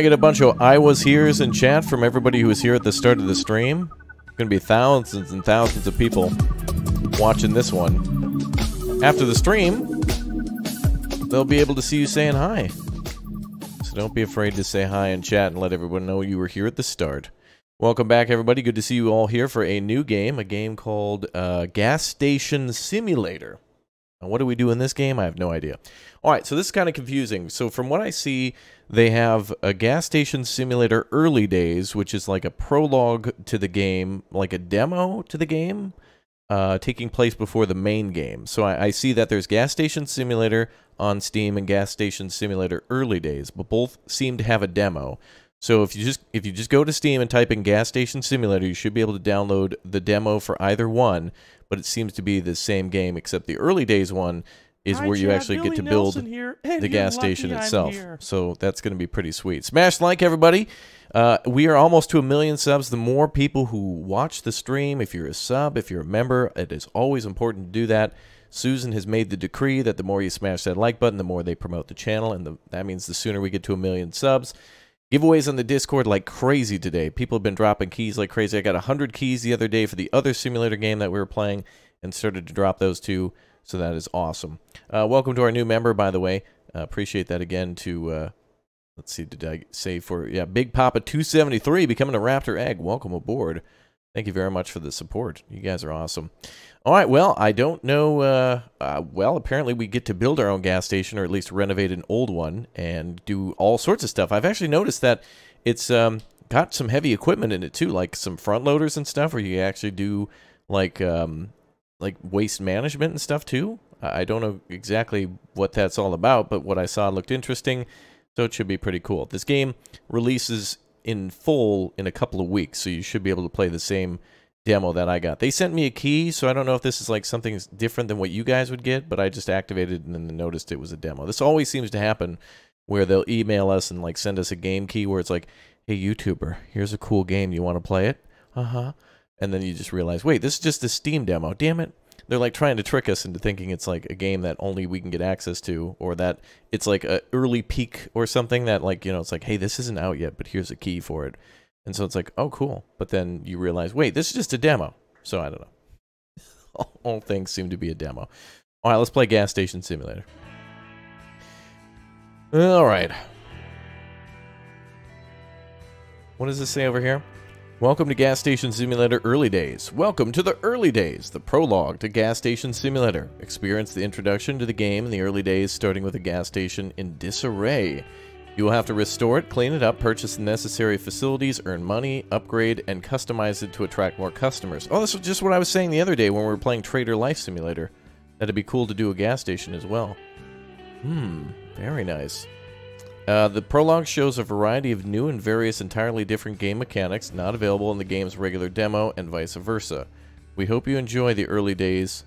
I get a bunch of I was here's in chat from everybody who was here at the start of the stream? Gonna be thousands and thousands of people watching this one. After the stream, they'll be able to see you saying hi. So don't be afraid to say hi in chat and let everyone know you were here at the start. Welcome back, everybody. Good to see you all here for a new game, a game called uh, Gas Station Simulator. What do we do in this game? I have no idea. All right, so this is kind of confusing. So from what I see, they have a gas station simulator early days, which is like a prologue to the game, like a demo to the game, uh, taking place before the main game. So I, I see that there's gas station simulator on Steam and gas station simulator early days, but both seem to have a demo. So if you just if you just go to Steam and type in gas station simulator, you should be able to download the demo for either one, but it seems to be the same game except the early days one is Hi, where you Chad. actually Billy get to build here, the gas station itself. So that's going to be pretty sweet. Smash like everybody. Uh, we are almost to a million subs. The more people who watch the stream, if you're a sub, if you're a member, it is always important to do that. Susan has made the decree that the more you smash that like button, the more they promote the channel, and the, that means the sooner we get to a million subs. Giveaways on the Discord like crazy today. People have been dropping keys like crazy. I got 100 keys the other day for the other simulator game that we were playing and started to drop those too. So that is awesome. Uh, welcome to our new member, by the way. Uh, appreciate that again to, uh, let's see, did I say for, yeah, Big Papa 273 becoming a Raptor Egg. Welcome aboard. Thank you very much for the support. You guys are awesome. All right, well, I don't know. Uh, uh, well, apparently we get to build our own gas station, or at least renovate an old one, and do all sorts of stuff. I've actually noticed that it's um, got some heavy equipment in it too, like some front loaders and stuff, where you actually do like um, like waste management and stuff too. I don't know exactly what that's all about, but what I saw looked interesting, so it should be pretty cool. This game releases in full in a couple of weeks, so you should be able to play the same demo that I got. They sent me a key, so I don't know if this is like something different than what you guys would get, but I just activated and then noticed it was a demo. This always seems to happen where they'll email us and like send us a game key where it's like, "Hey YouTuber, here's a cool game. You want to play it?" Uh-huh. And then you just realize, "Wait, this is just a Steam demo. Damn it." They're like trying to trick us into thinking it's like a game that only we can get access to or that it's like a early peak or something that like, you know, it's like, "Hey, this isn't out yet, but here's a key for it." And so it's like, oh, cool. But then you realize, wait, this is just a demo. So I don't know. all, things seem to be a demo. All right, let's play Gas Station Simulator. All right. What does this say over here? Welcome to Gas Station Simulator Early Days. Welcome to the early days, the prologue to Gas Station Simulator. Experience the introduction to the game in the early days, starting with a gas station in disarray. You will have to restore it, clean it up, purchase the necessary facilities, earn money, upgrade, and customize it to attract more customers. Oh, this was just what I was saying the other day when we were playing Trader Life Simulator. That'd be cool to do a gas station as well. Hmm, very nice. Uh, the prologue shows a variety of new and various entirely different game mechanics not available in the game's regular demo and vice versa. We hope you enjoy the early days.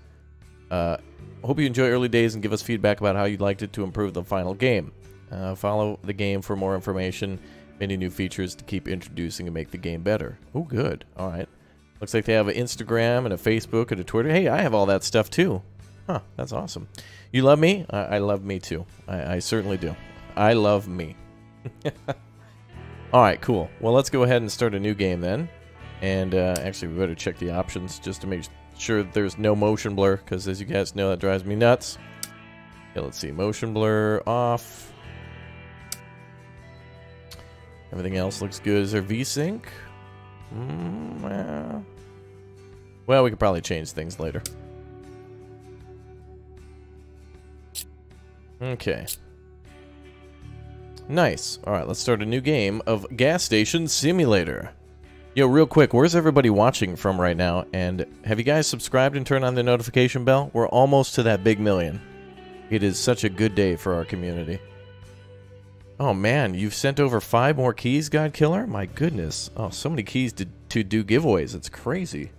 Uh, hope you enjoy early days and give us feedback about how you'd liked it to improve the final game. Uh, follow the game for more information, many new features to keep introducing and make the game better. Oh, good. All right. Looks like they have an Instagram and a Facebook and a Twitter. Hey, I have all that stuff too. Huh, that's awesome. You love me? I, I love me too. I, I certainly do. I love me. all right, cool. Well, let's go ahead and start a new game then. And uh, actually, we better check the options just to make sure there's no motion blur, because as you guys know, that drives me nuts. Okay, let's see. Motion blur off. Everything else looks good. Is there VSync? Mm, well, well, we could probably change things later. Okay. Nice. Alright, let's start a new game of Gas Station Simulator. Yo, real quick, where's everybody watching from right now? And have you guys subscribed and turned on the notification bell? We're almost to that big million. It is such a good day for our community. Oh man, you've sent over five more keys, God Killer? My goodness. Oh, so many keys to, to do giveaways. It's crazy.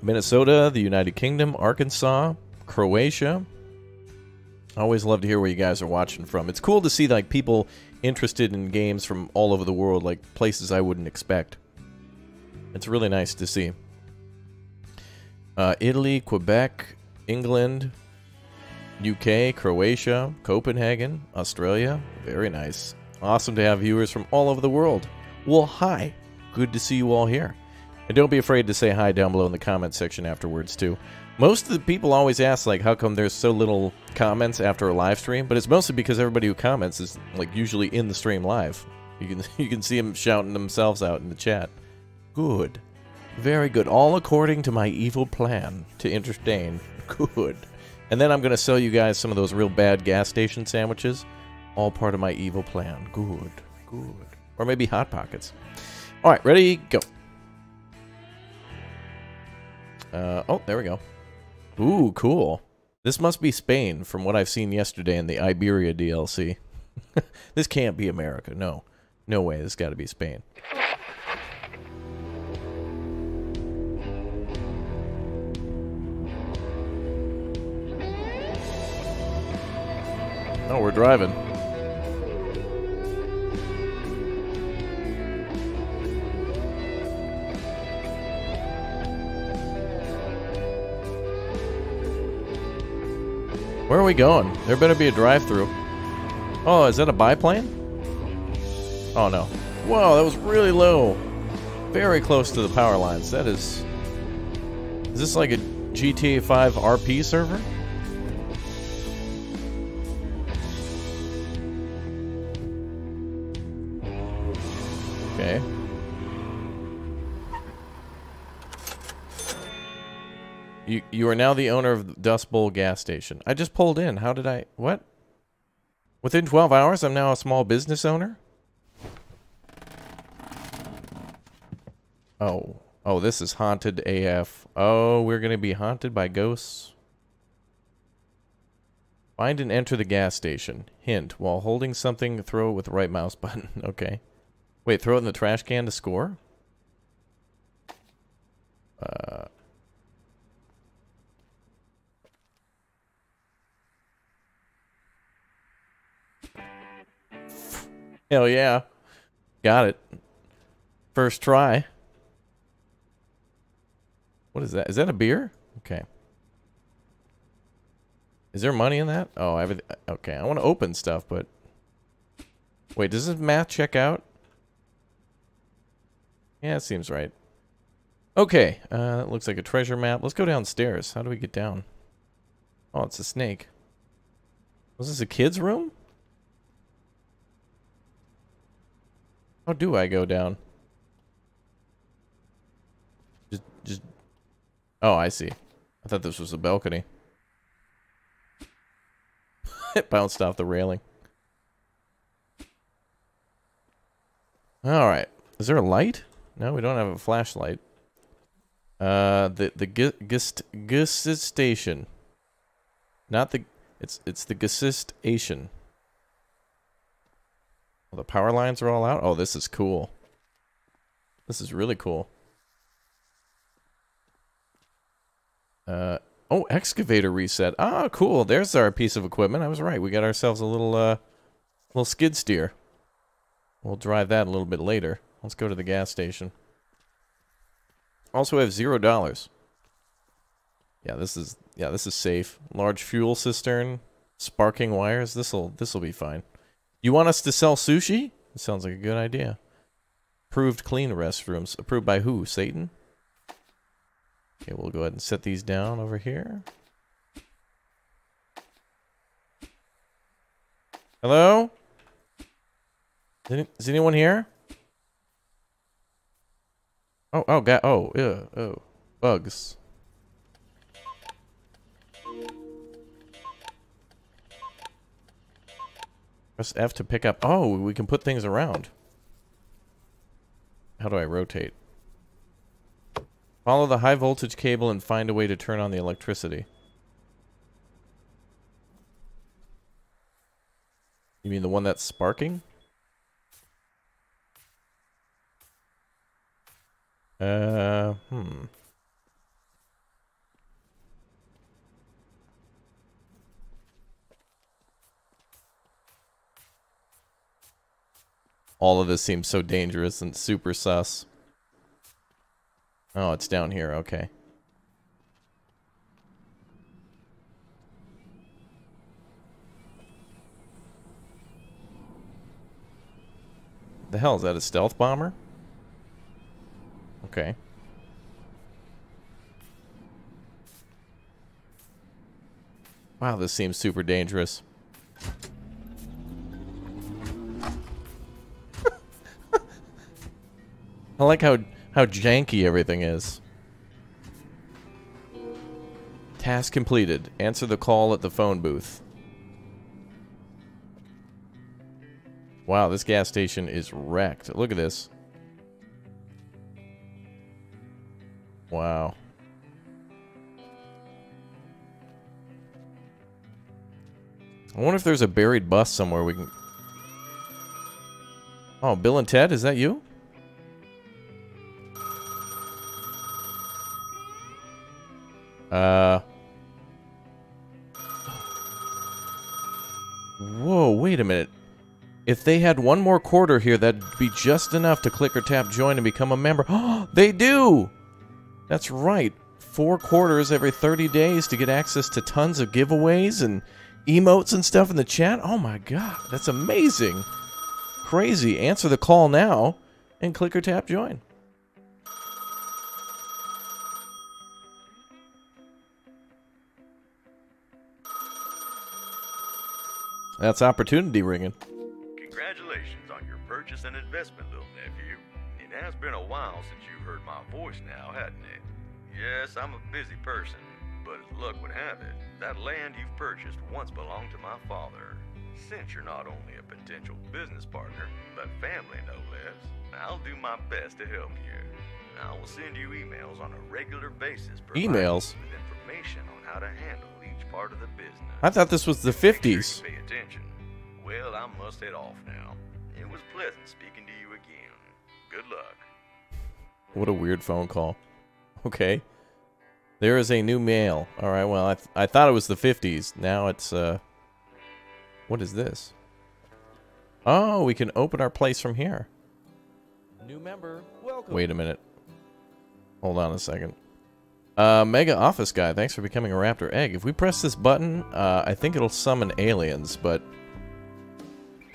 Minnesota, the United Kingdom, Arkansas, Croatia, I always love to hear where you guys are watching from. It's cool to see like people interested in games from all over the world, like places I wouldn't expect. It's really nice to see. Uh, Italy, Quebec, England, UK, Croatia, Copenhagen, Australia. Very nice. Awesome to have viewers from all over the world. Well, hi. Good to see you all here. And don't be afraid to say hi down below in the comment section afterwards, too. Most of the people always ask, like, how come there's so little comments after a live stream? But it's mostly because everybody who comments is, like, usually in the stream live. You can, you can see them shouting themselves out in the chat. Good. Very good. All according to my evil plan to entertain. Good. And then I'm going to sell you guys some of those real bad gas station sandwiches. All part of my evil plan. Good. Good. Or maybe Hot Pockets. All right, ready? Go. Uh, oh, there we go. Ooh, cool. This must be Spain from what I've seen yesterday in the Iberia DLC. this can't be America. No. No way. This got to be Spain. Oh, we're driving. Where are we going? There better be a drive-through. Oh, is that a biplane? Oh, no. Whoa, that was really low. Very close to the power lines. That is... Is this like a GTA 5 RP server? You you are now the owner of Dust Bowl gas station. I just pulled in. How did I what? Within 12 hours I'm now a small business owner? Oh. Oh, this is haunted AF. Oh, we're going to be haunted by ghosts. Find and enter the gas station. Hint, while holding something, throw it with the right mouse button. okay. Wait, throw it in the trash can to score? Uh, Hell yeah. Got it. First try. What is that? Is that a beer? Okay. Is there money in that? Oh, I. Okay, I want to open stuff, but... Wait, does this math check out? Yeah, it seems right. Okay, uh, that looks like a treasure map. Let's go downstairs. How do we get down? Oh, it's a snake. Was this a kid's room? How do I go down? Just, just... Oh, I see. I thought this was a balcony. it bounced off the railing. Alright. Is there a light? No, we don't have a flashlight. Uh, the the Gist Gist station. Not the it's it's the Gist station. Well, the power lines are all out. Oh, this is cool. This is really cool. Uh, oh, excavator reset. Ah, cool. There's our piece of equipment. I was right. We got ourselves a little, uh, little skid steer. We'll drive that a little bit later. Let's go to the gas station. Also have zero dollars. Yeah, this is yeah, this is safe. Large fuel cistern, sparking wires. This'll this'll be fine. You want us to sell sushi? It sounds like a good idea. Approved clean restrooms. Approved by who? Satan? Okay, we'll go ahead and set these down over here. Hello? Is, any, is anyone here? Oh, oh, got, oh, ew, oh, bugs. Press F to pick up. Oh, we can put things around. How do I rotate? Follow the high voltage cable and find a way to turn on the electricity. You mean the one that's sparking? Uh, hmm. All of this seems so dangerous and super sus. Oh, it's down here. Okay. The hell is that? A stealth bomber? Okay. Wow, this seems super dangerous. I like how how janky everything is. Task completed. Answer the call at the phone booth. Wow, this gas station is wrecked. Look at this. Wow. I wonder if there's a buried bus somewhere we can... Oh, Bill and Ted, is that you? Uh. Whoa, wait a minute. If they had one more quarter here, that'd be just enough to click or tap join and become a member. They do! That's right. Four quarters every 30 days to get access to tons of giveaways and emotes and stuff in the chat. Oh my god, that's amazing. Crazy. Answer the call now and click or tap join. That's opportunity ringing. Congratulations on your purchase and investment, little nephew. It has been a while since you've heard my voice now, hasn't it? Yes, I'm a busy person, but as luck would have it, that land you've purchased once belonged to my father. Since you're not only a potential business partner, but family no less, I'll do my best to help you. I will send you emails on a regular basis. providing Emails? With information on how to handle each part of the business. I thought this was the Make sure 50s. Pay attention. Well, I must head off now. It was pleasant speaking to you again. Good luck. What a weird phone call. Okay. There is a new mail. All right, well, I, th I thought it was the 50s. Now it's, uh... What is this? Oh, we can open our place from here. New member, welcome. Wait a minute. Hold on a second. Uh, Mega Office Guy, thanks for becoming a Raptor Egg. If we press this button, uh, I think it'll summon aliens, but...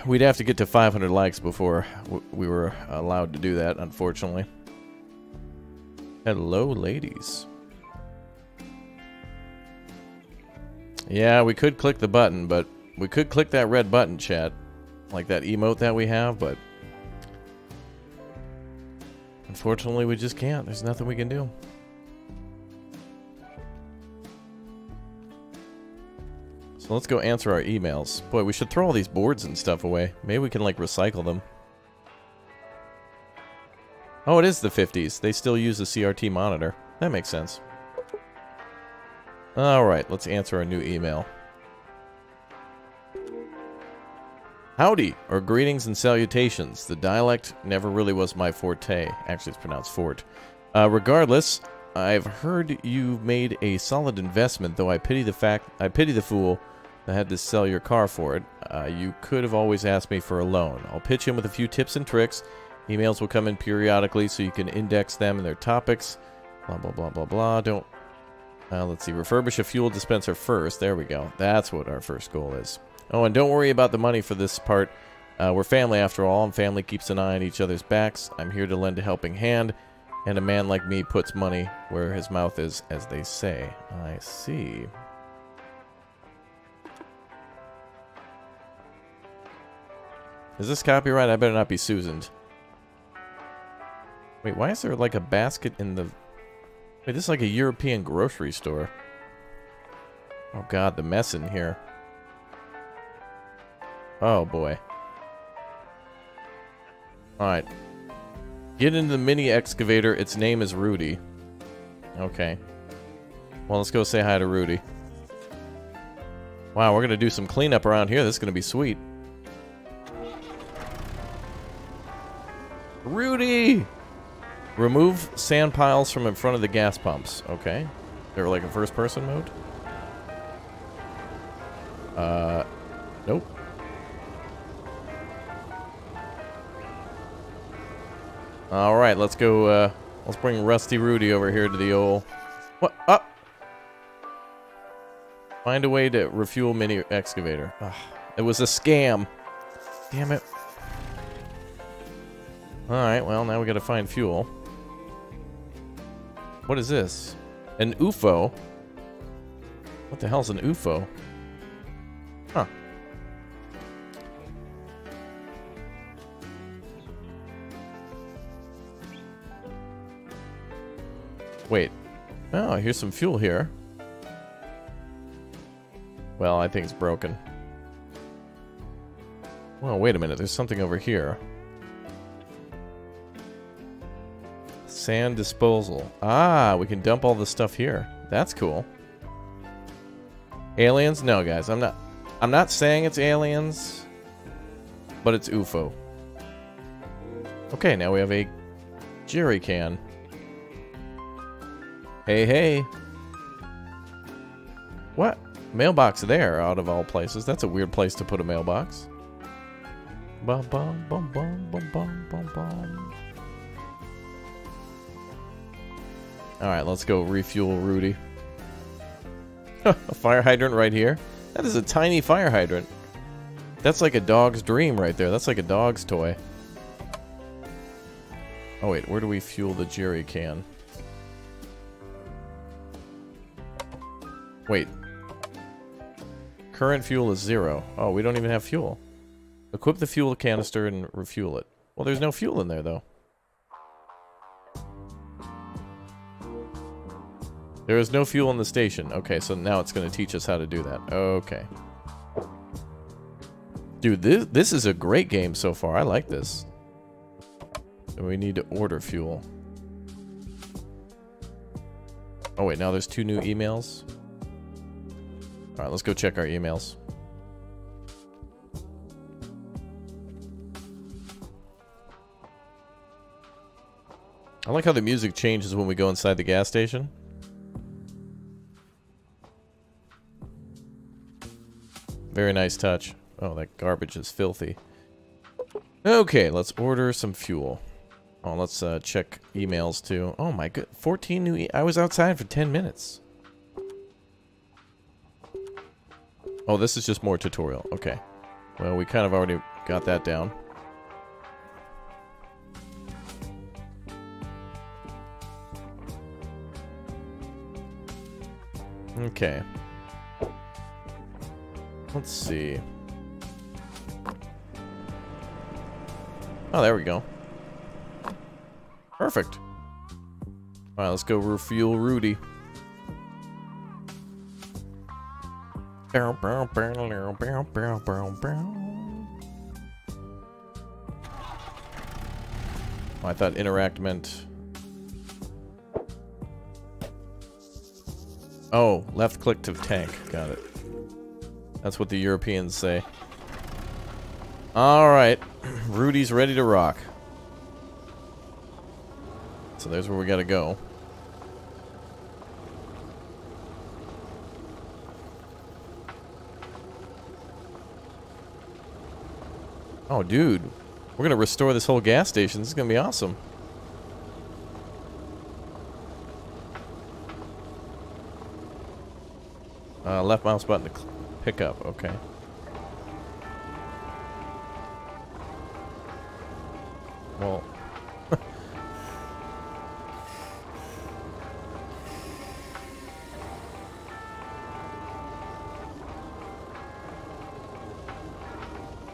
We'd have to get to 500 likes before we were allowed to do that, unfortunately. Hello, ladies. Yeah, we could click the button, but we could click that red button, chat. Like that emote that we have, but... Unfortunately, we just can't. There's nothing we can do. So let's go answer our emails. Boy, we should throw all these boards and stuff away. Maybe we can, like, recycle them. Oh, it is the 50s. They still use a CRT monitor. That makes sense. Alright, let's answer our new email. Howdy, or greetings and salutations. The dialect never really was my forte. Actually, it's pronounced fort. Uh, regardless, I've heard you've made a solid investment, though I pity the fact I pity the fool that had to sell your car for it. Uh, you could have always asked me for a loan. I'll pitch in with a few tips and tricks. Emails will come in periodically, so you can index them and their topics. Blah blah blah blah blah. Don't. Uh, let's see. Refurbish a fuel dispenser first. There we go. That's what our first goal is. Oh, and don't worry about the money for this part. Uh, we're family after all, and family keeps an eye on each other's backs. I'm here to lend a helping hand. And a man like me puts money where his mouth is, as they say. I see. Is this copyright? I better not be Susaned. Wait, why is there like a basket in the... Wait, this is like a European grocery store. Oh god, the mess in here. Oh boy. Alright. Get into the mini excavator. Its name is Rudy. Okay. Well, let's go say hi to Rudy. Wow, we're going to do some cleanup around here. This is going to be sweet. Rudy! Remove sand piles from in front of the gas pumps. Okay. They're like a first person mode? Uh, nope. All right, let's go. Uh, let's bring Rusty Rudy over here to the old. What? Up. Find a way to refuel mini excavator. Ugh, it was a scam. Damn it. All right. Well, now we got to find fuel. What is this? An UFO? What the hell's an UFO? Huh. Wait. Oh, here's some fuel here. Well, I think it's broken. Well, wait a minute. There's something over here. Sand disposal. Ah, we can dump all the stuff here. That's cool. Aliens? No, guys. I'm not... I'm not saying it's aliens. But it's UFO. Okay, now we have a jerry can. Hey, hey. What? Mailbox there, out of all places. That's a weird place to put a mailbox. Bum bum bum bum bum bum bum bum. Alright, let's go refuel Rudy. a fire hydrant right here? That is a tiny fire hydrant. That's like a dog's dream right there. That's like a dog's toy. Oh wait, where do we fuel the jerry can? Wait. Current fuel is zero. Oh, we don't even have fuel. Equip the fuel canister and refuel it. Well, there's no fuel in there, though. There is no fuel in the station. Okay, so now it's going to teach us how to do that. Okay. Dude, this, this is a great game so far. I like this. And we need to order fuel. Oh, wait, now there's two new emails? Alright, let's go check our emails. I like how the music changes when we go inside the gas station. Very nice touch. Oh, that garbage is filthy. Okay, let's order some fuel. Oh, let's uh, check emails too. Oh my god, 14 new e I was outside for 10 minutes. Oh, this is just more tutorial. Okay. Well, we kind of already got that down. Okay. Let's see. Oh, there we go. Perfect. Alright, let's go refuel Rudy. Oh, I thought interact meant... Oh, left click to tank. Got it. That's what the Europeans say. Alright. Rudy's ready to rock. So there's where we gotta go. Oh, dude. We're gonna restore this whole gas station. This is gonna be awesome. Uh, left mouse button to pick up. Okay. Well.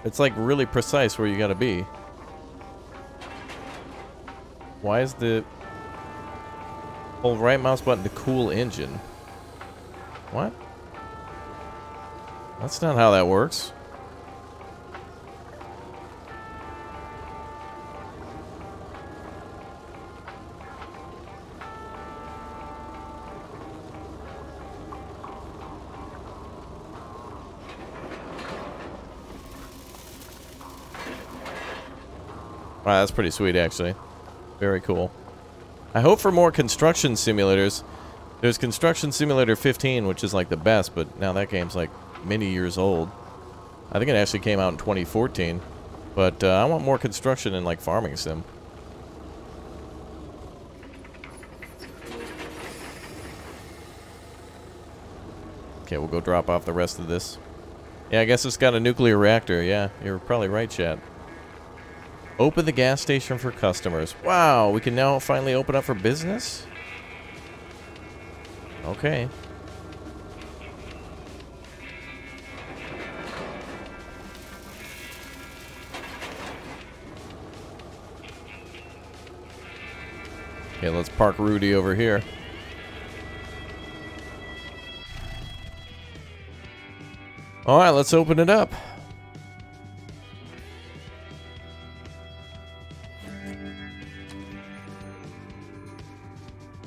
it's like really precise where you gotta be. Why is the... Hold right mouse button to cool engine. What? That's not how that works. Wow, that's pretty sweet, actually. Very cool. I hope for more construction simulators. There's Construction Simulator 15, which is like the best, but now that game's like many years old. I think it actually came out in 2014. But uh, I want more construction in like Farming Sim. Okay, we'll go drop off the rest of this. Yeah, I guess it's got a nuclear reactor. Yeah, you're probably right, Chad. Open the gas station for customers. Wow, we can now finally open up for business? Okay. Okay, let's park Rudy over here. Alright, let's open it up.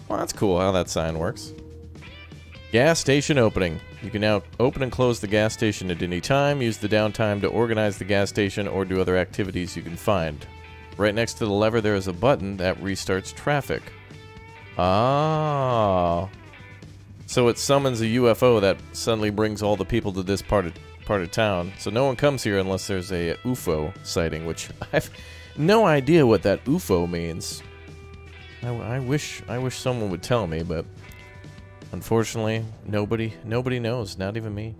Well, that's cool how that sign works. Gas station opening. You can now open and close the gas station at any time, use the downtime to organize the gas station, or do other activities you can find. Right next to the lever there is a button that restarts traffic. Ah. So it summons a UFO that suddenly brings all the people to this part of part of town. So no one comes here unless there's a UFO sighting, which I've no idea what that UFO means. I, I wish I wish someone would tell me, but unfortunately, nobody nobody knows. Not even me.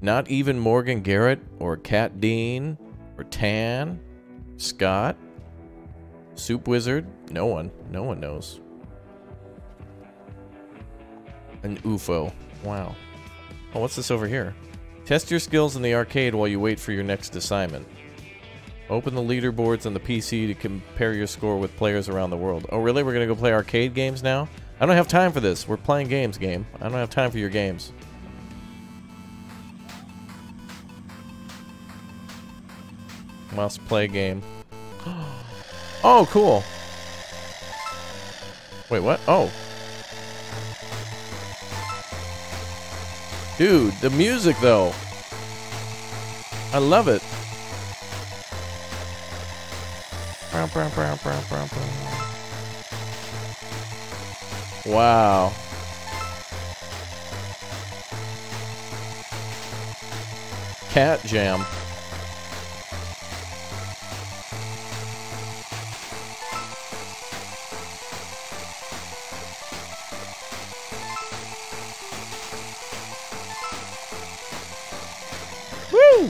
Not even Morgan Garrett or Cat Dean or Tan, Scott, Soup Wizard. No one. No one knows. An UFO. Wow. Oh, what's this over here? Test your skills in the arcade while you wait for your next assignment. Open the leaderboards on the PC to compare your score with players around the world. Oh, really? We're going to go play arcade games now? I don't have time for this. We're playing games, game. I don't have time for your games. Must play game. Oh, cool. Wait, what? Oh. Dude, the music, though. I love it. Wow. Cat Jam.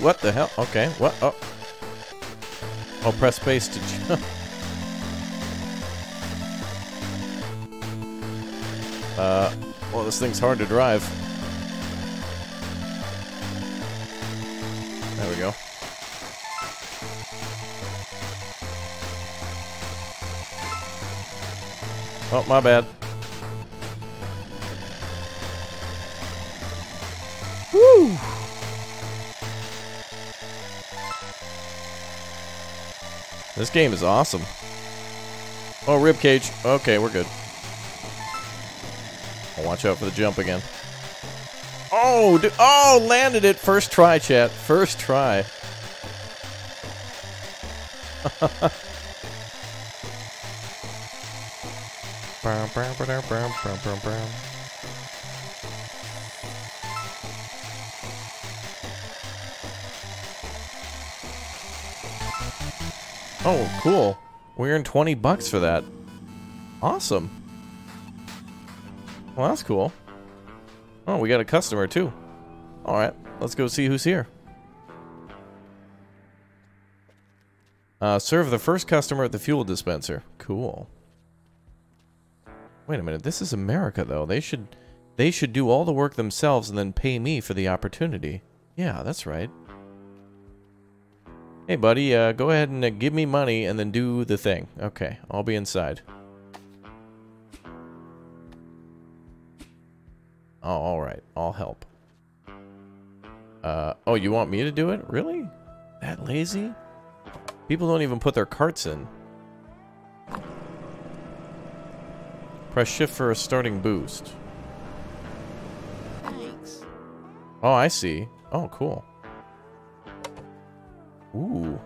What the hell? Okay, what? Oh. Oh, press space to jump. uh, well, this thing's hard to drive. There we go. Oh, my bad. This game is awesome. Oh, rib cage. Okay, we're good. I'll watch out for the jump again. Oh, oh, landed it first try, chat. First try. Oh, cool. We earned 20 bucks for that. Awesome. Well, that's cool. Oh, we got a customer too. Alright, let's go see who's here. Uh, serve the first customer at the fuel dispenser. Cool. Wait a minute, this is America though. They should they should do all the work themselves and then pay me for the opportunity. Yeah, that's right. Hey buddy, uh, go ahead and uh, give me money and then do the thing. Okay, I'll be inside. Oh, alright. I'll help. Uh, oh, you want me to do it? Really? That lazy? People don't even put their carts in. Press shift for a starting boost. Thanks. Oh, I see. Oh, cool. Ooh.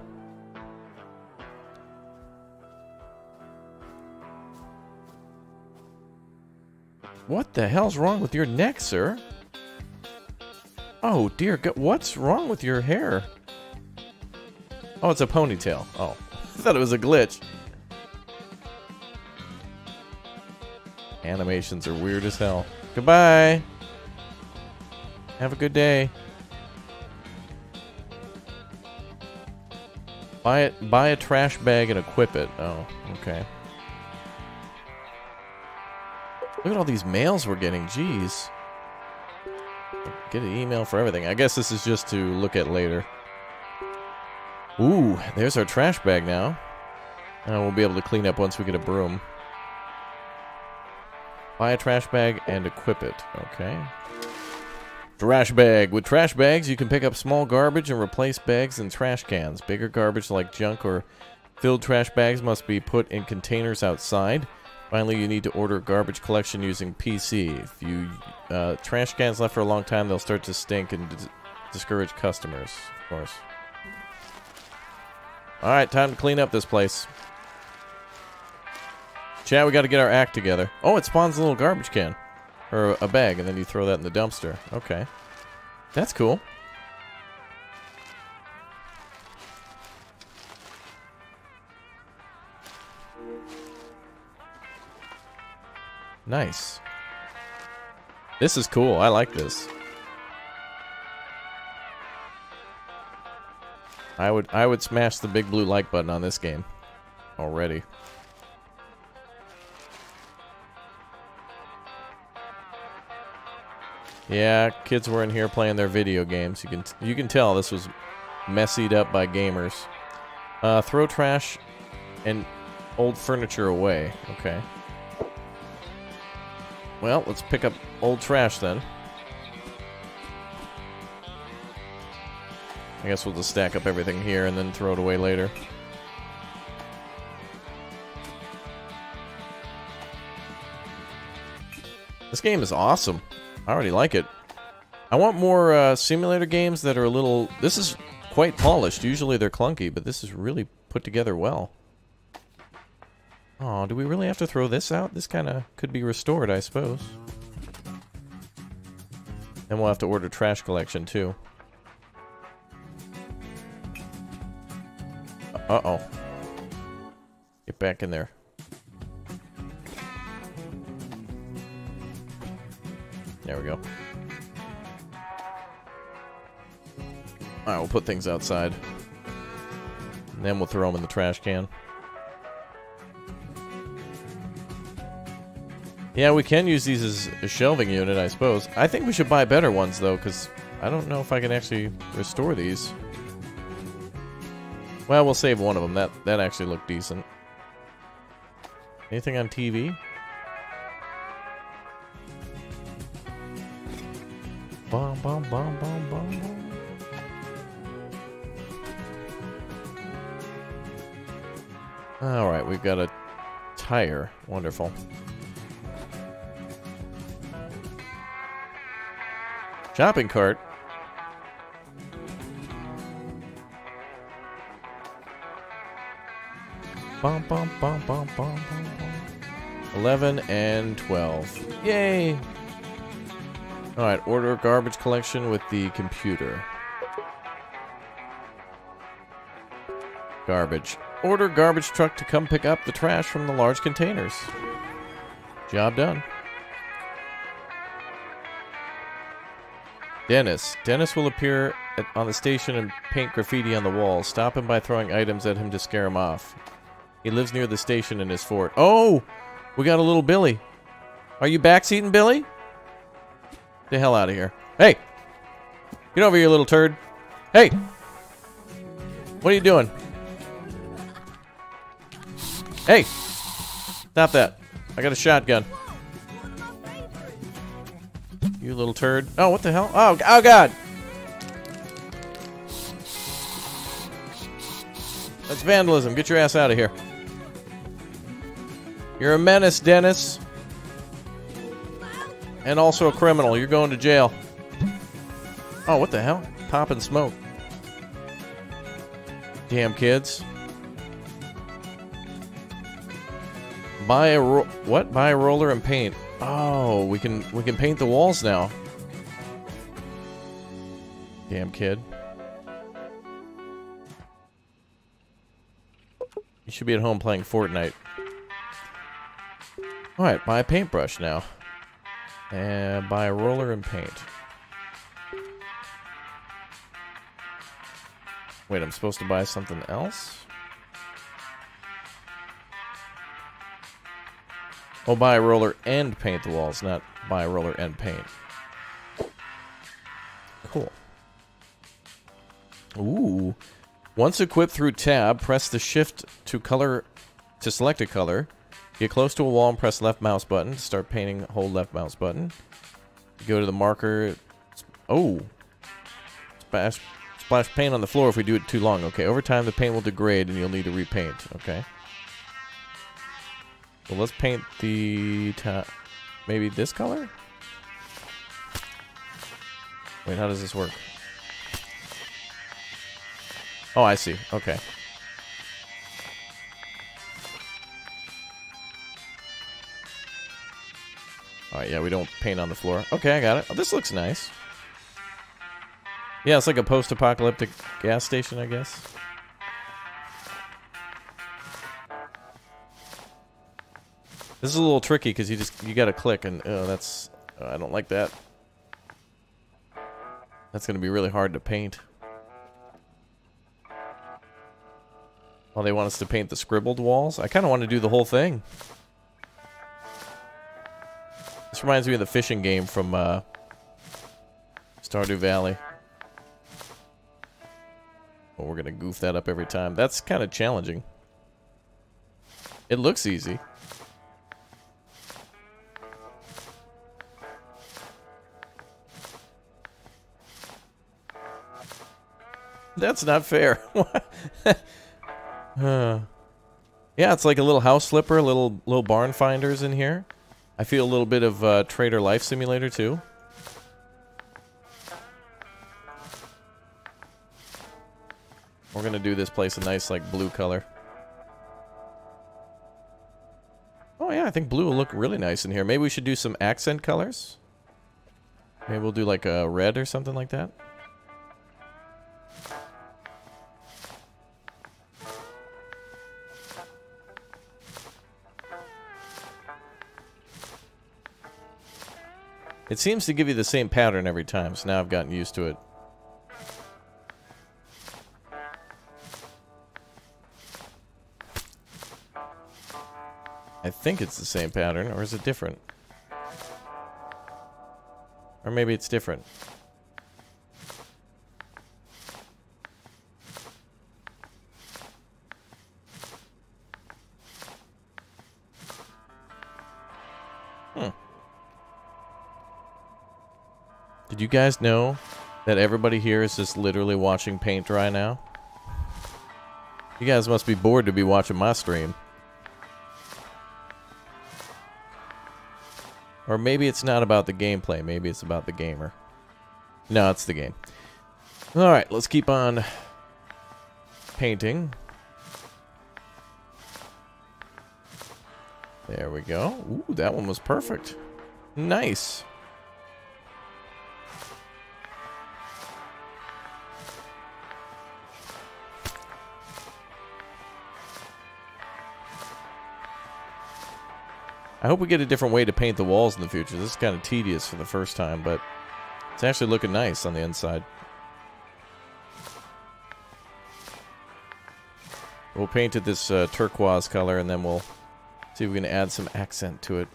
What the hell's wrong with your neck, sir? Oh, dear. What's wrong with your hair? Oh, it's a ponytail. Oh, I thought it was a glitch. Animations are weird as hell. Goodbye. Have a good day. Buy it. Buy a trash bag and equip it. Oh, okay. Look at all these mails we're getting. Jeez. Get an email for everything. I guess this is just to look at later. Ooh, there's our trash bag now. And we'll be able to clean up once we get a broom. Buy a trash bag and equip it. Okay. Trash bag. With trash bags, you can pick up small garbage and replace bags in trash cans. Bigger garbage like junk or filled trash bags must be put in containers outside. Finally, you need to order garbage collection using PC. If you uh, trash cans left for a long time, they'll start to stink and dis discourage customers, of course. Alright, time to clean up this place. Chat, we got to get our act together. Oh, it spawns a little garbage can. Or a bag, and then you throw that in the dumpster. Okay. That's cool. Nice. This is cool. I like this. I would I would smash the big blue like button on this game already. Yeah, kids were in here playing their video games. You can you can tell this was messied up by gamers. Uh, throw trash and old furniture away. Okay. Well, let's pick up old trash then. I guess we'll just stack up everything here and then throw it away later. This game is awesome. I already like it. I want more uh, simulator games that are a little... This is quite polished. Usually they're clunky, but this is really put together well. Oh, do we really have to throw this out? This kind of could be restored, I suppose. And we'll have to order trash collection, too. Uh-oh. Get back in there. There we go. Alright, we'll put things outside. And then we'll throw them in the trash can. Yeah, we can use these as a shelving unit, I suppose. I think we should buy better ones, though, because I don't know if I can actually restore these. Well, we'll save one of them. That, that actually looked decent. Anything on TV? Bum, bum, bum, bum. Alright, we've got a tire. Wonderful. Shopping cart. Bum, bum, bum, bum, bum, bum, bum. 11 and 12. Yay! Alright, order garbage collection with the computer. Garbage. Order garbage truck to come pick up the trash from the large containers. Job done. Dennis. Dennis will appear at, on the station and paint graffiti on the wall. Stop him by throwing items at him to scare him off. He lives near the station in his fort. Oh! We got a little Billy. Are you backseating, Billy? The hell out of here. Hey! Get over here, little turd. Hey! What are you doing? Hey! Stop that. I got a shotgun. You little turd. Oh, what the hell? Oh, oh God! That's vandalism. Get your ass out of here. You're a menace, Dennis. And also a criminal. You're going to jail. Oh, what the hell? Popping smoke. Damn kids. Buy a ro what? Buy a roller and paint. Oh, we can we can paint the walls now. Damn kid. You should be at home playing Fortnite. Alright, buy a paintbrush now. And buy a roller and paint. Wait, I'm supposed to buy something else? Oh, buy a roller and paint the walls, not buy a roller and paint. Cool. Ooh. Once equipped through tab, press the shift to color to select a color. Get close to a wall and press left mouse button to start painting. Hold left mouse button. Go to the marker. Oh. Splash, splash paint on the floor if we do it too long. Okay, over time the paint will degrade and you'll need to repaint. Okay. Well, let's paint the maybe this color. Wait, how does this work? Oh, I see. Okay. Alright, yeah, we don't paint on the floor. Okay, I got it. Oh, this looks nice. Yeah, it's like a post-apocalyptic gas station, I guess. This is a little tricky because you just you gotta click and oh, that's oh, I don't like that. That's gonna be really hard to paint. Well, they want us to paint the scribbled walls. I kind of want to do the whole thing. This reminds me of the fishing game from uh, Stardew Valley. Well, we're gonna goof that up every time. That's kind of challenging. It looks easy. That's not fair. uh, yeah, it's like a little house flipper, little little barn finders in here. I feel a little bit of uh, Trader Life Simulator too. We're gonna do this place a nice like blue color. Oh yeah, I think blue will look really nice in here. Maybe we should do some accent colors. Maybe we'll do like a red or something like that. It seems to give you the same pattern every time, so now I've gotten used to it. I think it's the same pattern, or is it different? Or maybe it's different. Guys know that everybody here is just literally watching paint dry now? You guys must be bored to be watching my stream. Or maybe it's not about the gameplay. Maybe it's about the gamer. No, it's the game. Alright, let's keep on painting. There we go. Ooh, that one was perfect. Nice. I hope we get a different way to paint the walls in the future. This is kind of tedious for the first time, but it's actually looking nice on the inside. We'll paint it this uh, turquoise color, and then we'll see if we can add some accent to it.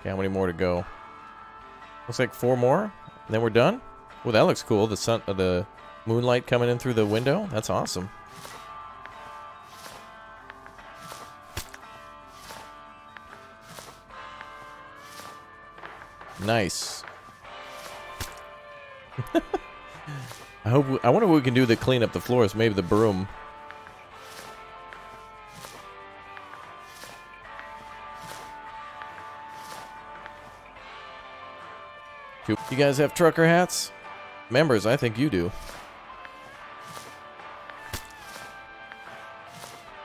Okay, how many more to go? Looks like four more, and then we're done. Well, that looks cool. The sun, uh, the moonlight coming in through the window. That's awesome. Nice. I hope. We, I wonder what we can do to clean up the floors. Maybe the broom. You guys have trucker hats? Members, I think you do.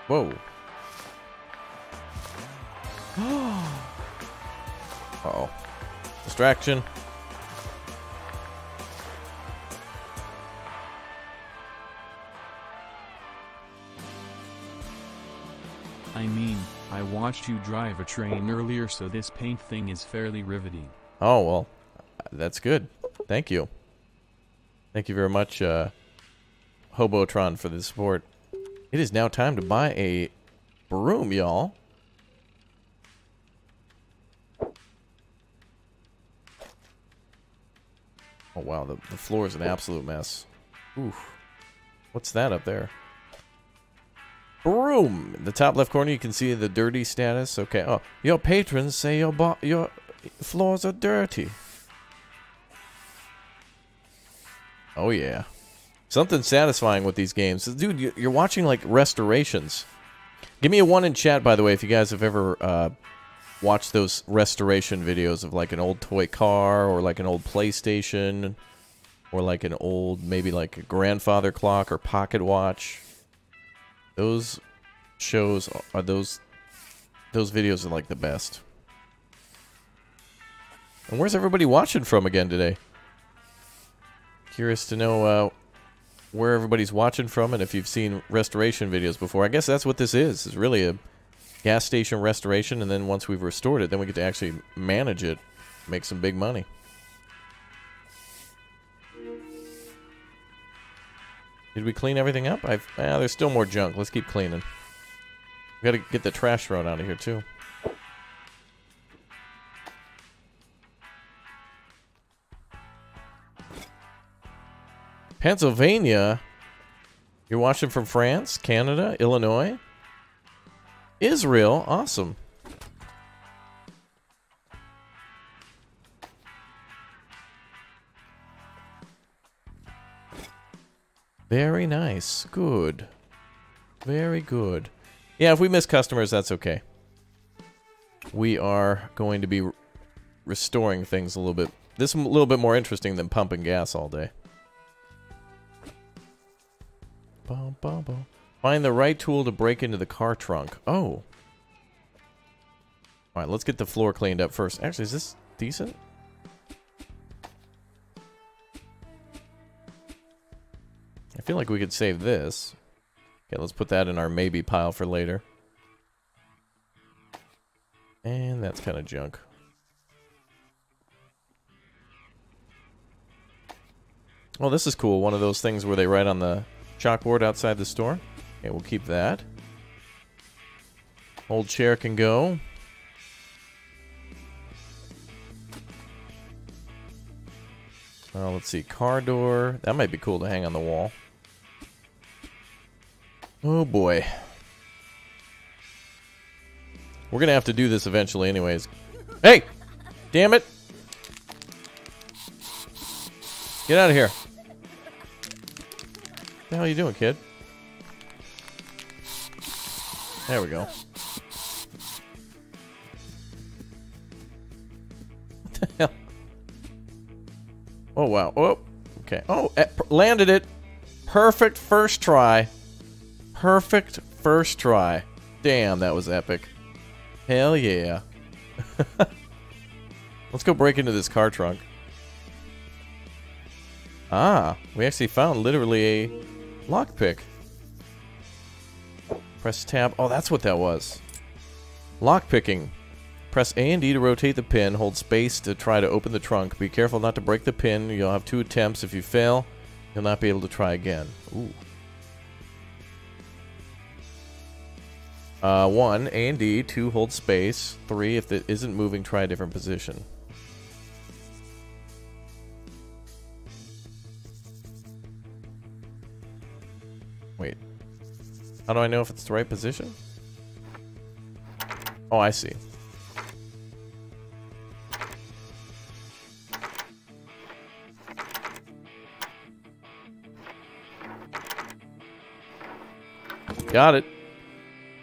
Whoa. uh oh Distraction. I mean, I watched you drive a train earlier so this paint thing is fairly riveting. Oh, well, that's good. Thank you. Thank you very much, uh, Hobotron, for the support. It is now time to buy a broom, y'all. Oh, wow, the, the floor is an absolute mess. Oof. What's that up there? Broom! In the top left corner, you can see the dirty status. Okay. Oh, your patrons say your your floors are dirty. Oh, yeah. Something satisfying with these games. Dude, you're watching, like, restorations. Give me a one in chat, by the way, if you guys have ever uh, watched those restoration videos of, like, an old toy car or, like, an old PlayStation or, like, an old, maybe, like, a grandfather clock or pocket watch. Those shows are those... Those videos are, like, the best. And where's everybody watching from again today? Curious to know uh, where everybody's watching from and if you've seen restoration videos before. I guess that's what this is. It's really a gas station restoration, and then once we've restored it, then we get to actually manage it, make some big money. Did we clean everything up? I've, ah, there's still more junk. Let's keep cleaning. We gotta get the trash thrown out of here, too. Pennsylvania. You're watching from France, Canada, Illinois, Israel. Awesome. Very nice. Good. Very good. Yeah, if we miss customers, that's okay. We are going to be restoring things a little bit. This is a little bit more interesting than pumping gas all day. Bum, bum, bum. Find the right tool to break into the car trunk. Oh. Alright, let's get the floor cleaned up first. Actually, is this decent? I feel like we could save this. Okay, let's put that in our maybe pile for later. And that's kind of junk. Oh, this is cool. One of those things where they write on the Chalkboard outside the store. Okay, we'll keep that. Old chair can go. Oh, let's see. Car door. That might be cool to hang on the wall. Oh, boy. We're to have to do this eventually anyways. Hey! Damn it! Get out of here. What the hell are you doing, kid? There we go. What the hell? Oh, wow. Oh, okay. Oh, eh, landed it. Perfect first try. Perfect first try. Damn, that was epic. Hell yeah. Let's go break into this car trunk. Ah, we actually found literally a Lockpick. Press tab. Oh, that's what that was. Lock picking. Press A and D to rotate the pin. Hold space to try to open the trunk. Be careful not to break the pin. You'll have two attempts. If you fail, you'll not be able to try again. Ooh. Uh, one, A and D. Two, hold space. Three, if it isn't moving, try a different position. How do I know if it's the right position? Oh, I see. Got it.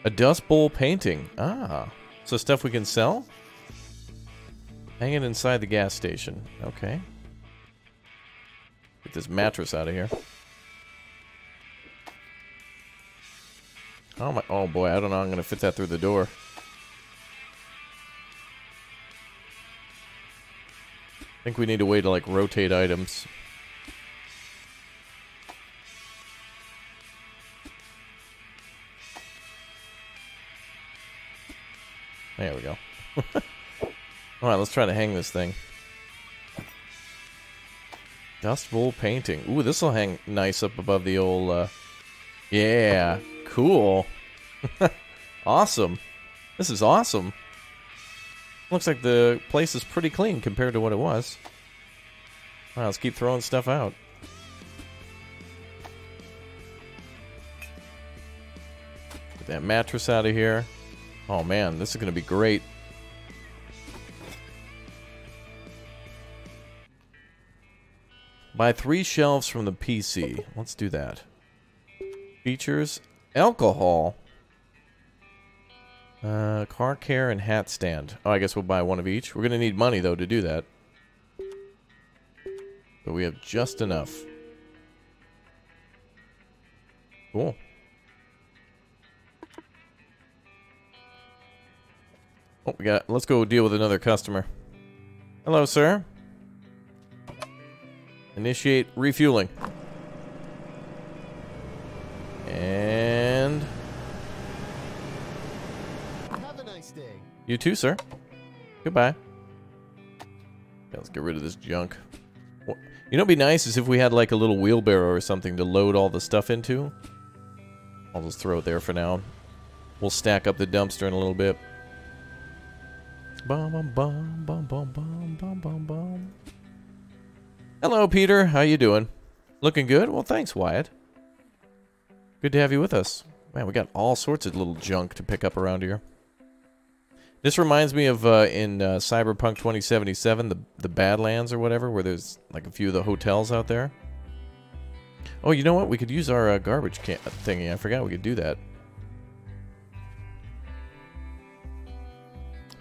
A Dust Bowl painting. Ah. So stuff we can sell? Hang it inside the gas station. Okay. Get this mattress out of here. Oh my! Oh boy! I don't know. I'm gonna fit that through the door. I think we need a way to like rotate items. There we go. Alright, let's try to hang this thing. Dust Bowl painting. Ooh, this will hang nice up above the old, uh... Yeah, cool. awesome. This is awesome. Looks like the place is pretty clean compared to what it was. Alright, let's keep throwing stuff out. Get that mattress out of here. Oh man, this is going to be great. Buy three shelves from the PC. Let's do that. Features. Alcohol. Uh, car care and hat stand. Oh, I guess we'll buy one of each. We're going to need money, though, to do that. But we have just enough. Cool. Oh, we got. Let's go deal with another customer. Hello, sir. Initiate refueling. And Have a nice day. you too, sir. Goodbye. Okay, let's get rid of this junk. You know, what'd be nice is if we had like a little wheelbarrow or something to load all the stuff into. I'll just throw it there for now. We'll stack up the dumpster in a little bit. Bum bum bum bum bum bum bum bum bum. Hello, Peter. How you doing? Looking good? Well, thanks, Wyatt. Good to have you with us. Man, we got all sorts of little junk to pick up around here. This reminds me of uh, in uh, Cyberpunk 2077, the the Badlands or whatever, where there's like a few of the hotels out there. Oh, you know what? We could use our uh, garbage can thingy. I forgot we could do that.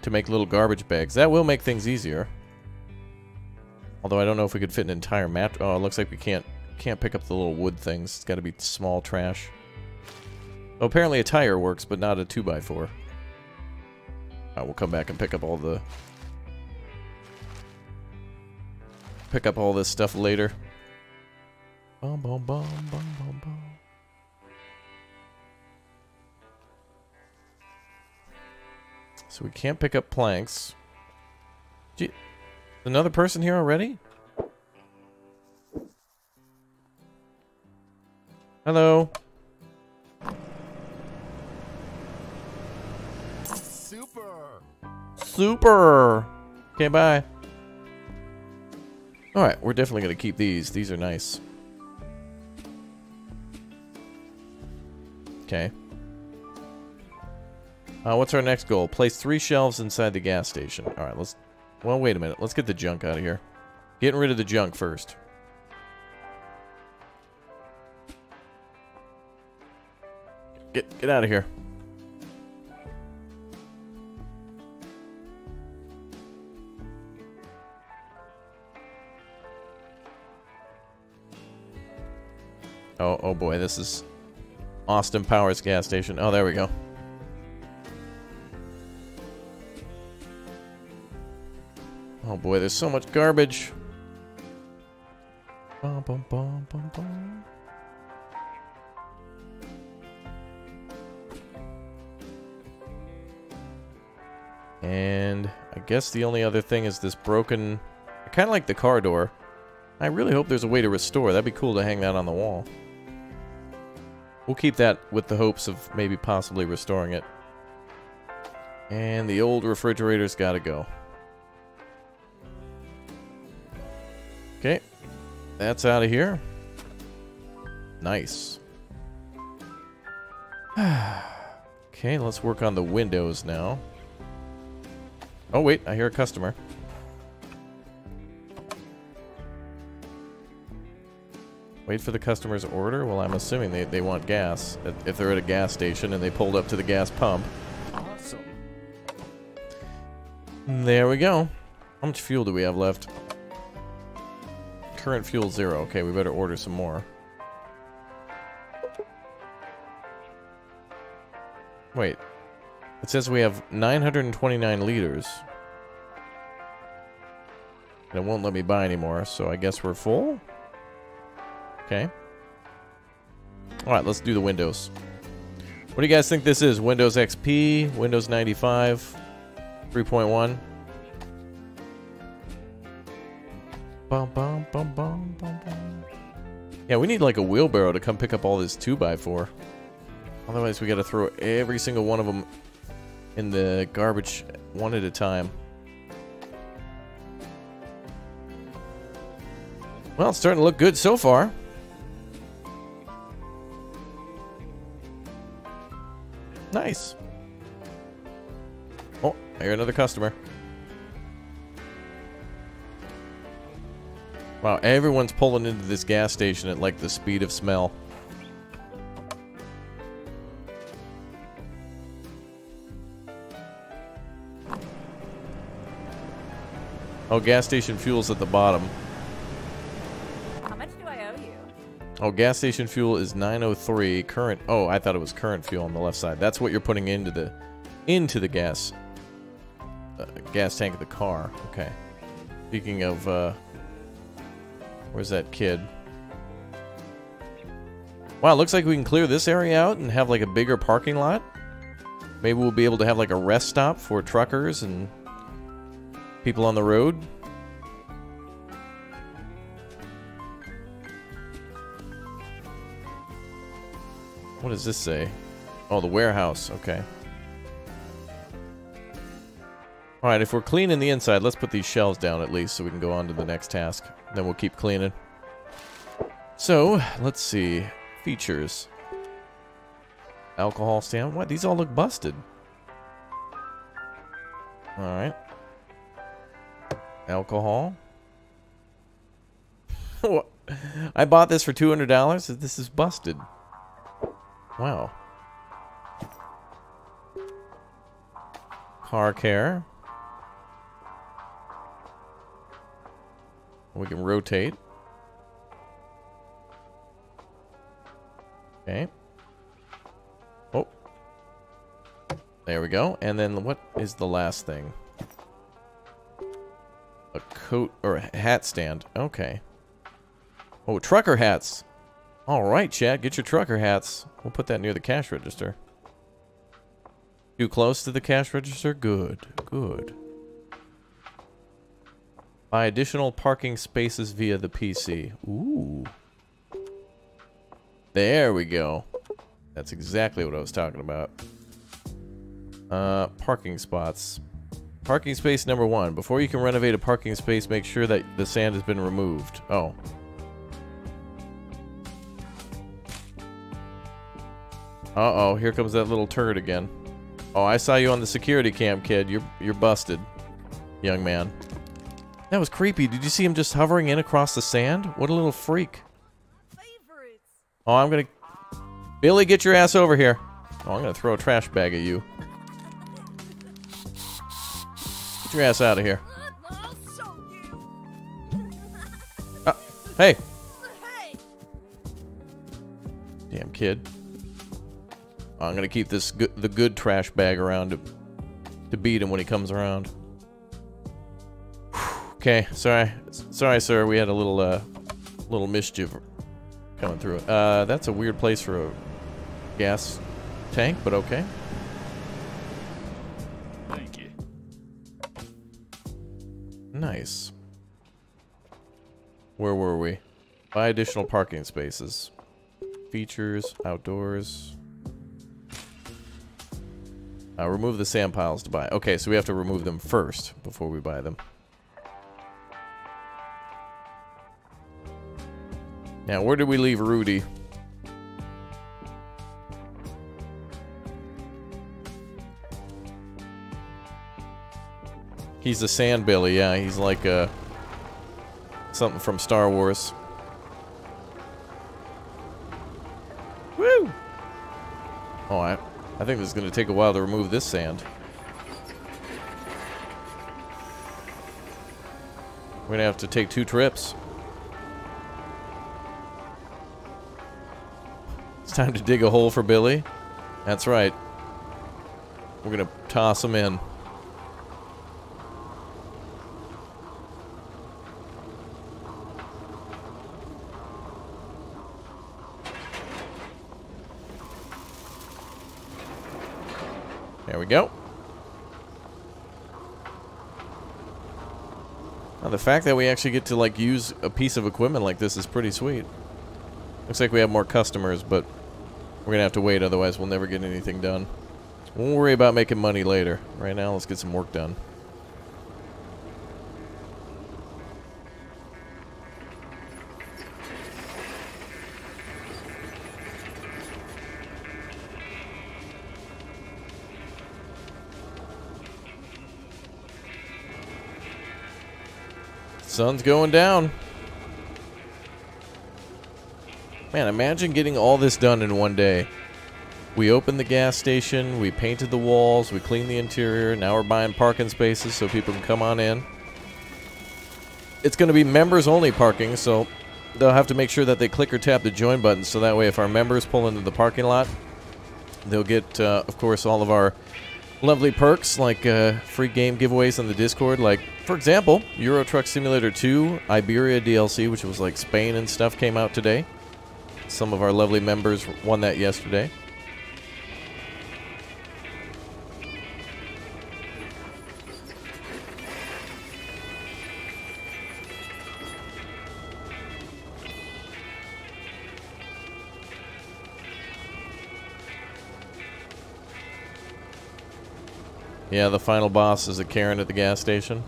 To make little garbage bags. That will make things easier. Although I don't know if we could fit an entire mat. Oh, it looks like we can't can't pick up the little wood things. It's got to be small trash. Oh, apparently a tire works, but not a 2x4. I will come back and pick up all the... Pick up all this stuff later. Bum, bum, bum, bum, bum, bum. So we can't pick up planks. Gee, another person here already? Hello. Super. Super. Okay, bye. Alright, we're definitely going to keep these. These are nice. Okay. Uh, what's our next goal? Place three shelves inside the gas station. Alright, let's... Well, wait a minute. Let's get the junk out of here. Getting rid of the junk first. Get, get out of here. Oh, oh boy, this is Austin Powers gas station. Oh, there we go. Oh boy, there's so much garbage. Bum, bum, bum. And I guess the only other thing is this broken... I kind of like the car door. I really hope there's a way to restore. That'd be cool to hang that on the wall. We'll keep that with the hopes of maybe possibly restoring it. And the old refrigerator's gotta go. Okay. That's out of here. Nice. okay, let's work on the windows now. Oh, wait, I hear a customer. Wait for the customer's order? Well, I'm assuming they, they want gas. If they're at a gas station and they pulled up to the gas pump. Awesome. There we go. How much fuel do we have left? Current fuel zero. Okay, we better order some more. Wait. It says we have 929 liters. And it won't let me buy anymore, so I guess we're full? Okay. Alright, let's do the Windows. What do you guys think this is? Windows XP? Windows 95? 3.1? Bum, bum, bum, bum, bum, bum. Yeah, we need like a wheelbarrow to come pick up all this 2x4. Otherwise, we gotta throw every single one of them in the garbage one at a time. Well, it's starting to look good so far. Nice. Oh, I hear another customer. Wow, everyone's pulling into this gas station at like the speed of smell. Oh, gas station fuel's at the bottom. How much do I owe you? Oh, gas station fuel is 903. Current. Oh, I thought it was current fuel on the left side. That's what you're putting into the into the gas uh, gas tank of the car. Okay. Speaking of, uh, where's that kid? Wow, looks like we can clear this area out and have like a bigger parking lot. Maybe we'll be able to have like a rest stop for truckers and people on the road. What does this say? Oh, the warehouse. Okay. Alright, if we're cleaning the inside, let's put these shelves down at least so we can go on to the next task. Then we'll keep cleaning. So, let's see. Features. Alcohol stand. What? These all look busted. Alright. Alcohol. I bought this for $200? This is busted. Wow. Car care. We can rotate. Okay. Oh. There we go. And then what is the last thing? A coat or a hat stand. Okay. Oh, trucker hats. All right, Chad, get your trucker hats. We'll put that near the cash register. Too close to the cash register? Good, good. Buy additional parking spaces via the PC. Ooh. There we go. That's exactly what I was talking about. Uh, parking spots. Parking space number one. Before you can renovate a parking space, make sure that the sand has been removed. Oh. Uh-oh, here comes that little turd again. Oh, I saw you on the security cam, kid. You're you're busted, young man. That was creepy. Did you see him just hovering in across the sand? What a little freak. Oh, I'm gonna... Billy, get your ass over here. Oh, I'm gonna throw a trash bag at you. Your ass out of here. Uh, hey! Damn kid. I'm gonna keep this good, the good trash bag around to, to beat him when he comes around. okay, sorry, sorry, sir. We had a little, uh, little mischief coming through. Uh, that's a weird place for a gas tank, but okay. Nice. Where were we? Buy additional parking spaces. Features, outdoors. Uh, remove the sand piles to buy. Okay, so we have to remove them first before we buy them. Now, where did we leave Rudy? He's a sand billy, yeah. He's like uh, something from Star Wars. Woo! Oh, I, I think this is going to take a while to remove this sand. We're going to have to take two trips. It's time to dig a hole for Billy. That's right. We're going to toss him in. We go. Now, the fact that we actually get to like use a piece of equipment like this is pretty sweet. Looks like we have more customers, but we're gonna have to wait, otherwise we'll never get anything done. We'll worry about making money later. Right now, let's get some work done. Sun's going down. Man, imagine getting all this done in one day. We opened the gas station, we painted the walls, we cleaned the interior, now we're buying parking spaces so people can come on in. It's going to be members only parking, so they'll have to make sure that they click or tap the join button so that way if our members pull into the parking lot, they'll get, uh, of course, all of our lovely perks like uh, free game giveaways on the Discord. Like, for example, Euro Truck Simulator 2 Iberia DLC, which was like Spain and stuff, came out today. Some of our lovely members won that yesterday. Yeah, the final boss is a Karen at the gas station.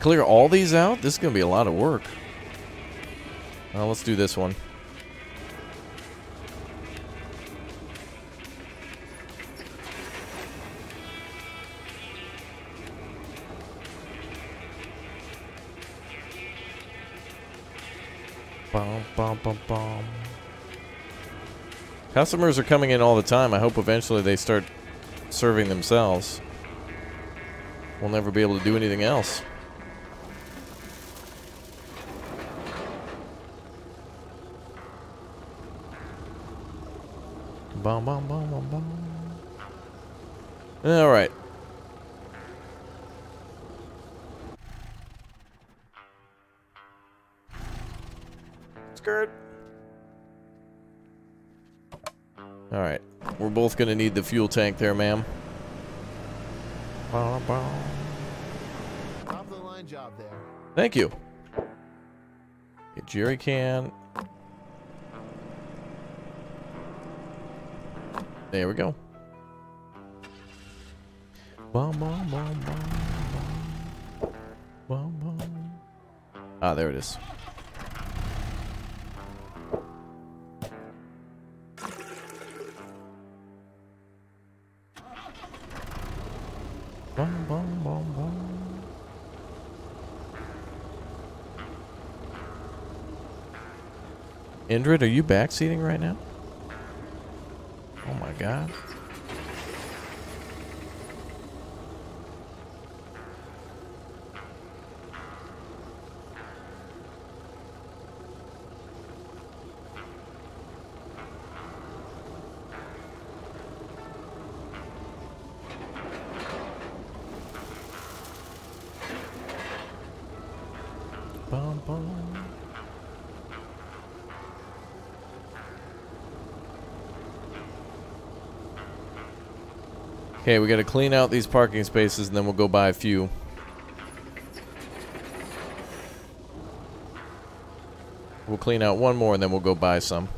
Clear all these out? This is going to be a lot of work. Well, let's do this one. Bum, bum, bum, bum. Customers are coming in all the time. I hope eventually they start serving themselves. We'll never be able to do anything else. Bum, bum, bum, bum, bum. All right. Skirt. All right. We're both going to need the fuel tank there, ma'am. Top of the line job there. Thank you. Get jerry can. There we go. Ah, there it is. Indrid, are you backseating right now? God. bum, bum. Okay, we got to clean out these parking spaces and then we'll go buy a few. We'll clean out one more and then we'll go buy some.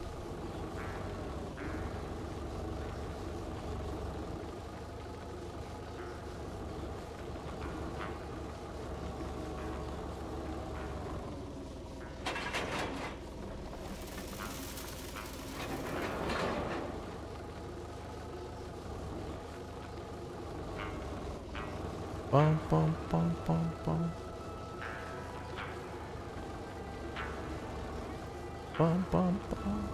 Bum, bum, bum, bum, bum. Bum, bum, bum.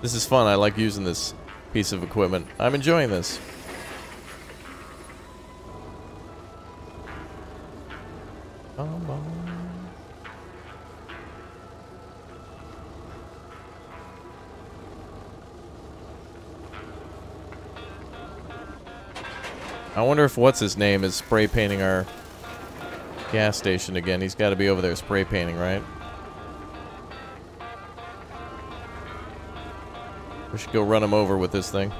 This is fun. I like using this piece of equipment. I'm enjoying this. Bum, bum. I wonder if what's his name is spray painting our gas station again. He's got to be over there spray painting, right? We should go run him over with this thing.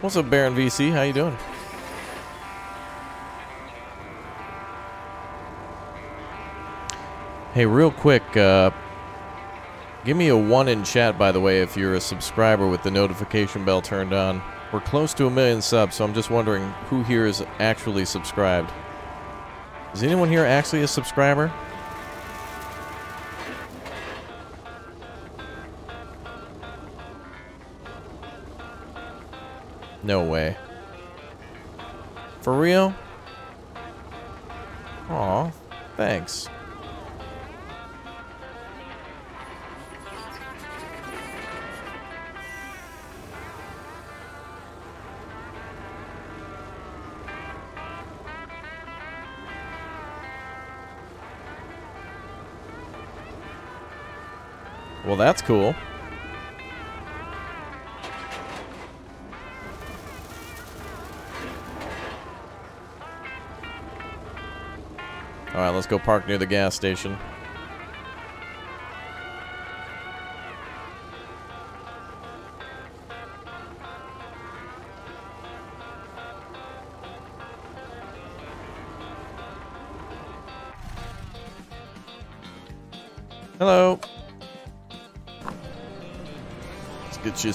What's up, Baron VC? How you doing? Hey, real quick, uh, give me a one in chat, by the way, if you're a subscriber with the notification bell turned on. We're close to a million subs, so I'm just wondering who here is actually subscribed. Is anyone here actually a subscriber? No way. For real? That's cool. Alright, let's go park near the gas station.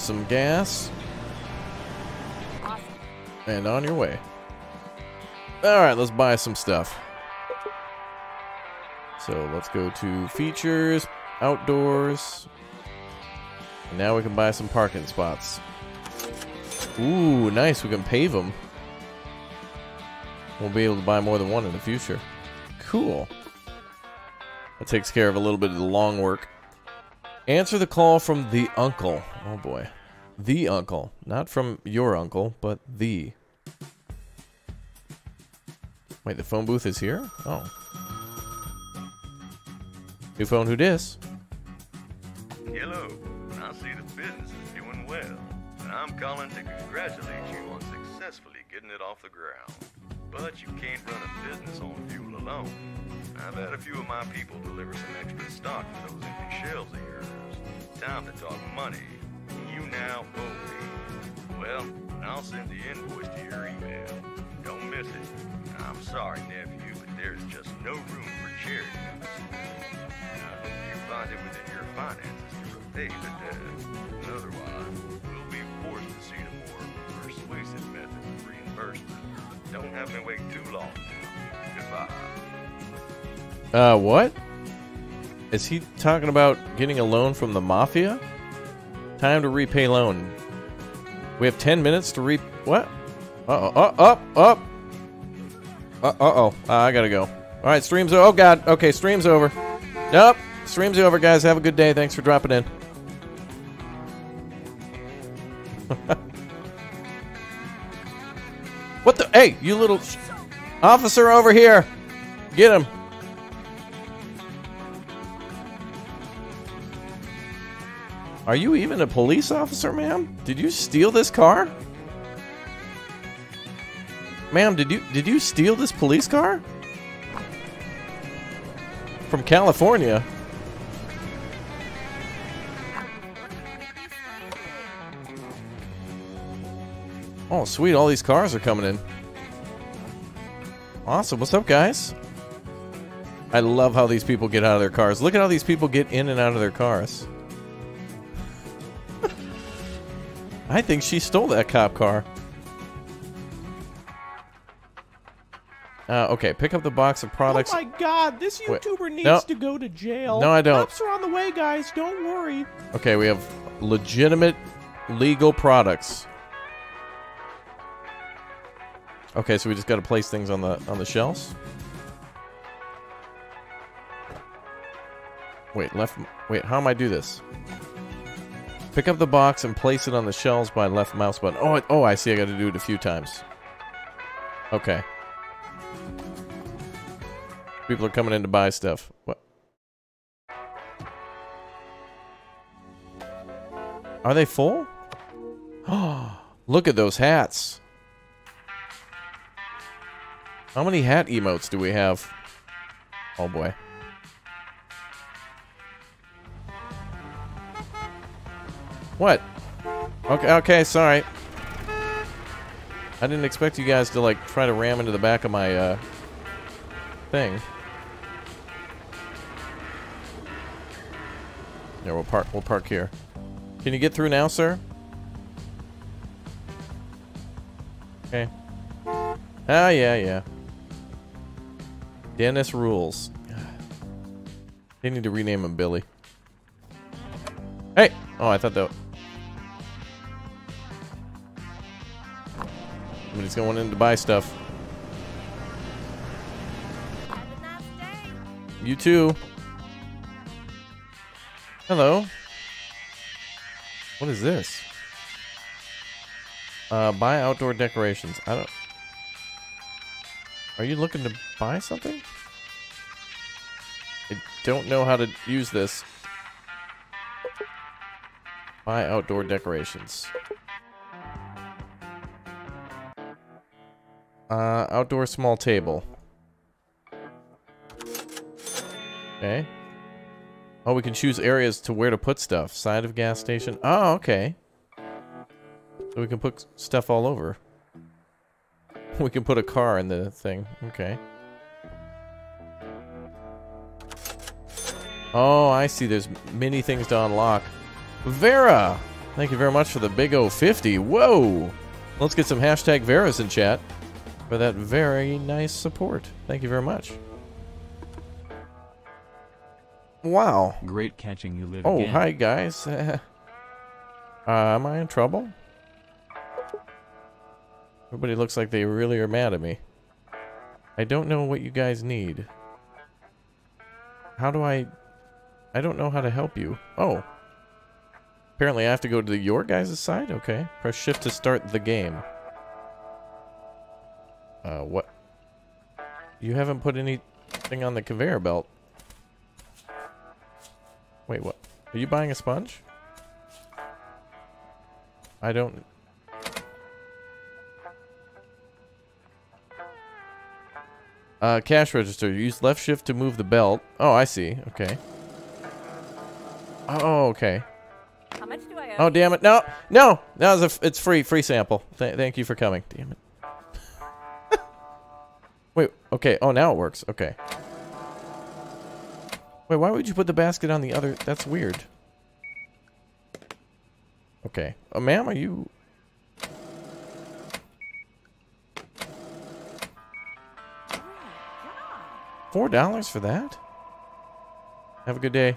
Some gas. Awesome. And on your way. Alright, let's buy some stuff. So let's go to features, outdoors. And now we can buy some parking spots. Ooh, nice. We can pave them. We'll be able to buy more than one in the future. Cool. That takes care of a little bit of the long work. Answer the call from the uncle. Oh boy. The uncle. Not from your uncle, but the. Wait, the phone booth is here? Oh. New phone, who dis? Hello. I see the business is doing well. And I'm calling to congratulate you on successfully getting it off the ground. But you can't run a business on fuel alone. I've had a few of my people deliver some extra stock for those empty shelves of yours. Time to talk money. The debt. Otherwise, we'll be forced to see a more persuasive method of reimbursement. Don't have me wait too long. Goodbye. Uh, what? Is he talking about getting a loan from the mafia? Time to repay loan. We have 10 minutes to re. What? Uh oh. Uh, up. Up. Uh oh. Uh, I gotta go. All right, stream's. Oh, God. Okay, stream's over. Nope. Stream's over, guys. Have a good day. Thanks for dropping in. what the? Hey, you little officer over here. Get him. Are you even a police officer, ma'am? Did you steal this car? Ma'am, did you did you steal this police car? From California? Oh, sweet. All these cars are coming in. Awesome. What's up, guys? I love how these people get out of their cars. Look at how these people get in and out of their cars. I think she stole that cop car. Uh, okay, pick up the box of products. Oh my god, this Wait, YouTuber needs no. to go to jail. No, I don't. Cops are on the way, guys. Don't worry. Okay, we have legitimate legal products. Okay, so we just got to place things on the on the shelves. Wait, left. Wait, how am I do this? Pick up the box and place it on the shelves by left mouse button. Oh, oh, I see. I got to do it a few times. Okay. People are coming in to buy stuff. What? Are they full? Oh, look at those hats. How many hat emotes do we have? Oh boy. What? Okay, okay, sorry. I didn't expect you guys to like try to ram into the back of my uh thing. Yeah, we'll park we'll park here. Can you get through now, sir? Okay. Ah, yeah, yeah. Dennis rules. They need to rename him Billy. Hey! Oh, I thought that... Somebody's going in to buy stuff. You too. Hello. What is this? Uh, buy outdoor decorations. I don't. Are you looking to buy something? I don't know how to use this. Buy outdoor decorations. Uh, outdoor small table. Okay. Oh, we can choose areas to where to put stuff. Side of gas station. Oh, okay. So we can put stuff all over. We can put a car in the thing. Okay. Oh, I see. There's many things to unlock. Vera! Thank you very much for the big O50. Whoa! Let's get some hashtag Veras in chat for that very nice support. Thank you very much. Wow. Great catching you live Oh, again. hi guys. uh, am I in trouble? Everybody looks like they really are mad at me. I don't know what you guys need. How do I... I don't know how to help you. Oh. Apparently I have to go to the, your guys' side? Okay. Press shift to start the game. Uh, what? You haven't put anything on the conveyor belt. Wait, what? Are you buying a sponge? I don't... Uh, cash register. Use left shift to move the belt. Oh, I see. Okay. Oh, okay. How much do I owe? Oh, damn it. No, no. No, it's, a f it's free. Free sample. Th thank you for coming. Damn it. Wait, okay. Oh, now it works. Okay. Wait, why would you put the basket on the other? That's weird. Okay. Uh, ma'am, are you... Four dollars for that? Have a good day.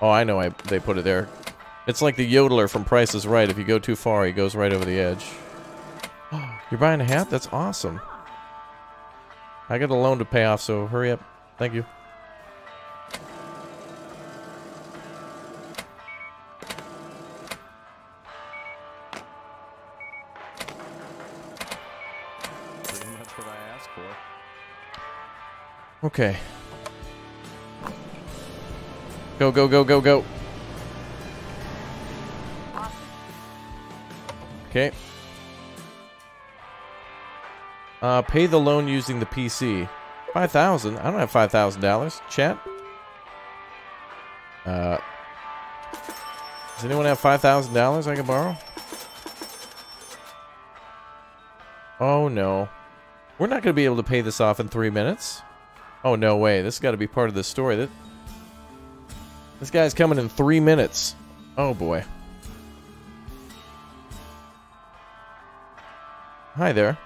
Oh, I know I they put it there. It's like the yodeler from Price is Right. If you go too far, he goes right over the edge. You're buying a hat? That's awesome. I got a loan to pay off, so hurry up. Thank you. Okay. Go, go, go, go, go. Okay. Uh, pay the loan using the PC. Five thousand. I don't have five thousand dollars. Chat. Uh, does anyone have five thousand dollars I can borrow? Oh no, we're not going to be able to pay this off in three minutes. Oh no way! This has got to be part of the story. That this guy's coming in three minutes. Oh boy. Hi there.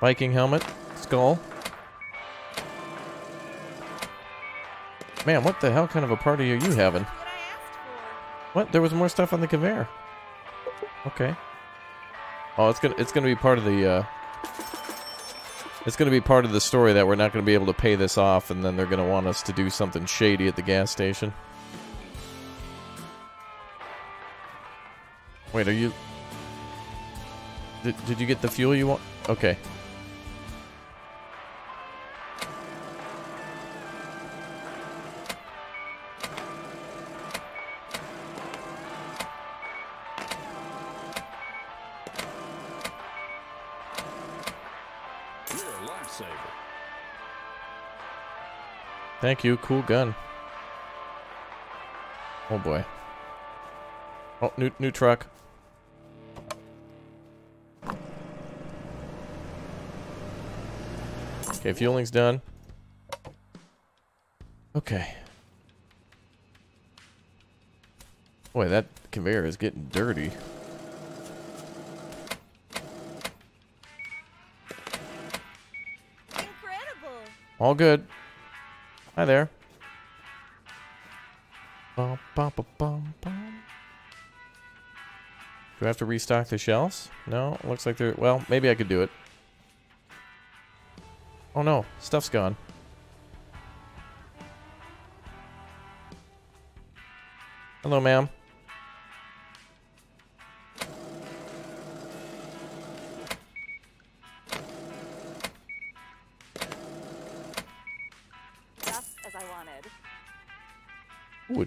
Viking helmet, skull. Man, what the hell kind of a party are you having? What What? There was more stuff on the conveyor. Okay. Oh, it's gonna it's gonna be part of the uh it's gonna be part of the story that we're not gonna be able to pay this off and then they're gonna want us to do something shady at the gas station. Wait, are you did, did you get the fuel you want? Okay. Thank you. Cool gun. Oh boy. Oh, new new truck. Okay, fueling's done. Okay. Boy, that conveyor is getting dirty. Incredible. All good. Hi there. Bum, bum, bum. Do I have to restock the shelves? No, looks like they're... Well, maybe I could do it. Oh no, stuff's gone. Hello, ma'am.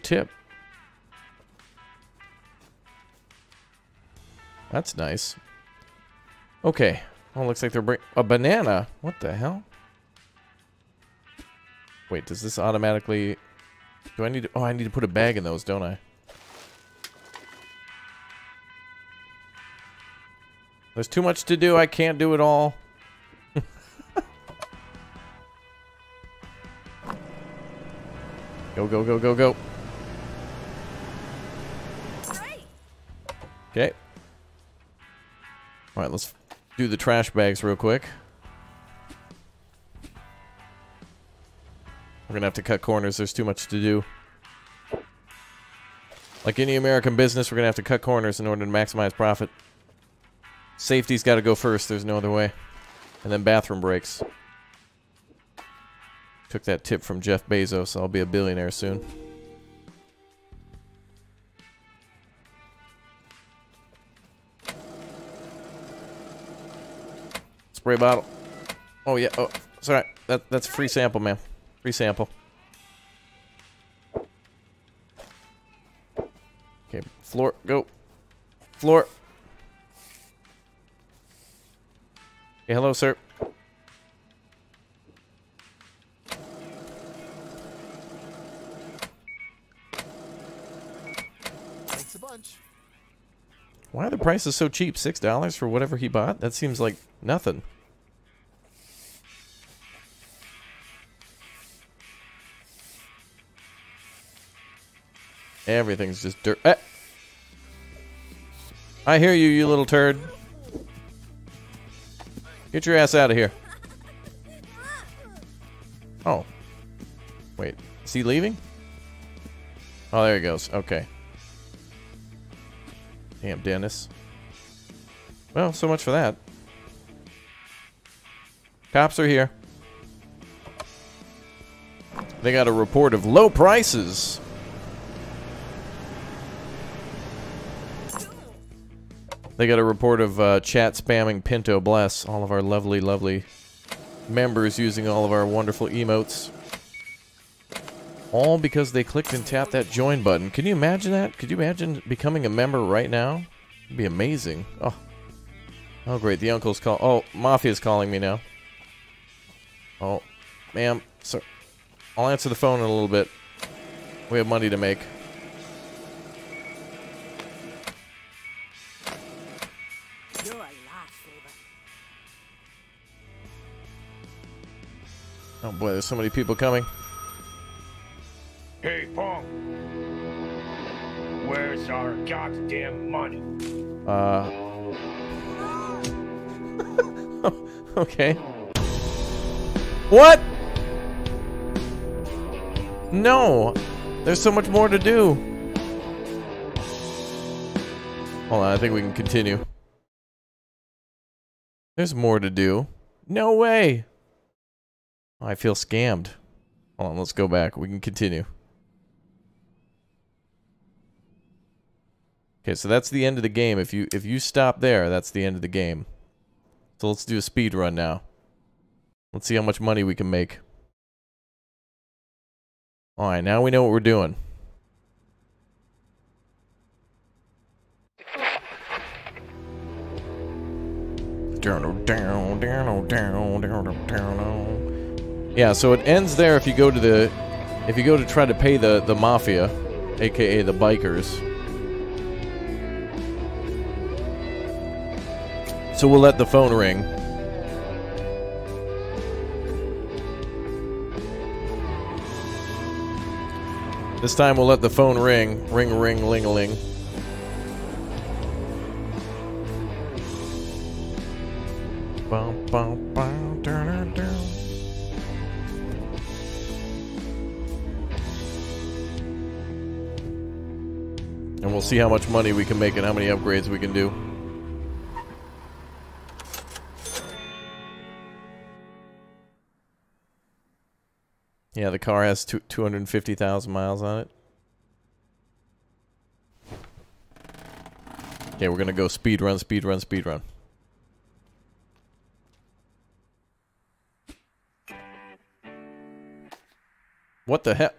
Tip. That's nice. Okay. Oh, looks like they're bring a banana. What the hell? Wait, does this automatically? Do I need to? Oh, I need to put a bag in those, don't I? There's too much to do. I can't do it all. go, go, go, go, go. Great. Okay. All right, let's do the trash bags real quick. We're to have to cut corners. There's too much to do. Like any American business, we're to have to cut corners in order to maximize profit. Safety's got to go first. There's no other way. And then bathroom breaks. Took that tip from Jeff Bezos. I'll be a billionaire soon. Spray bottle. Oh yeah. Oh, sorry. That that's a free sample, man. Free sample. Okay, floor, go. Floor. Okay, hello, sir. Why are the prices so cheap? Six dollars for whatever he bought? That seems like nothing. Everything's just dirt. Eh. I hear you, you little turd. Get your ass out of here. Oh. Wait. Is he leaving? Oh, there he goes. Okay. Damn, Dennis. Well, so much for that. Cops are here. They got a report of low prices. They got a report of uh, chat spamming Pinto Bless, all of our lovely, lovely members using all of our wonderful emotes. All because they clicked and tapped that join button. Can you imagine that? Could you imagine becoming a member right now? It'd be amazing. Oh. Oh, great. The uncle's call. Oh, Mafia's calling me now. Oh, ma'am. Sir. I'll answer the phone in a little bit. We have money to make. You're a lifesaver. Oh boy, there's so many people coming. Hey, Punk. Where's our goddamn money? Uh. okay. What? No! There's so much more to do. Hold on, I think we can continue. There's more to do. No way! Oh, I feel scammed. Hold on, let's go back. We can continue. Okay, so that's the end of the game. If you if you stop there, that's the end of the game. So let's do a speed run now. Let's see how much money we can make. Alright, now we know what we're doing. Yeah, so it ends there if you go to the if you go to try to pay the the mafia, aka the bikers. So we'll let the phone ring. This time we'll let the phone ring. Ring, ring, ling, ling. Bum, bum, bum, dun, dun. And we'll see how much money we can make and how many upgrades we can do. Yeah, the car has two, 250,000 miles on it. Okay, we're gonna go speed run, speed run, speed run. What the heck?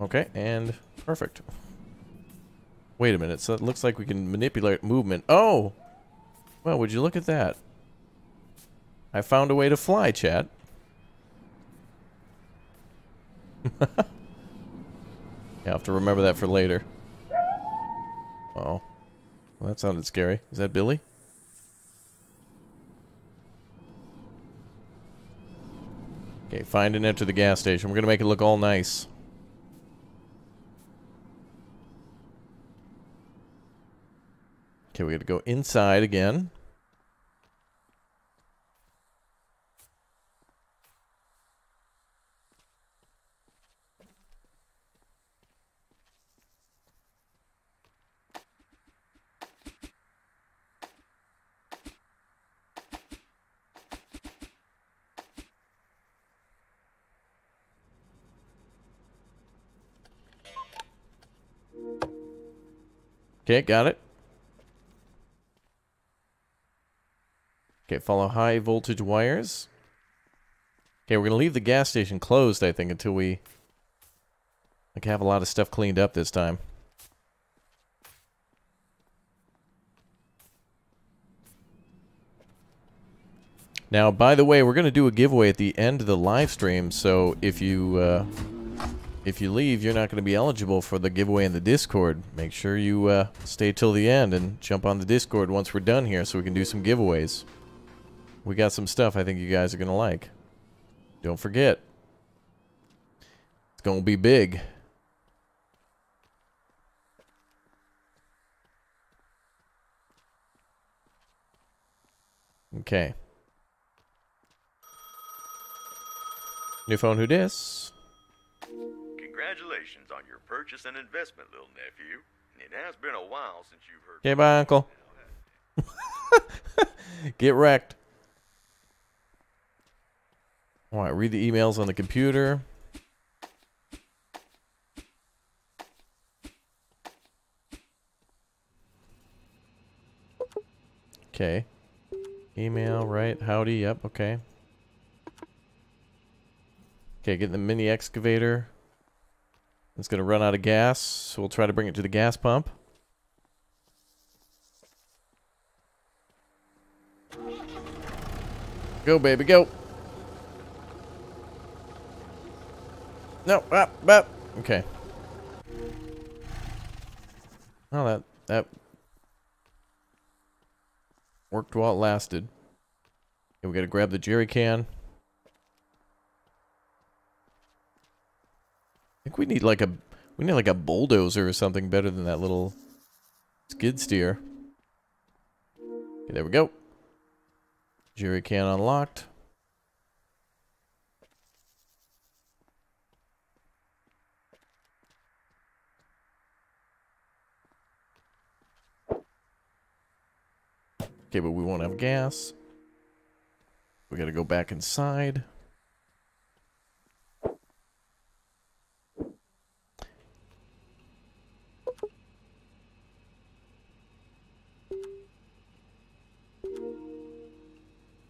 Okay, and perfect. Wait a minute, so it looks like we can manipulate movement. Oh! Well, would you look at that? I found a way to fly, chat. You have to remember that for later. Uh oh. Well, that sounded scary. Is that Billy? Okay, find and enter the gas station. We're going to make it look all nice. Okay, we got to go inside again. Okay, got it. Okay, follow high voltage wires. Okay, we're gonna leave the gas station closed, I think, until we like have a lot of stuff cleaned up this time. Now, by the way, we're gonna do a giveaway at the end of the live stream, so if you uh, if you leave, you're not going to be eligible for the giveaway in the Discord. Make sure you uh, stay till the end and jump on the Discord once we're done here so we can do some giveaways. We got some stuff I think you guys are going to like. Don't forget. It's going to be big. Okay. New phone, who dis? Congratulations on your purchase and investment, little nephew. It has been a while since you've heard. Okay, bye, Uncle. Get wrecked. All right, read the emails on the computer. Okay. Email, right? Howdy, yep, okay. Okay, get the mini excavator. It's going to run out of gas, so we'll try to bring it to the gas pump. Go, baby, go. No, up, up. Okay. Well, that that worked while it lasted. Okay, we got to grab the jerry can. Think we need like a we need like a bulldozer or something better than that little skid steer. Okay, there we go. Jerry can unlocked. Okay, but we won't have gas. We gotta go back inside.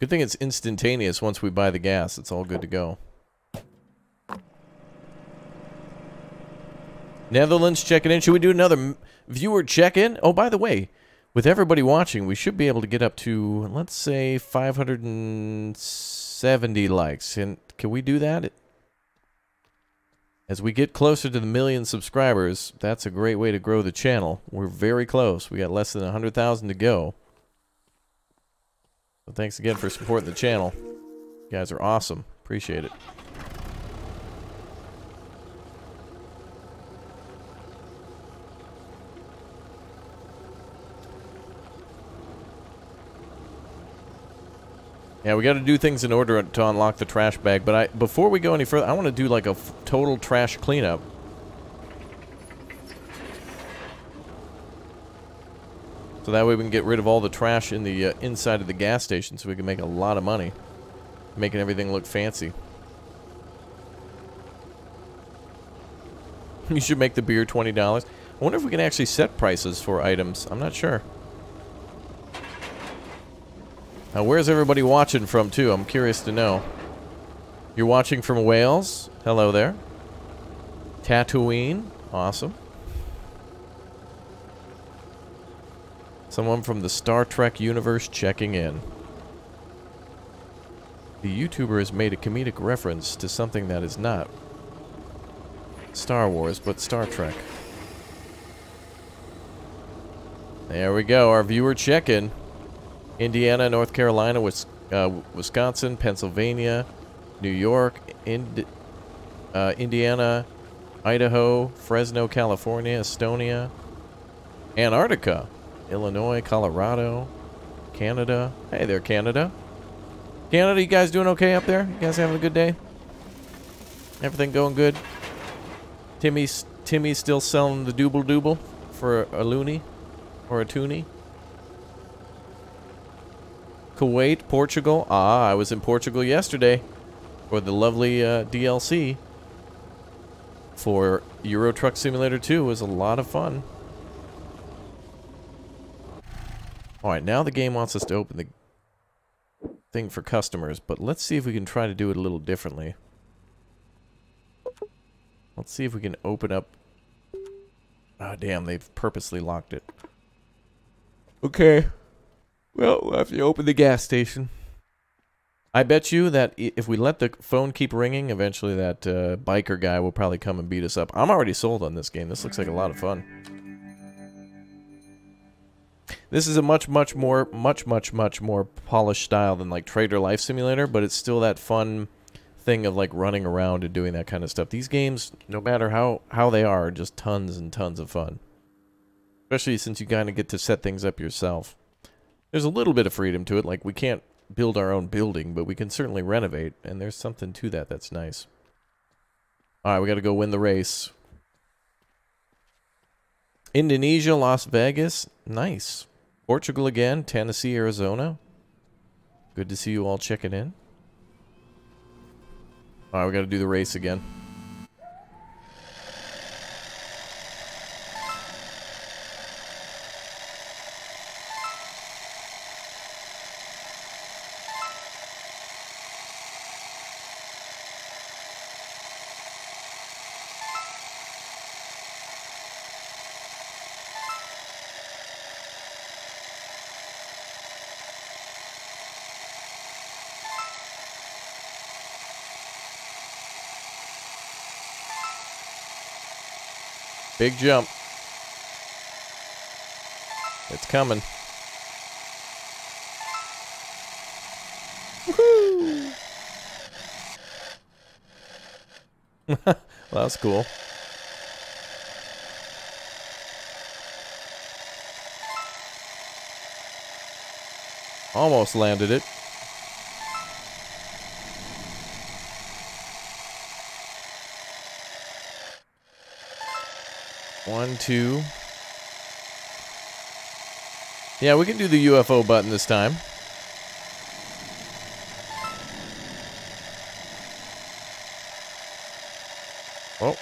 Good thing it's instantaneous once we buy the gas. It's all good to go. Netherlands checking in. Should we do another viewer check-in? Oh, by the way, with everybody watching, we should be able to get up to, let's say, 570 likes. And can we do that? As we get closer to the million subscribers, that's a great way to grow the channel. We're very close. We got less than 100,000 to go. So thanks again for supporting the channel. You guys are awesome. Appreciate it. Yeah, we got to do things in order to unlock the trash bag. But I, before we go any further, I want to do like a total trash cleanup. So that way we can get rid of all the trash in the uh, inside of the gas station, so we can make a lot of money, making everything look fancy. you should make the beer twenty dollars. I wonder if we can actually set prices for items. I'm not sure. Now, where's everybody watching from, too? I'm curious to know. You're watching from Wales? Hello there. Tatooine? Awesome. Someone from the Star Trek universe checking in. The YouTuber has made a comedic reference to something that is not Star Wars, but Star Trek. There we go, our viewer check-in. Indiana, North Carolina, Wis uh, Wisconsin, Pennsylvania, New York, Ind uh, Indiana, Idaho, Fresno, California, Estonia, Antarctica, Illinois, Colorado, Canada. Hey there, Canada. Canada, you guys doing okay up there? You guys having a good day? Everything going good? Timmy's Timmy's still selling the dooble dooble for a loonie or a toonie? Kuwait, Portugal. Ah, I was in Portugal yesterday for the lovely uh, DLC for Euro Truck Simulator 2. It was a lot of fun. Alright, now the game wants us to open the thing for customers, but let's see if we can try to do it a little differently. Let's see if we can open up... Oh, damn, they've purposely locked it. Okay. Well, we'll have to open the gas station. I bet you that if we let the phone keep ringing, eventually that uh, biker guy will probably come and beat us up. I'm already sold on this game. This looks like a lot of fun. This is a much, much more, much, much, much more polished style than like Trader Life Simulator, but it's still that fun thing of like running around and doing that kind of stuff. These games, no matter how how they are, are just tons and tons of fun. Especially since you kind of get to set things up yourself. There's a little bit of freedom to it, like we can't build our own building, but we can certainly renovate, and there's something to that that's nice. Alright, we gotta go win the race. Indonesia, Las Vegas, nice. Portugal again, Tennessee, Arizona. Good to see you all checking in. Alright, we gotta do the race again. Big jump. It's coming. well, that's cool. Almost landed it. One, two. Yeah, we can do the UFO button this time. Oh.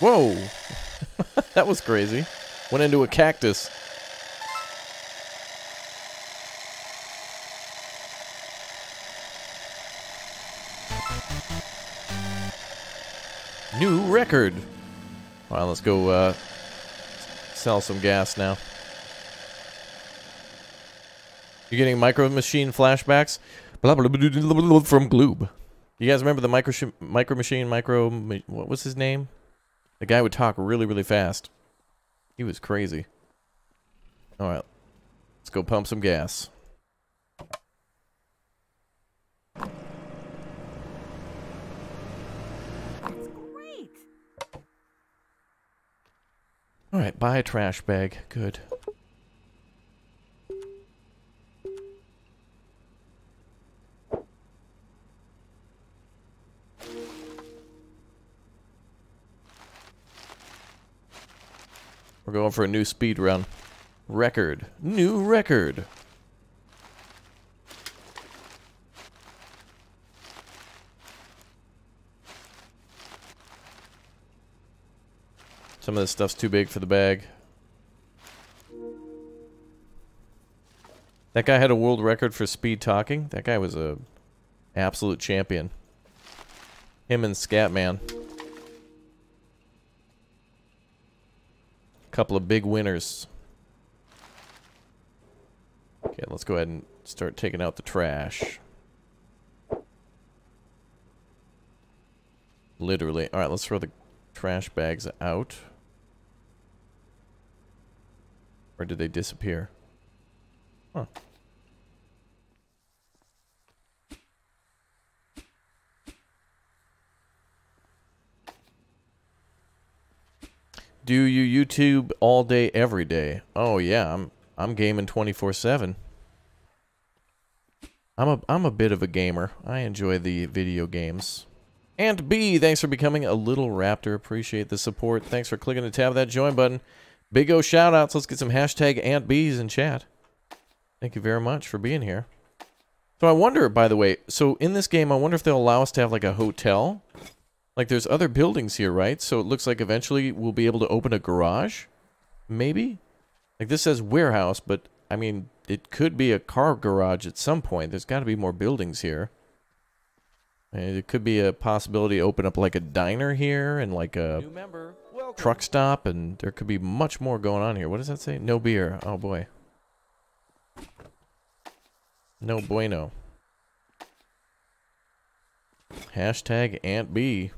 Whoa. that was crazy. Went into a cactus. Record. Well, let's go uh, sell some gas now. You're getting micro machine flashbacks? Blah, blah, blah, blah, blah, blah, from Gloob. You guys remember the micro, micro machine, micro. What was his name? The guy would talk really, really fast. He was crazy. Alright. Let's go pump some gas. Buy a trash bag. Good. We're going for a new speed run. Record. New record. Some of this stuff's too big for the bag. That guy had a world record for speed talking. That guy was a absolute champion. Him and Scatman. A Couple of big winners. Okay, let's go ahead and start taking out the trash. Literally. Alright, let's throw the trash bags out. Or did they disappear? Huh. Do you YouTube all day every day? Oh yeah, I'm I'm gaming 24/7. I'm a I'm a bit of a gamer. I enjoy the video games. And B, thanks for becoming a little raptor. Appreciate the support. Thanks for clicking the tab that join button. Big O shout outs. Let's get some hashtag Ant Bees in chat. Thank you very much for being here. So I wonder, by the way, so in this game, I wonder if they'll allow us to have like a hotel. Like there's other buildings here, right? So it looks like eventually we'll be able to open a garage. Maybe? Like this says warehouse, but I mean, it could be a car garage at some point. There's got to be more buildings here. And it could be a possibility to open up like a diner here and like a truck stop, and there could be much more going on here. What does that say? No beer. Oh boy. No bueno. Hashtag Ant B.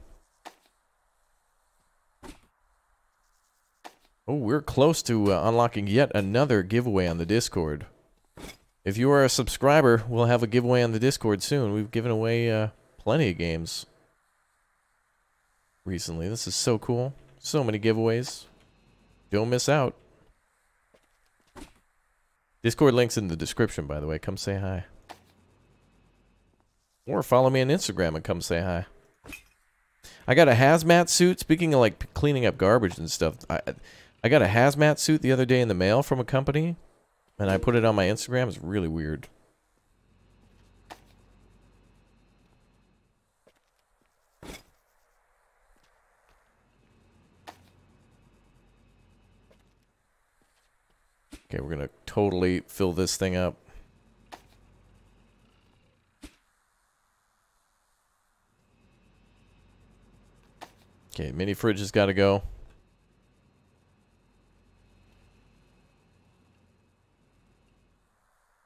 Oh, we're close to uh, unlocking yet another giveaway on the Discord. If you are a subscriber, we'll have a giveaway on the Discord soon. We've given away uh, plenty of games recently. This is so cool. So many giveaways. Don't miss out. Discord links in the description, by the way. Come say hi. Or follow me on Instagram and come say hi. I got a hazmat suit. Speaking of like cleaning up garbage and stuff, I I got a hazmat suit the other day in the mail from a company, and I put it on my Instagram. It's really weird. Okay, we're gonna totally fill this thing up. Okay, mini fridge has got to go.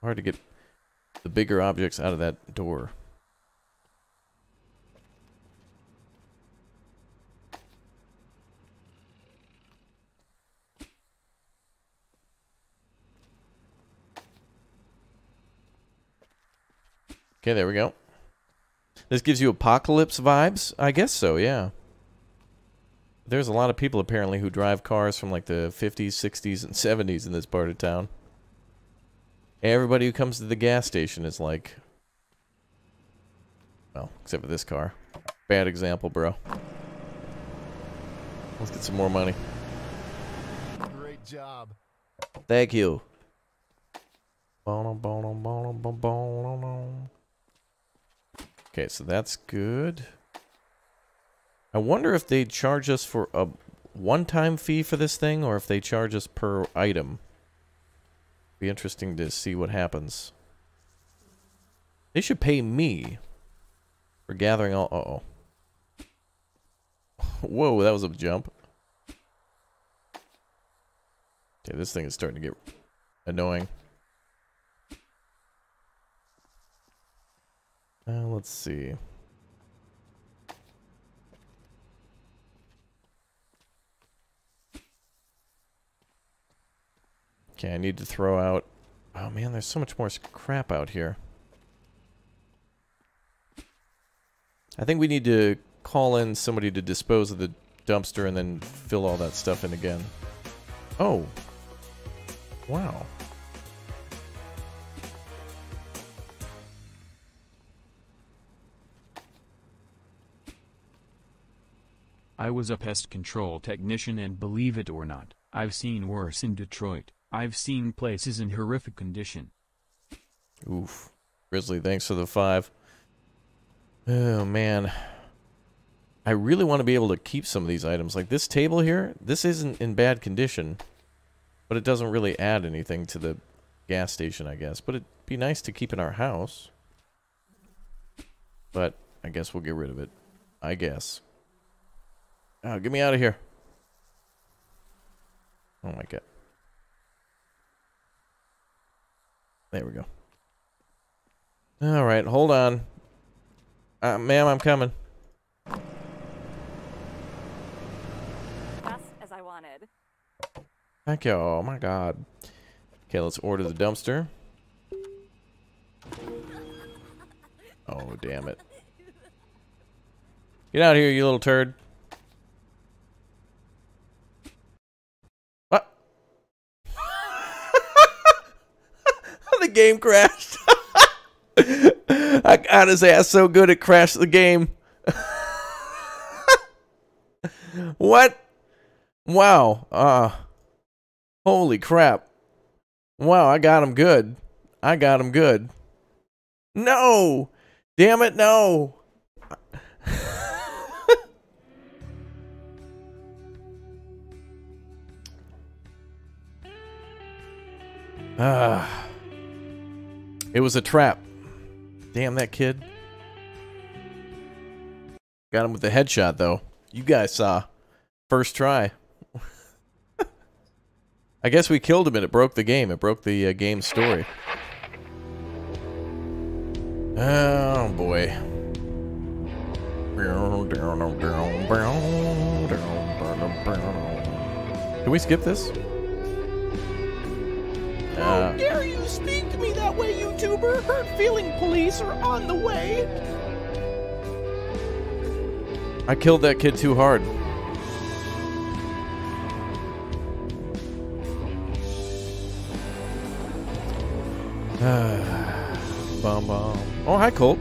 Hard to get the bigger objects out of that door. Okay, there we go. This gives you apocalypse vibes? I guess so, yeah. There's a lot of people apparently who drive cars from like the 50s, 60s, and 70s in this part of town. Everybody who comes to the gas station is like... Well, except for this car. Bad example, bro. Let's get some more money. Great job. Thank you. Okay, so that's good. I wonder if they charge us for a one-time fee for this thing or if they charge us per item. Be interesting to see what happens. They should pay me for gathering all. Uh oh. Whoa, that was a jump. Okay, this thing is starting to get annoying. Uh, let's see. Okay, I need to throw out... Oh man, there's so much more crap out here. I think we need to call in somebody to dispose of the dumpster and then fill all that stuff in again. Oh. Wow. I was a pest control technician and believe it or not, I've seen worse in Detroit. I've seen places in horrific condition. Oof. Grizzly, thanks for the five. Oh, man. I really want to be able to keep some of these items. Like this table here, this isn't in bad condition. But it doesn't really add anything to the gas station, I guess. But it'd be nice to keep in our house. But I guess we'll get rid of it. I guess. Oh, get me out of here. Oh my god. There we go. All right, hold on. Uh, ma'am, I'm coming. Just as I wanted. Thank you. Oh my god. Okay, let's order the dumpster. Oh, damn it. Get out of here, you little turd. Game crashed. I got his ass so good it crashed the game. what? Wow. Uh Holy crap. Wow, I got him good. I got him good. No! Damn it, no! Ah. It was a trap. Damn that kid. Got him with the headshot, though. You guys saw. First try. I guess we killed him and it broke the game. It broke the uh, game story. Oh boy. Can we skip this? How Uh, dare you speak to me that way, YouTuber? Hurt feeling police are on the way. I killed that kid too hard. bum, bum. Oh, hi, Colt.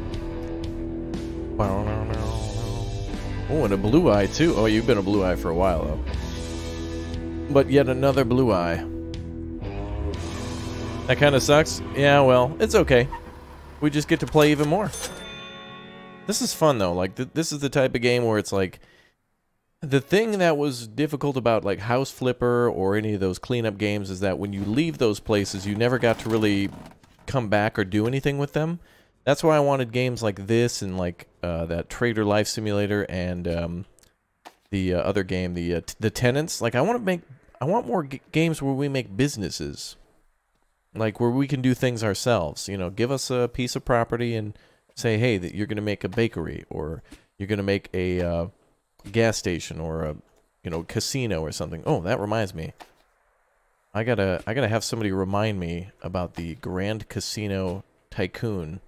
Oh, and a blue eye, too. Oh, you've been a blue eye for a while, though. But yet another blue eye. That kind of sucks. Yeah, well, it's okay. We just get to play even more. This is fun though. Like th this is the type of game where it's like the thing that was difficult about like House Flipper or any of those cleanup games is that when you leave those places, you never got to really come back or do anything with them. That's why I wanted games like this and like uh, that Trader Life Simulator and um, the uh, other game, the uh, the Tenants. Like I want to make, I want more games where we make businesses. Like where we can do things ourselves. You know, give us a piece of property and say, hey, that you're going to make a bakery or you're going to make a uh, gas station or a you know casino or something. Oh, that reminds me. I gotta I gotta have somebody remind me about the Grand Casino Tycoon.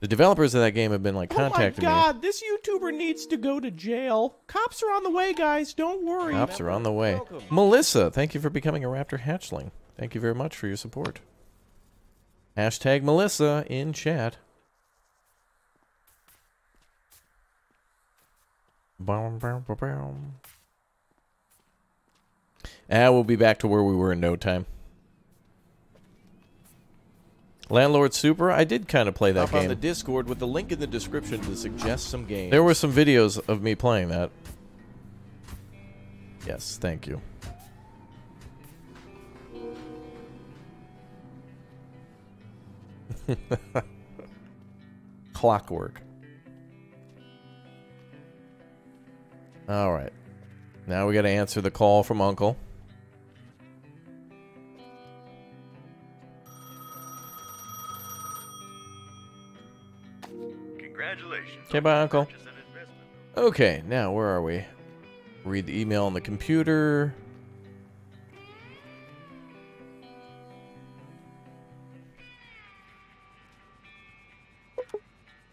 The developers of that game have been like Oh my contacting me. god, this YouTuber needs to go to jail. Cops are on the way, guys. Don't worry. Cops are on the way. Melissa, thank you for becoming a Raptor hatchling. Thank you very much for your support. Hashtag Melissa in chat. Boom, boom, boom, boom. Ah, we'll be back to where we were in no time. Landlord Super, I did kind of play that Hop game. on the Discord with the link in the description to suggest some games. There were some videos of me playing that. Yes, thank you. Clockwork. All right. Now we got to answer the call from Uncle. Congratulations. Okay, bye, Uncle. purchase and investment. Okay, now where are we? Read the email on the computer.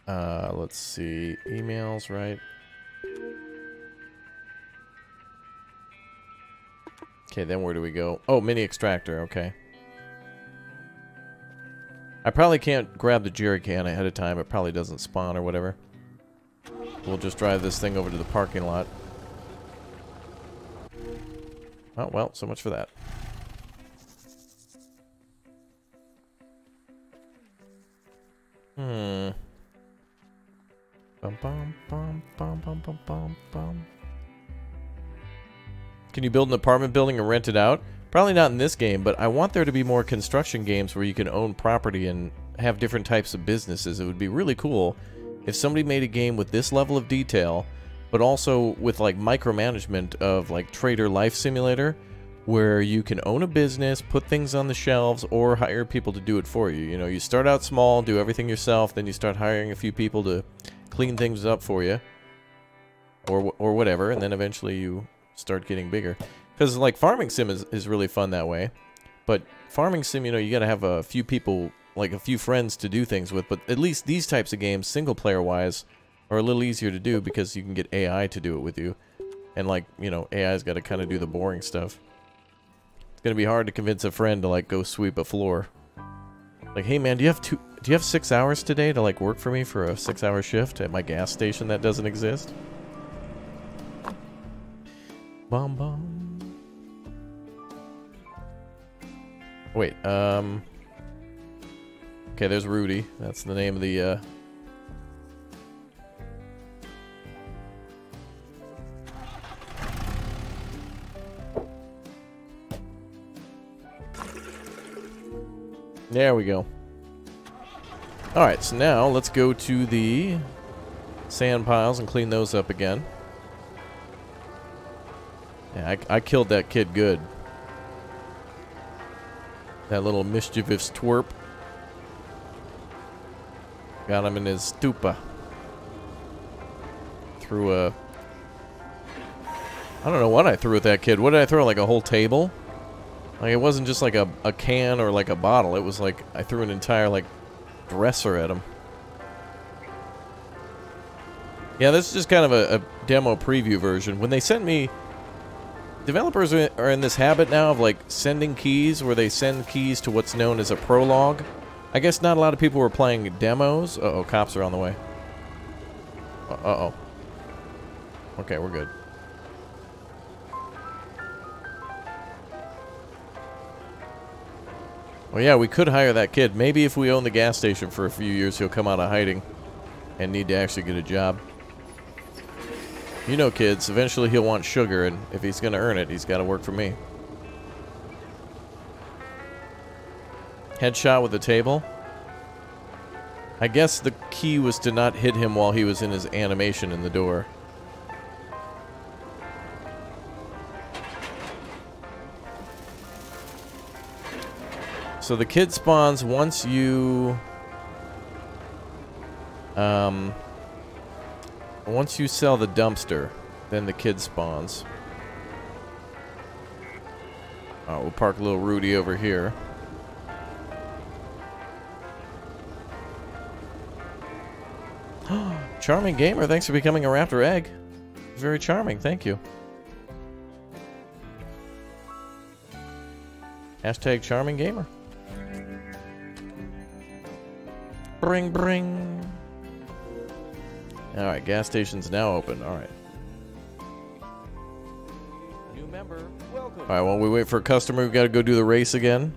Uh, let's see. Emails, right? Okay, then where do we go? Oh, mini extractor, okay. I probably can't grab the jerry can ahead of time. It probably doesn't spawn or whatever. We'll just drive this thing over to the parking lot. Oh, well, so much for that. Hmm. Bum, bum, bum. Can you build an apartment building and rent it out? Probably not in this game, but I want there to be more construction games where you can own property and have different types of businesses. It would be really cool if somebody made a game with this level of detail, but also with like micromanagement of like Trader Life Simulator, where you can own a business, put things on the shelves, or hire people to do it for you. You know, you start out small, do everything yourself, then you start hiring a few people to clean things up for you, or or whatever, and then eventually you start getting bigger. Because like farming sim is, is really fun that way, but farming sim, you know, you got to have a few people, like a few friends to do things with. But at least these types of games, single player wise, are a little easier to do because you can get AI to do it with you, and like you know, AI's got to kind of do the boring stuff. It's gonna be hard to convince a friend to like go sweep a floor. Like, hey man, do you have two? Do you have six hours today to like work for me for a six-hour shift at my gas station that doesn't exist? Bum bum. Wait, um. Okay, there's Rudy. That's the name of the, uh. There we go. Alright, so now let's go to the sand piles and clean those up again. Yeah, I, I killed that kid good. That little mischievous twerp. Got him in his stupa. Threw a... I don't know what I threw at that kid. What did I throw? Like a whole table? Like it wasn't just like a, a can or like a bottle. It was like I threw an entire like dresser at him. Yeah, this is just kind of a, a demo preview version. When they sent me developers are in this habit now of like sending keys where they send keys to what's known as a prologue. I guess not a lot of people were playing demos. Uh oh, cops are on the way. Uh oh. Okay, we're good. Well, yeah, we could hire that kid. Maybe if we own the gas station for a few years, he'll come out of hiding and need to actually get a job. You know, kids, eventually he'll want sugar, and if he's going to earn it, he's got to work for me. Headshot with the table. I guess the key was to not hit him while he was in his animation in the door. So the kid spawns once you um once you sell the dumpster, then the kid spawns. Oh, we'll park little Rudy over here. charming gamer, thanks for becoming a raptor egg. Very charming, thank you. Hashtag charming gamer. Bring, bring. All right, gas station's now open. All right. New member, welcome. All right, while we wait for a customer, we've got to go do the race again.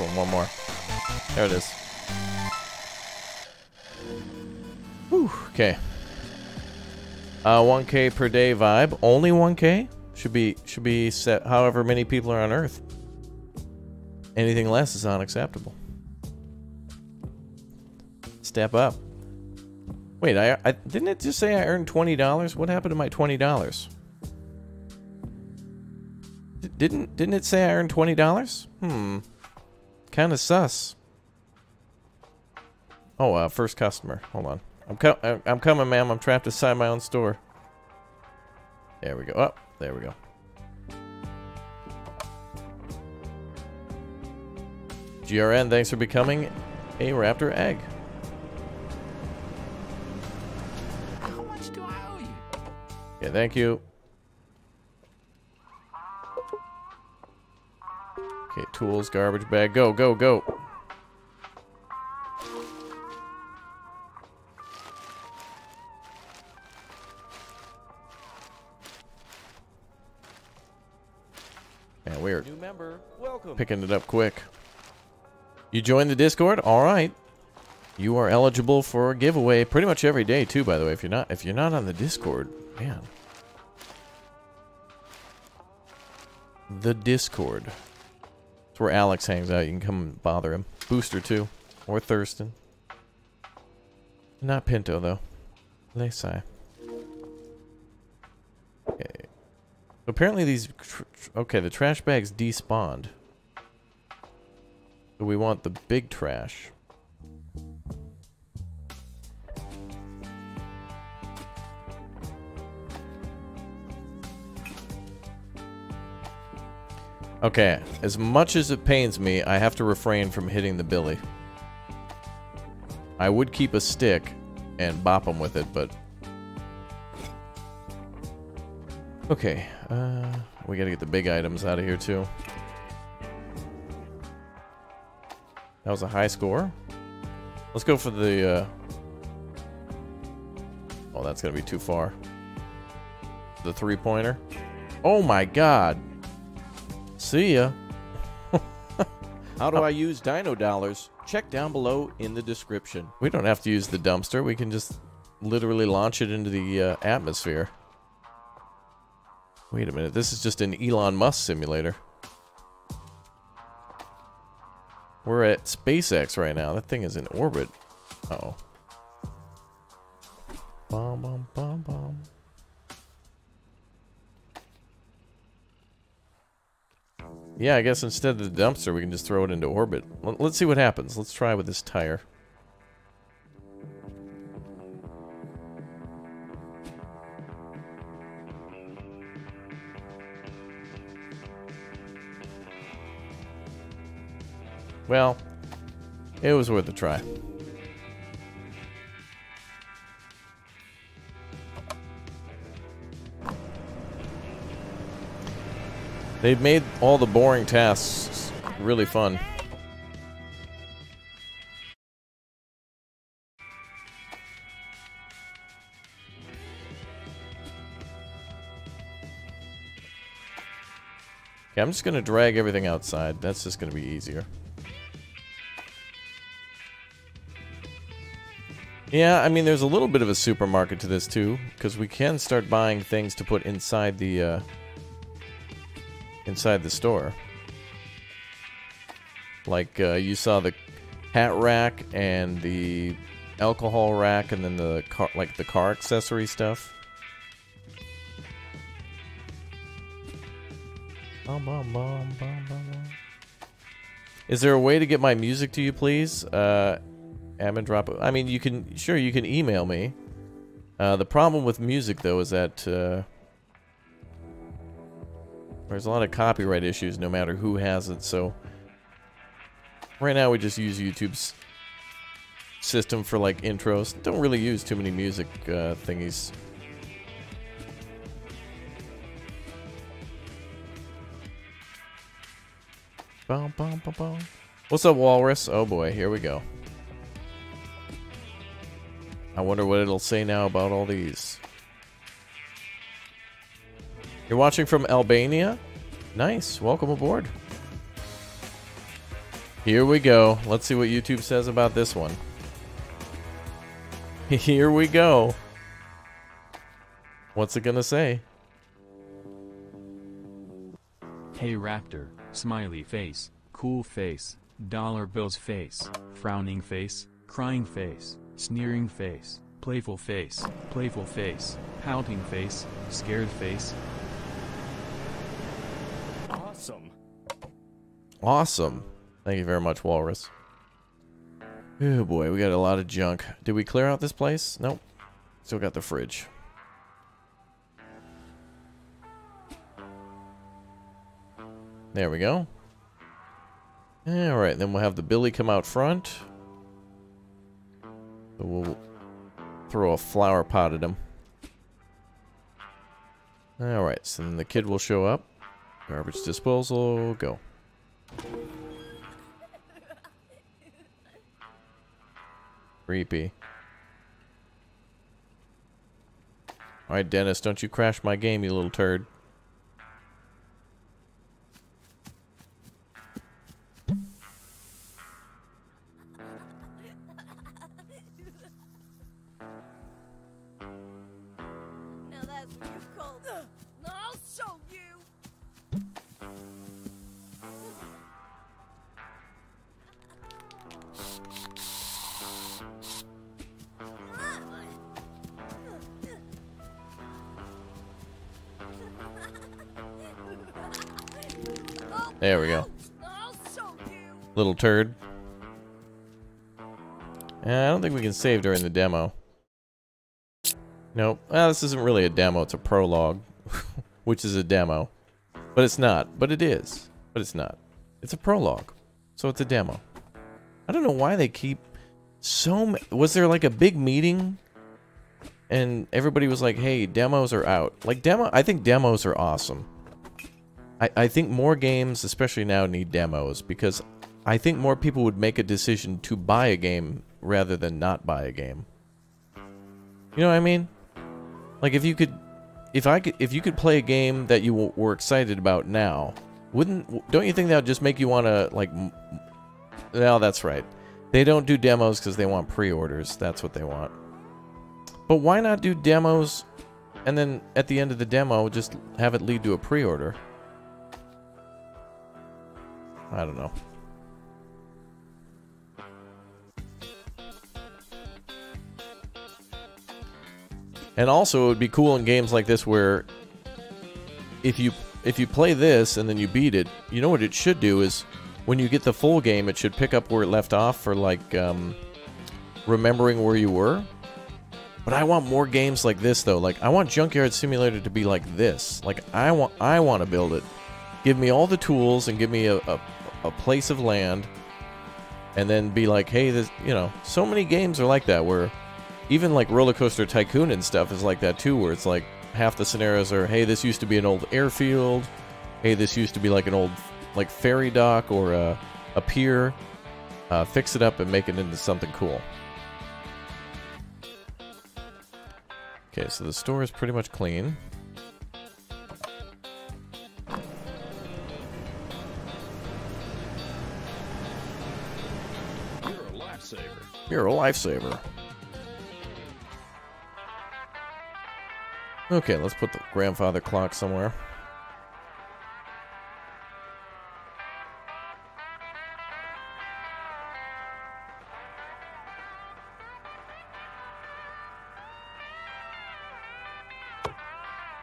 One, one more. There it is. Whew, okay. Uh, 1K per day vibe. Only 1K? Should be should be set however many people are on Earth. Anything less is unacceptable. Step up. Wait, I, I didn't it just say I earned twenty dollars? What happened to my twenty dollars? Didn't didn't it say I earned twenty dollars? Hmm, kind of sus. Oh, uh, first customer. Hold on, I'm co I- I'm coming, ma'am. I'm trapped inside my own store. There we go. Oh, there we go. GRN, thanks for becoming a Raptor egg. How much do I owe you? Yeah, thank you. Okay, tools, garbage bag. Go, go, go. Yeah, we're New member, welcome. picking it up quick. You joined the Discord? All right. You are eligible for a giveaway pretty much every day too, by the way. If you're not if you're not on the Discord, man. The Discord. It's where Alex hangs out. You can come and bother him. Booster too. Or Thurston. Not Pinto though. Lesai. Okay. Eh, apparently these okay, the trash bags despawned. So we want the big trash. Okay, as much as it pains me, I have to refrain from hitting the billy. I would keep a stick and bop him with it, but... Okay, uh, we gotta get the big items out of here too. That was a high score. Let's go for the, uh... Oh, that's gonna be too far. The three-pointer. Oh my god! See ya. How do I use Dino Dollars? Check down below in the description. We don't have to use the dumpster. We can just literally launch it into the uh, atmosphere. Wait a minute. This is just an Elon Musk simulator. We're at SpaceX right now. That thing is in orbit. Uh oh. Bum, bum, bum, bum. Yeah, I guess instead of the dumpster, we can just throw it into orbit. Let's see what happens. Let's try with this tire. Well, it was worth a try. They've made all the boring tasks really fun. Okay, I'm just gonna drag everything outside. That's just gonna be easier. Yeah, I mean, there's a little bit of a supermarket to this too, because we can start buying things to put inside the uh, inside the store. Like uh, you saw the hat rack and the alcohol rack, and then the car, like the car accessory stuff. Is there a way to get my music to you, please? Uh, Ammon drop. I mean, you can sure you can email me. Uh, the problem with music though is that uh, there's a lot of copyright issues, no matter who has it. So right now we just use YouTube's system for like intros. Don't really use too many music uh, thingies. Bum, bum, bum. What's up, Walrus? Oh boy, here we go. I wonder what it'll say now about all these. You're watching from Albania? Nice. Welcome aboard. Here we go. Let's see what YouTube says about this one. Here we go. What's it gonna say? Hey Raptor, smiley face, cool face, dollar bills face, frowning face, crying face, sneering face, playful face, playful face, pouting face, scared face. Awesome. Thank you very much, Walrus. Oh boy, we got a lot of junk. Did we clear out this place? Nope. Still got the fridge. There we go. Alright, then we'll have the Billy come out front. We'll throw a flower pot at him. Alright, so then the kid will show up. Garbage disposal, go. Creepy. Alright, Dennis, don't you crash my game, you little turd. There we go. Little turd. Uh, I don't think we can save during the demo. Nope. Well, this isn't really a demo, it's a prologue. which is a demo. But it's not. But it is. But it's not. It's a prologue. So it's a demo. I don't know why they keep so Was there like a big meeting? And everybody was like, hey, demos are out. Like, demo. I think demos are awesome. I, I think more games, especially now, need demos because I think more people would make a decision to buy a game rather than not buy a game. You know what I mean? Like if you could, if I could, if you could play a game that you were excited about now, wouldn't? Don't you think that would just make you want to like well, that's right. They don't do demos because they want pre-orders. That's what they want. But why not do demos and then at the end of the demo just have it lead to a pre-order? I don't know. And also, it would be cool in games like this where if you if you play this and then you beat it, you know what it should do is when you get the full game, it should pick up where it left off for like um, remembering where you were. But I want more games like this though. Like I want Junkyard Simulator to be like this. Like I want I want to build it. Give me all the tools and give me a, a, a place of land and then be like, hey, this you know, so many games are like that where even like Roller Coaster Tycoon and stuff is like that too, where it's like half the scenarios are, hey, this used to be an old airfield. Hey, this used to be like an old like ferry dock or a, a pier. Uh, fix it up and make it into something cool. Okay, so the store is pretty much clean. You're a lifesaver. Okay, let's put the grandfather clock somewhere.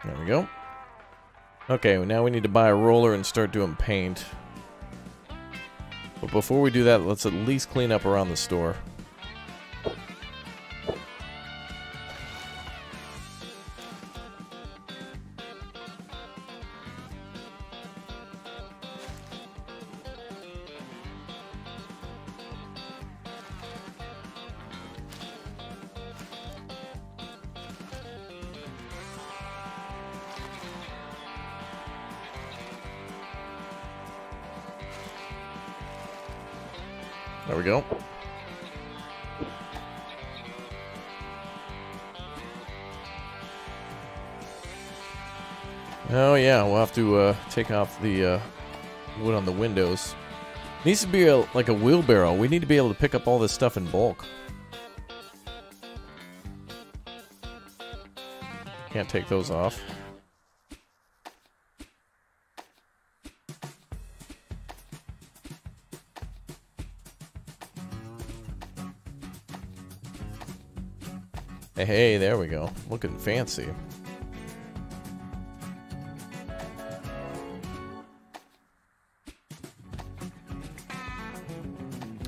There we go. Okay, now we need to buy a roller and start doing paint. But before we do that, let's at least clean up around the store. There we go. Oh yeah, we'll have to uh, take off the uh, wood on the windows. Needs to be a, like a wheelbarrow. We need to be able to pick up all this stuff in bulk. Can't take those off. Hey, there we go. Looking fancy.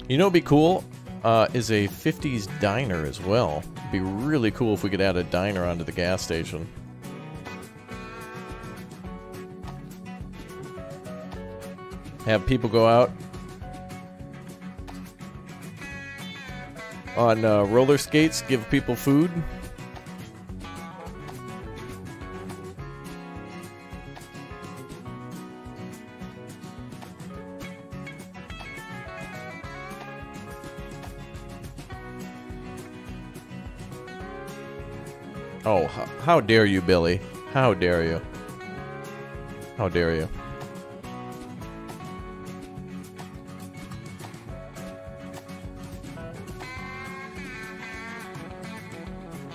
You know, be cool uh, is a 50s diner as well. It'd be really cool if we could add a diner onto the gas station. Have people go out on uh, roller skates, give people food. Oh, how, how dare you, Billy? How dare you? How dare you?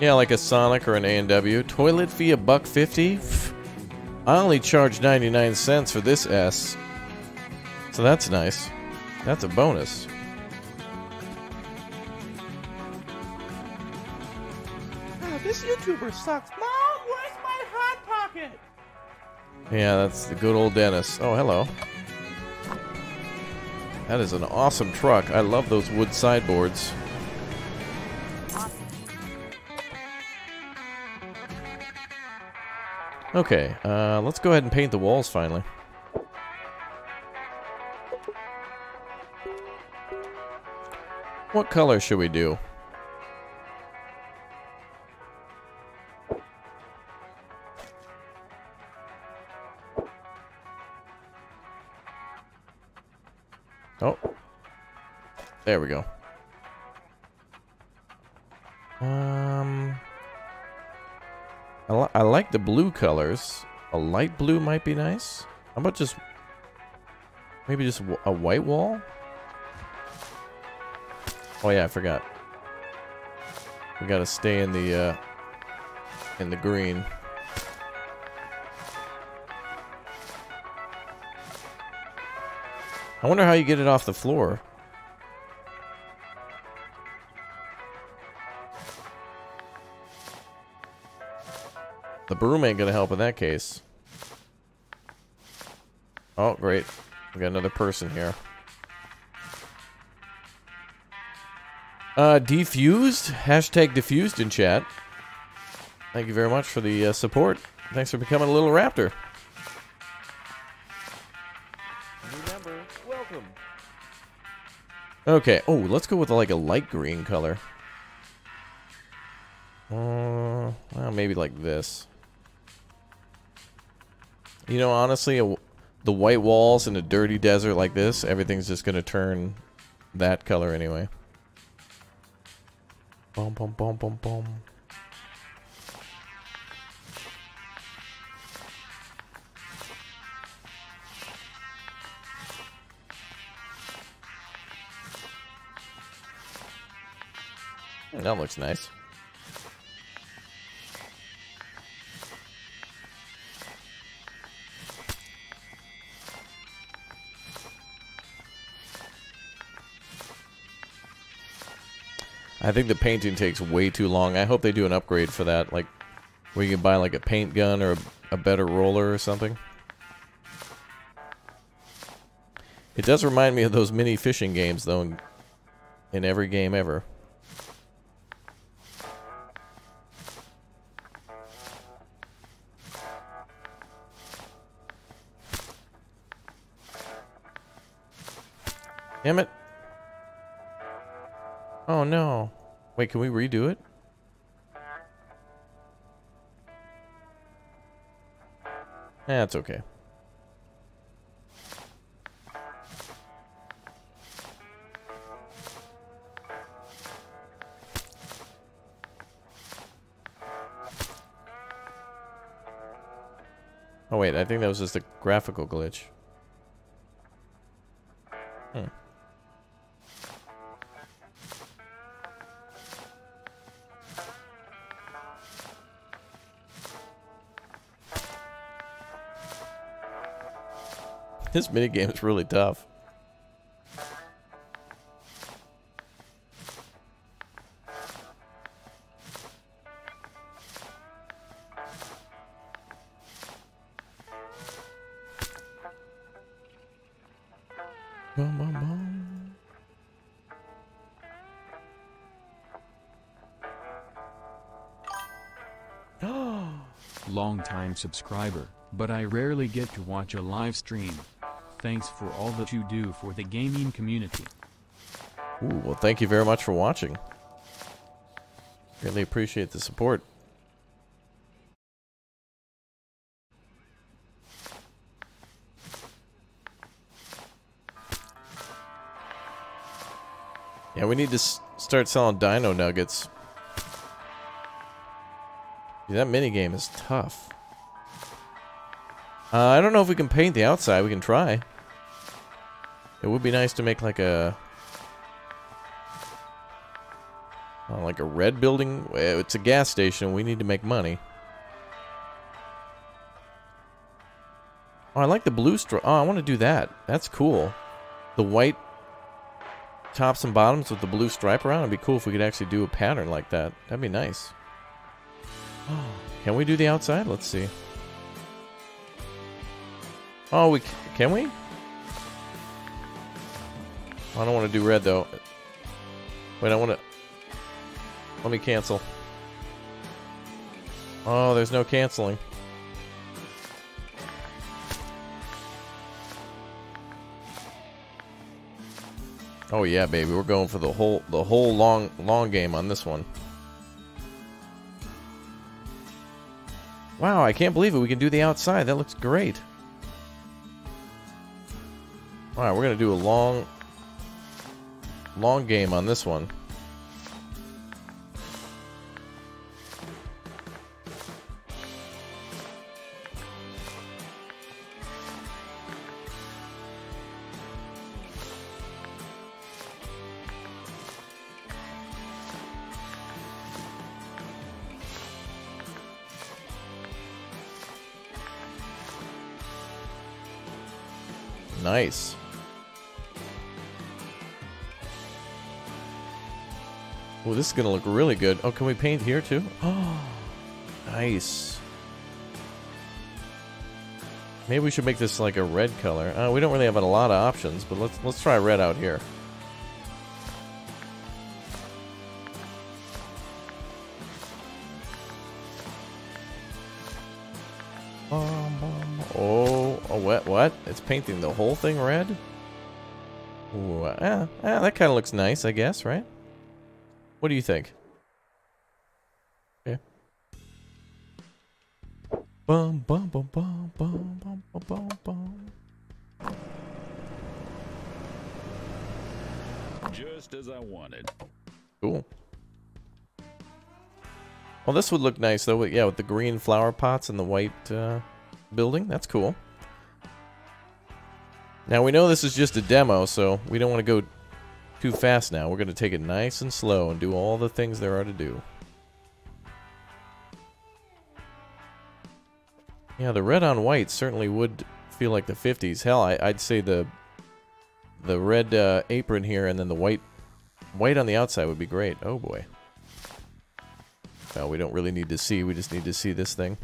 Yeah, like a Sonic or an A&W. Toilet fee a buck fifty? I only charge 99 cents for this S. So that's nice. That's a bonus. Ah, this YouTuber sucks. Mom, where's my hot pocket? Yeah, that's the good old Dennis. Oh, hello. That is an awesome truck. I love those wood sideboards. Okay, uh, let's go ahead and paint the walls finally. What color should we do? Oh. There we go. Um... I, li I like the blue colors. A light blue might be nice. How about just... Maybe just a white wall? Oh yeah, I forgot. We gotta stay in the uh, in the green. I wonder how you get it off the floor. The broom ain't gonna help in that case. Oh, great. We got another person here. Uh, defused? Hashtag defused in chat. Thank you very much for the uh, support. Thanks for becoming a little raptor. Remember, welcome. Okay. Oh, let's go with like a light green color. Uh, well, maybe like this. You know, honestly, the white walls in a dirty desert like this, everything's just going to turn that color anyway. Boom, boom, boom, boom, boom. That looks nice. I think the painting takes way too long. I hope they do an upgrade for that, like where you can buy like a paint gun or a, a better roller or something. It does remind me of those mini fishing games, though, in, in every game ever. Damn it. Oh no. Wait, can we redo it? Eh, That's okay. Oh wait, I think that was just a graphical glitch. This minigame is really tough. Bum. Long-time subscriber, but I rarely get to watch a live stream. Thanks for all that you do for the gaming community. Ooh, well, thank you very much for watching. Really appreciate the support. Yeah, we need to start selling dino nuggets. Dude, that minigame is tough. Uh, I don't know if we can paint the outside. We can try. It would be nice to make like a... uh, like a red building. It's a gas station. We need to make money. Oh, I like the blue straw. Oh, I want to do that. That's cool. The white tops and bottoms with the blue stripe around. It'd be cool if we could actually do a pattern like that. That'd be nice. Can we do the outside? Let's see. Oh, we can we? I don't want to do red though. Wait, I want to. Let me cancel. Oh, there's no canceling. Oh yeah, baby, we're going for the whole the whole long long game on this one. Wow, I can't believe it. We can do the outside. That looks great. All right, we're gonna do a long, long game on this one. Nice. Oh, this is going to look really good. Oh, can we paint here too? Oh, nice. Maybe we should make this like a red color. Uh, we don't really have a lot of options, but let's let's try red out here. Oh, oh, what? What? It's painting the whole thing red? Ooh, uh, uh, that kind of looks nice, I guess, right? What do you think? Okay. Bum bum bum bum bum bum bum bum bum. Just as I wanted. Cool. Well, this would look nice though. Yeah, with the green flower pots and the white uh, building. That's cool. Now we know this is just a demo, so we don't want to go too fast now. We're going to take it nice and slow and do all the things there are to do. Yeah, the red on white certainly would feel like the 50s. Hell, I, I'd say the the red uh, apron here and then the white white on the outside would be great. Oh boy. Well, we don't really need to see. We just need to see this thing.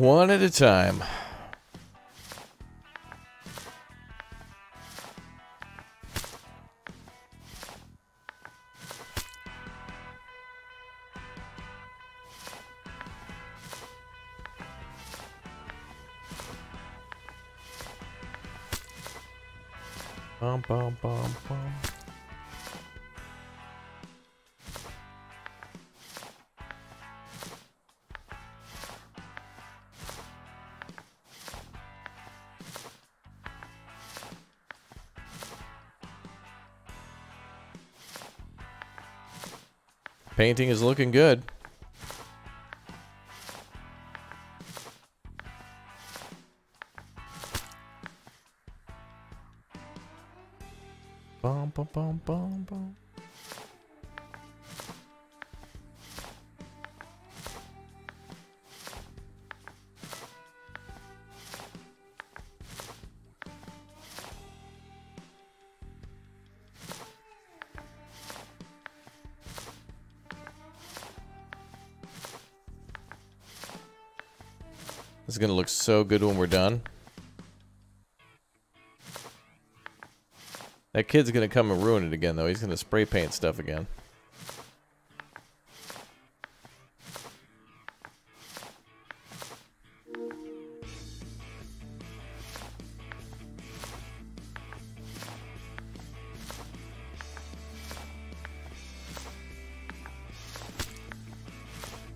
One at a time. Painting is looking good. So good when we're done. That kid's gonna come and ruin it again, though. He's gonna spray paint stuff again.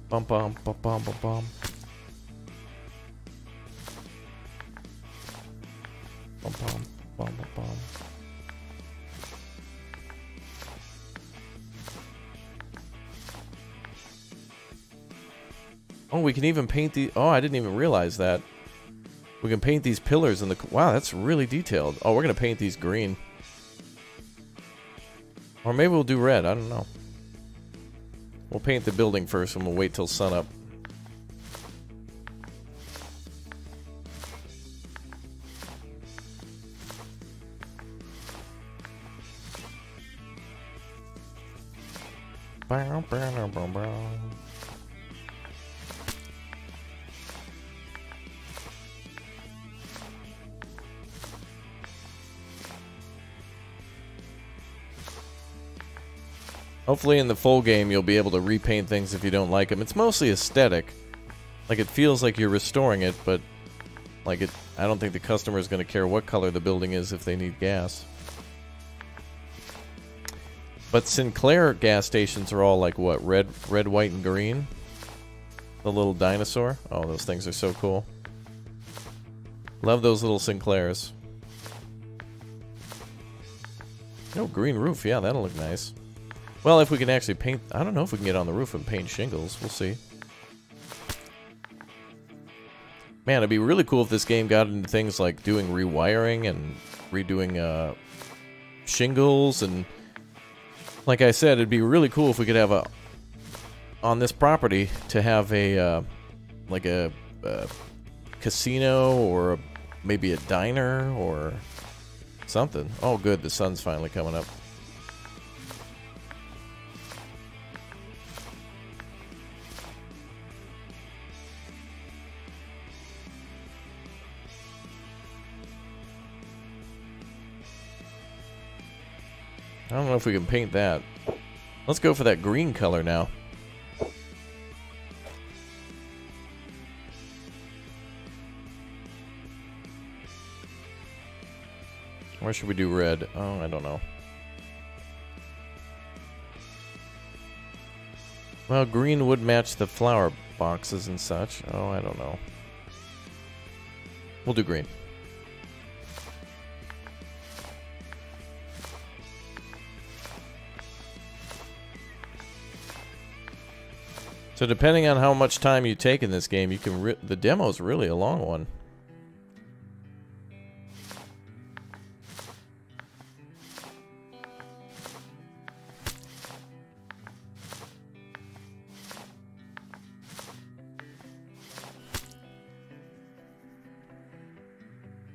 Bum bum bum bum bum bum. Can even paint the. Oh, I didn't even realize that. We can paint these pillars in the. Wow, that's really detailed. Oh, we're gonna paint these green. Or maybe we'll do red. I don't know. We'll paint the building first, and we'll wait till sunup. Hopefully in the full game you'll be able to repaint things if you don't like them. It's mostly aesthetic. Like it feels like you're restoring it, but like it I don't think the customer is going to care what color the building is if they need gas. But Sinclair gas stations are all like what? Red red, white and green? The little dinosaur? Oh, those things are so cool. Love those little Sinclairs. No green roof. Yeah, that'll look nice. Well, if we can actually paint... I don't know if we can get on the roof and paint shingles. We'll see. Man, it'd be really cool if this game got into things like doing rewiring and redoing uh, shingles and like I said, it'd be really cool if we could have a on this property to have a uh, like a, a casino or maybe a diner or something. Oh, good, the sun's finally coming up. If we can paint that. Let's go for that green color now. Where should we do red? Oh, I don't know. Well, green would match the flower boxes and such. Oh, I don't know. We'll do green. So depending on how much time you take in this game, you can the demo is really a long one.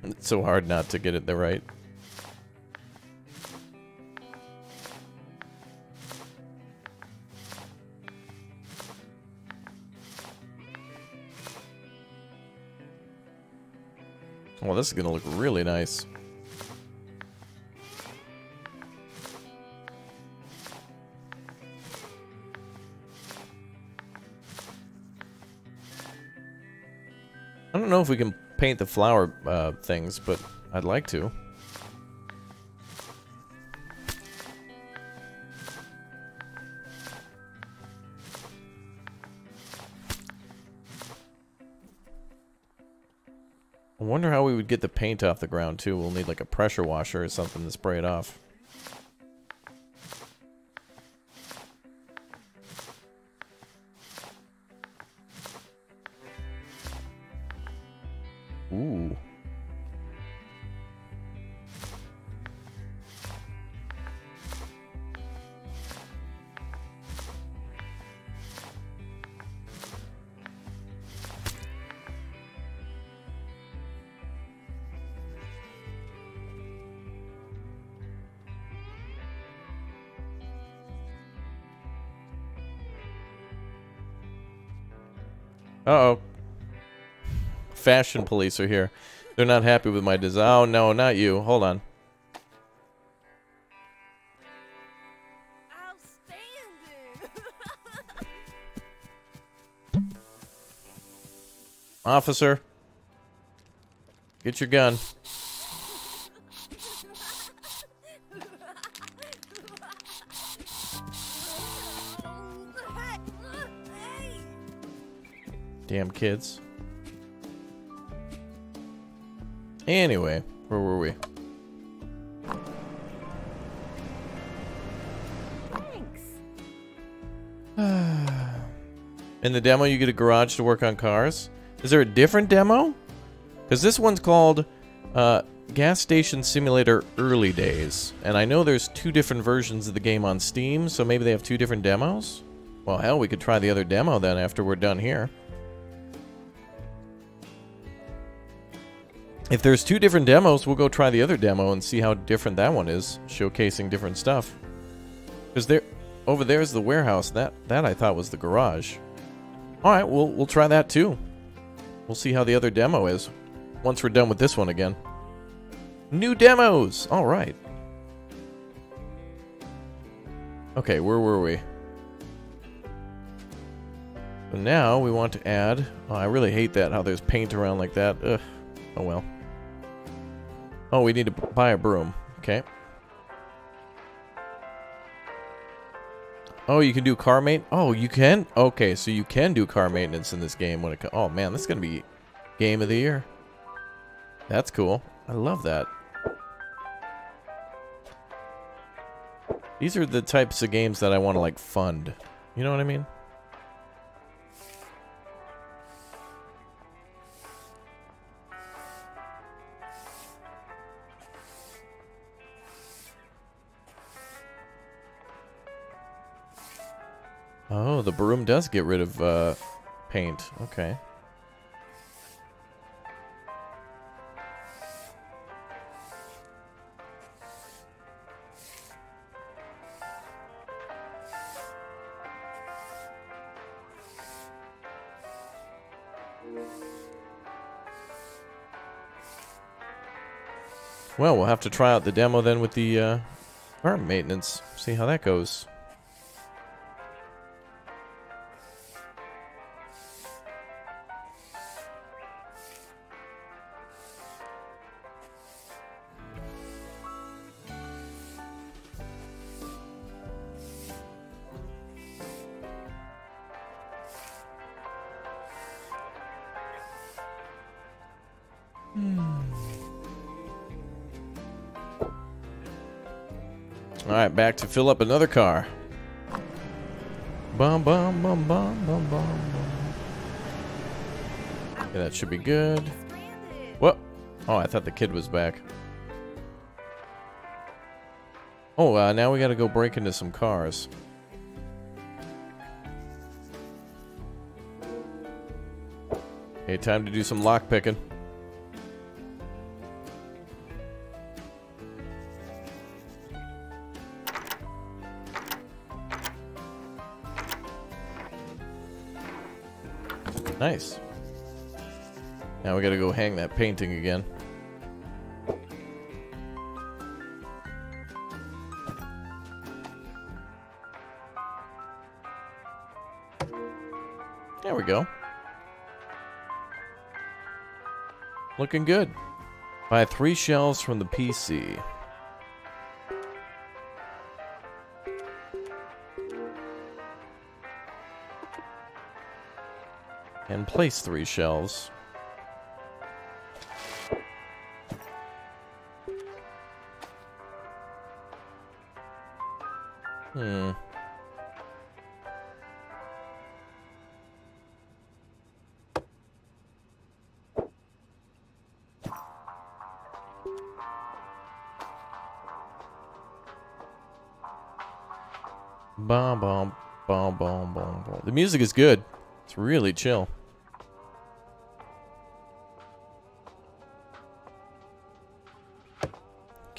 It's so hard not to get it the right. This is to look really nice. I don't know if we can paint the flower uh, things, but I'd like to. Get the paint off the ground too. We'll need like a pressure washer or something to spray it off. Ooh. Uh-oh. Fashion police are here. They're not happy with my design. Oh, no, not you. Hold on. Officer. Get your gun. Kids. Anyway, where were we? Thanks. In the demo, you get a garage to work on cars. Is there a different demo? Because this one's called uh, Gas Station Simulator Early Days. And I know there's two different versions of the game on Steam, so maybe they have two different demos? Well, hell, we could try the other demo then after we're done here. If there's two different demos, we'll go try the other demo and see how different that one is, showcasing different stuff. Because there, over there is the warehouse. That that I thought was the garage. All right, we'll we'll try that too. We'll see how the other demo is once we're done with this one again. New demos. All right. Okay, where were we? So now we want to add. Oh, I really hate that how there's paint around like that. Ugh. Oh well. Oh, we need to buy a broom. Okay. Oh, you can do car mate. Oh, you can. Okay, so you can do car maintenance in this game when it. oh man, this is gonna be game of the year. That's cool. I love that. These are the types of games that I want to like fund. You know what I mean? Oh, the broom does get rid of uh, paint. Okay. Well, we'll have to try out the demo then with the uh, farm maintenance. See how that goes. Back to fill up another car. Bum bum bum bum bum bum. Yeah, that should be good. What? Oh, I thought the kid was back. Oh, uh, now we got to go break into some cars. Hey, time to do some lock picking. Nice. Now we gotta go hang that painting again. There we go. Looking good. Buy three shelves from the PC. And place three shelves. Hmm. Bom bom bom bom bom bom. The music is good. It's really chill.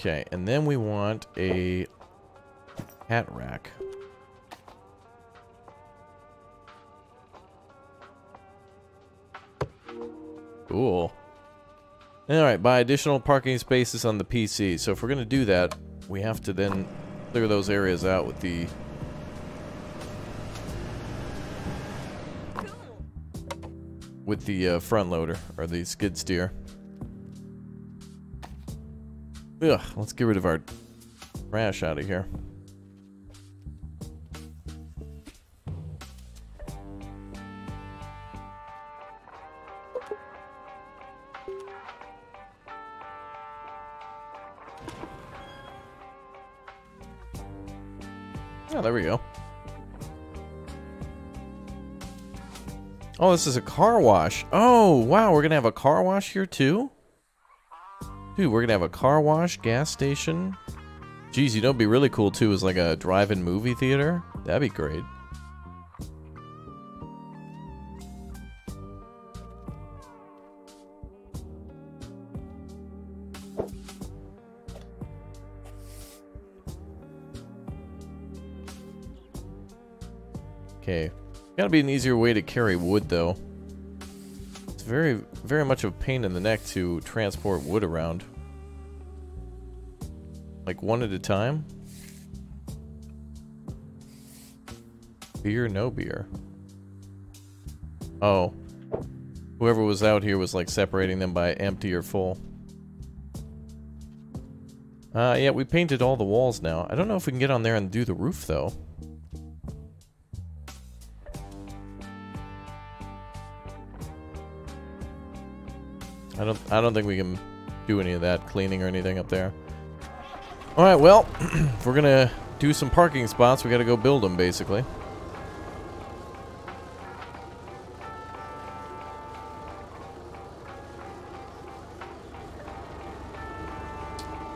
Okay, and then we want a hat rack. Cool. Alright, buy additional parking spaces on the PC. So if we're going to do that, we have to then clear those areas out with the... With the uh, front loader, or the skid steer. Ugh, let's get rid of our trash out of here. Oh, there we go. Oh, this is a car wash. Oh, wow, we're to have a car wash here too? Dude, we're to have a car wash, gas station. Geez, you know, it'd be really cool too is like a drive-in movie theater. That'd be great. Okay. Gotta be an easier way to carry wood, though. It's very, very much of a pain in the neck to transport wood around. Like one at a time? Beer, no beer. Oh. Whoever was out here was like separating them by empty or full. Uh, yeah, we painted all the walls now. I don't know if we can get on there and do the roof, though. I don't I don't think we can do any of that cleaning or anything up there. All right, well, if we're to do some parking spots, we got to go build them basically.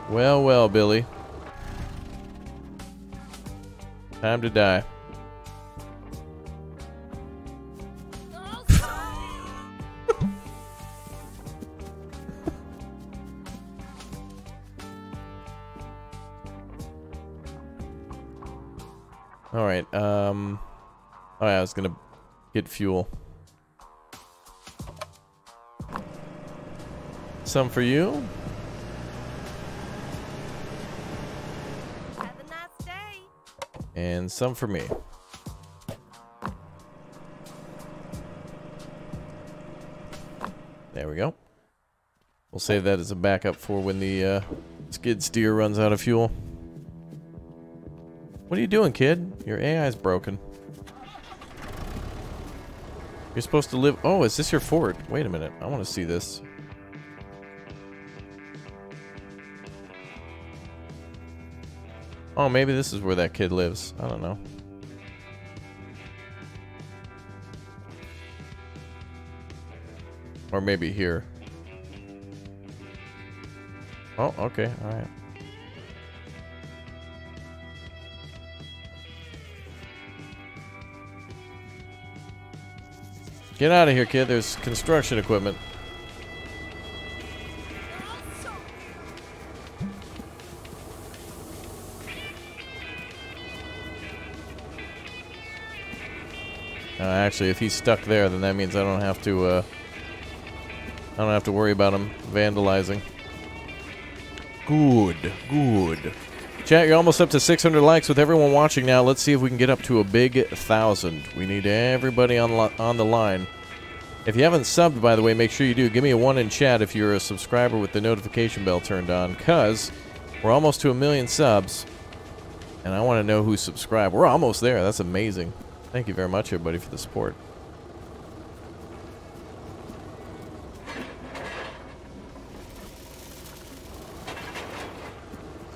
Well, well, Billy. Time to die. Was gonna get fuel. Some for you. Have a nice day. and some for me. There we go. We'll save that as a backup for when the uh, skid steer runs out of fuel. What are you doing, kid? Your AI's broken. You're supposed to live... Oh, is this your fort? Wait a minute. I want to see this. Oh, maybe this is where that kid lives. I don't know. Or maybe here. Oh, okay. All right. Get out of here, kid. There's construction equipment. Uh, actually, if he's stuck there, then that means I don't have to. Uh, I don't have to worry about him vandalizing. Good, good. Chat, you're almost up to 600 likes with everyone watching now. Let's see if we can get up to a big thousand. We need everybody on on the line. If you haven't subbed, by the way, make sure you do. Give me a one in chat if you're a subscriber with the notification bell turned on, cause we're almost to a million subs, and I want to know who's subscribed. We're almost there. That's amazing. Thank you very much, everybody, for the support.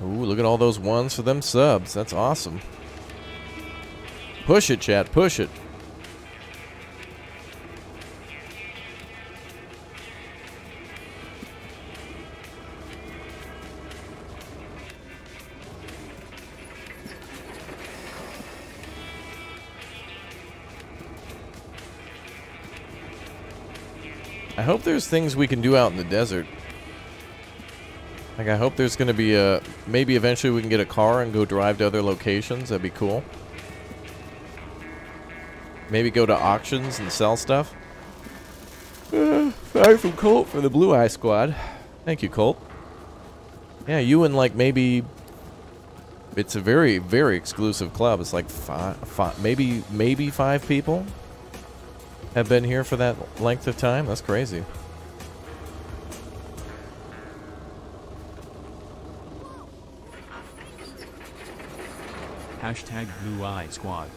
Ooh, look at all those ones for them subs. That's awesome. Push it, chat. Push it. There's things we can do out in the desert. Like, I hope there's going to be a... Maybe eventually we can get a car and go drive to other locations. That'd be cool. Maybe go to auctions and sell stuff. Uh, sorry from Colt from the Blue Eye Squad. Thank you, Colt. Yeah, you and, like, maybe... It's a very, very exclusive club. It's like five, five maybe, maybe five people have been here for that length of time. That's crazy. Hashtag Blue Eye Squad.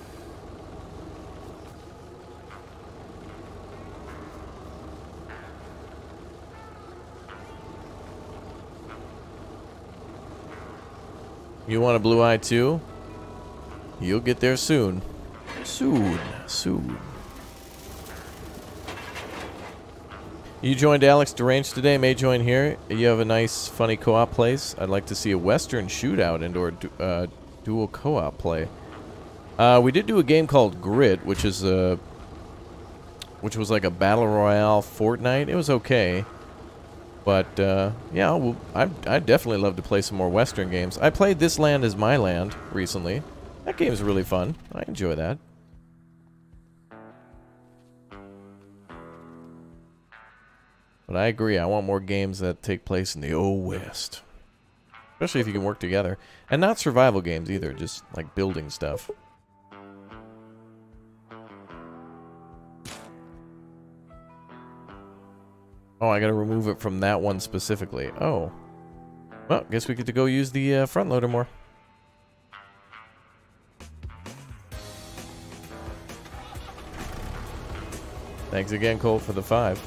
You want a blue eye too? You'll get there soon. Soon. Soon. You joined Alex Derange today. May join here. You have a nice, funny co-op place. I'd like to see a Western shootout and/or uh, dual co-op play. Uh, we did do a game called Grit, which is a, which was like a battle royale Fortnite. It was okay, but uh, yeah, well, I I definitely love to play some more Western games. I played This Land Is My Land recently. That game is really fun. I enjoy that. But I agree. I want more games that take place in the old west. Especially if you can work together. And not survival games either, just like building stuff. Oh, I gotta remove it from that one specifically. Oh. Well, guess we get to go use the uh, front loader more. Thanks again, Cole, for the five.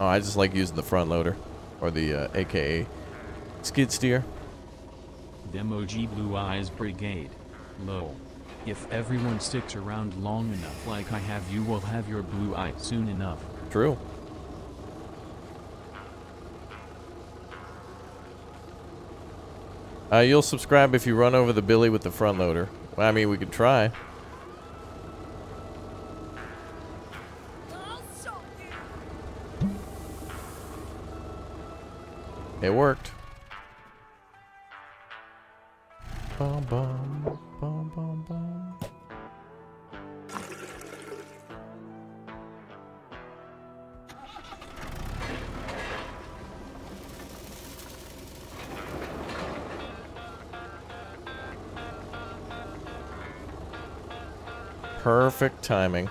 Oh, I just like using the front loader. Or the uh, AKA skid steer. Demo G Blue Eyes Brigade. Lol. If everyone sticks around long enough like I have you will have your blue eye soon enough. True. Uh, you'll subscribe if you run over the Billy with the front loader. Well, I mean, we could try. It worked. Bum, bum, bum, bum, bum. Perfect timing.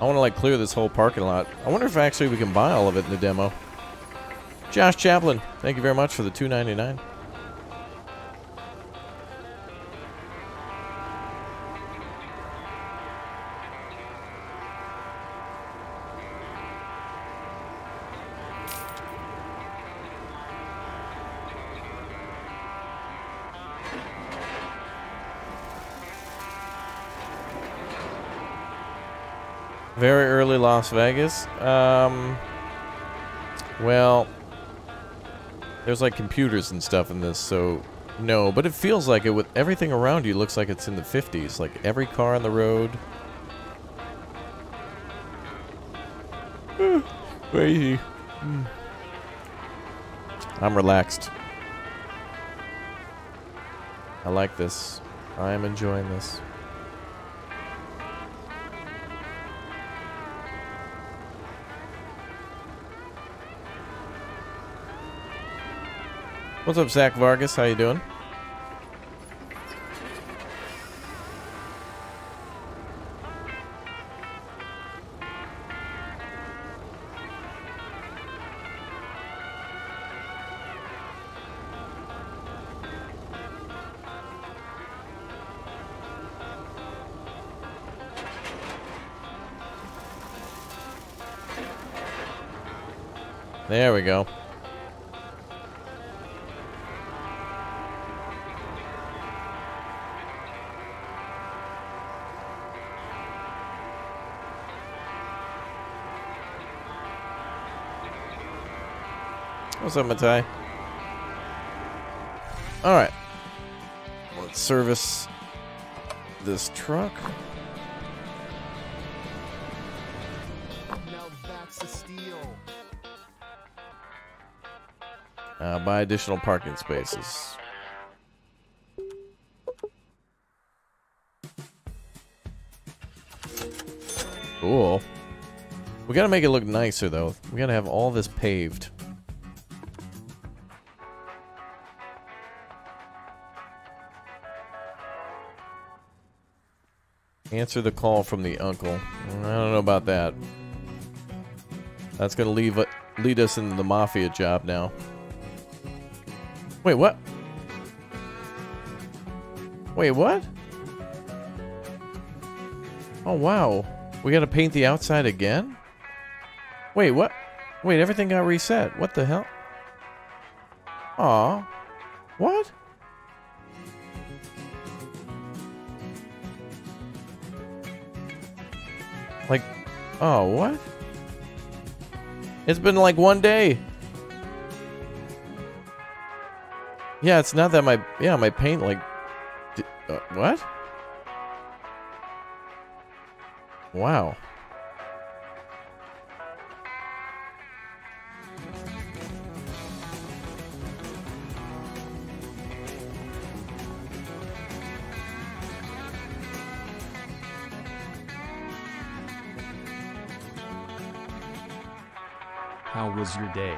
I want to like clear this whole parking lot. I wonder if actually we can buy all of it in the demo. Josh Chaplin, thank you very much for the 299. Very early Las Vegas. Um, well, there's like computers and stuff in this, so no. But it feels like it with everything around you. Looks like it's in the 50s. Like every car on the road. Crazy. I'm relaxed. I like this. I am enjoying this. What's up, Zach Vargas? How you doing? There we go. What's up, Matai? Alright. Let's service this truck. Uh, buy additional parking spaces. Cool. We gotta make it look nicer, though. We gotta have all this paved. Answer the call from the uncle. I don't know about that. That's gonna leave uh, lead us into the mafia job now. Wait, what? Wait, what? Oh, wow. We gotta paint the outside again? Wait, what? Wait, everything got reset. What the hell? Aw. It's been like one day. Yeah, it's not that my yeah my paint like uh, what? Wow. Your day?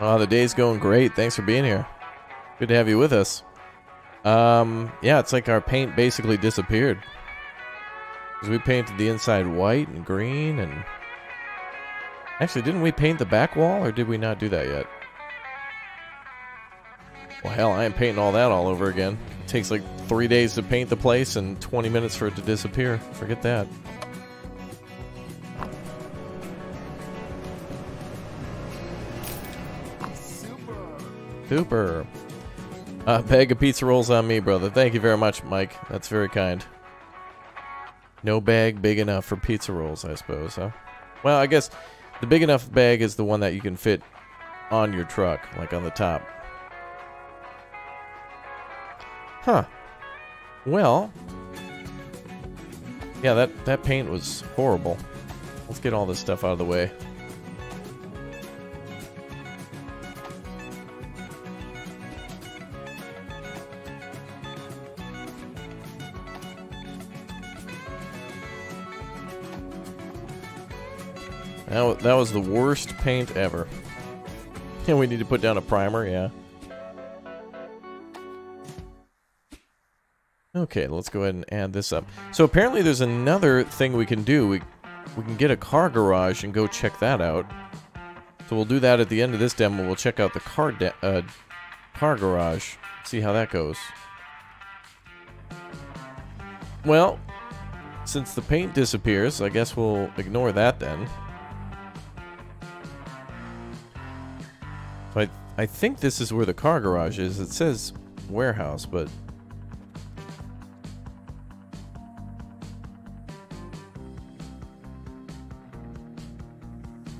Oh, the day's going great. Thanks for being here. Good to have you with us. Um, yeah, it's like our paint basically disappeared. 'Cause we painted the inside white and green and Actually, didn't we paint the back wall or did we not do that yet? Well, hell, I am painting all that all over again. It takes like 3 days to paint the place and 20 minutes for it to disappear. Forget that. Super. Uh, bag of pizza rolls on me, brother. Thank you very much, Mike. That's very kind. No bag big enough for pizza rolls, I suppose, huh? Well, I guess the big enough bag is the one that you can fit on your truck, like on the top. Huh. Well. Yeah, that, that paint was horrible. Let's get all this stuff out of the way. That that was the worst paint ever. And we need to put down a primer, yeah. Okay, let's go ahead and add this up. So apparently there's another thing we can do. We we can get a car garage and go check that out. So we'll do that at the end of this demo. We'll check out the car uh, car garage. See how that goes. Well, since the paint disappears, I guess we'll ignore that then. I, think this is where the car garage is. It says warehouse, but...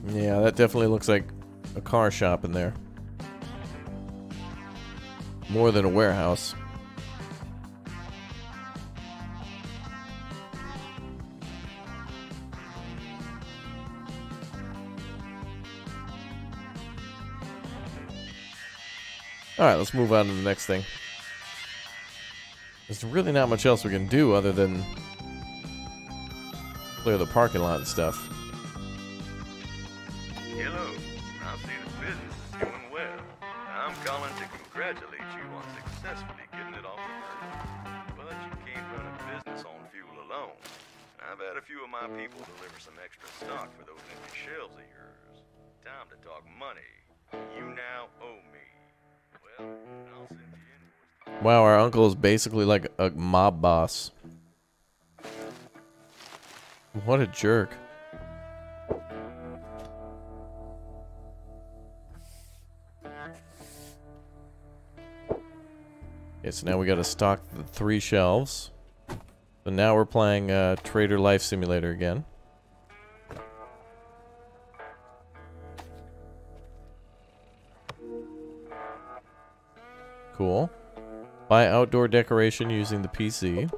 Yeah, that definitely looks like a car shop in there. More than a warehouse. Alright, let's move on to the next thing. There's really not much else we can do other than clear the parking lot and stuff. Basically like a mob boss. What a jerk. Okay, so now we gotta stock the three shelves. So now we're playing uh, Trader Life Simulator again. Cool. Buy outdoor decoration using the PC.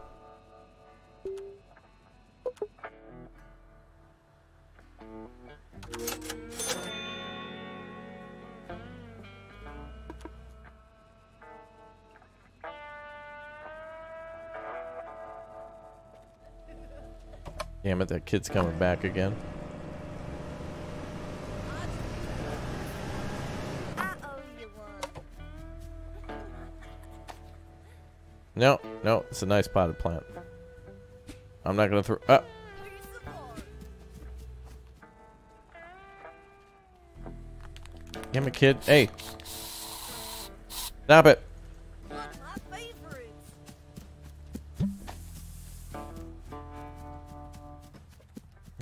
Damn it, that kid's coming back again. No, no, it's a nice potted plant. I'm not gonna throw. Support. damn it, kid. Hey, stop it.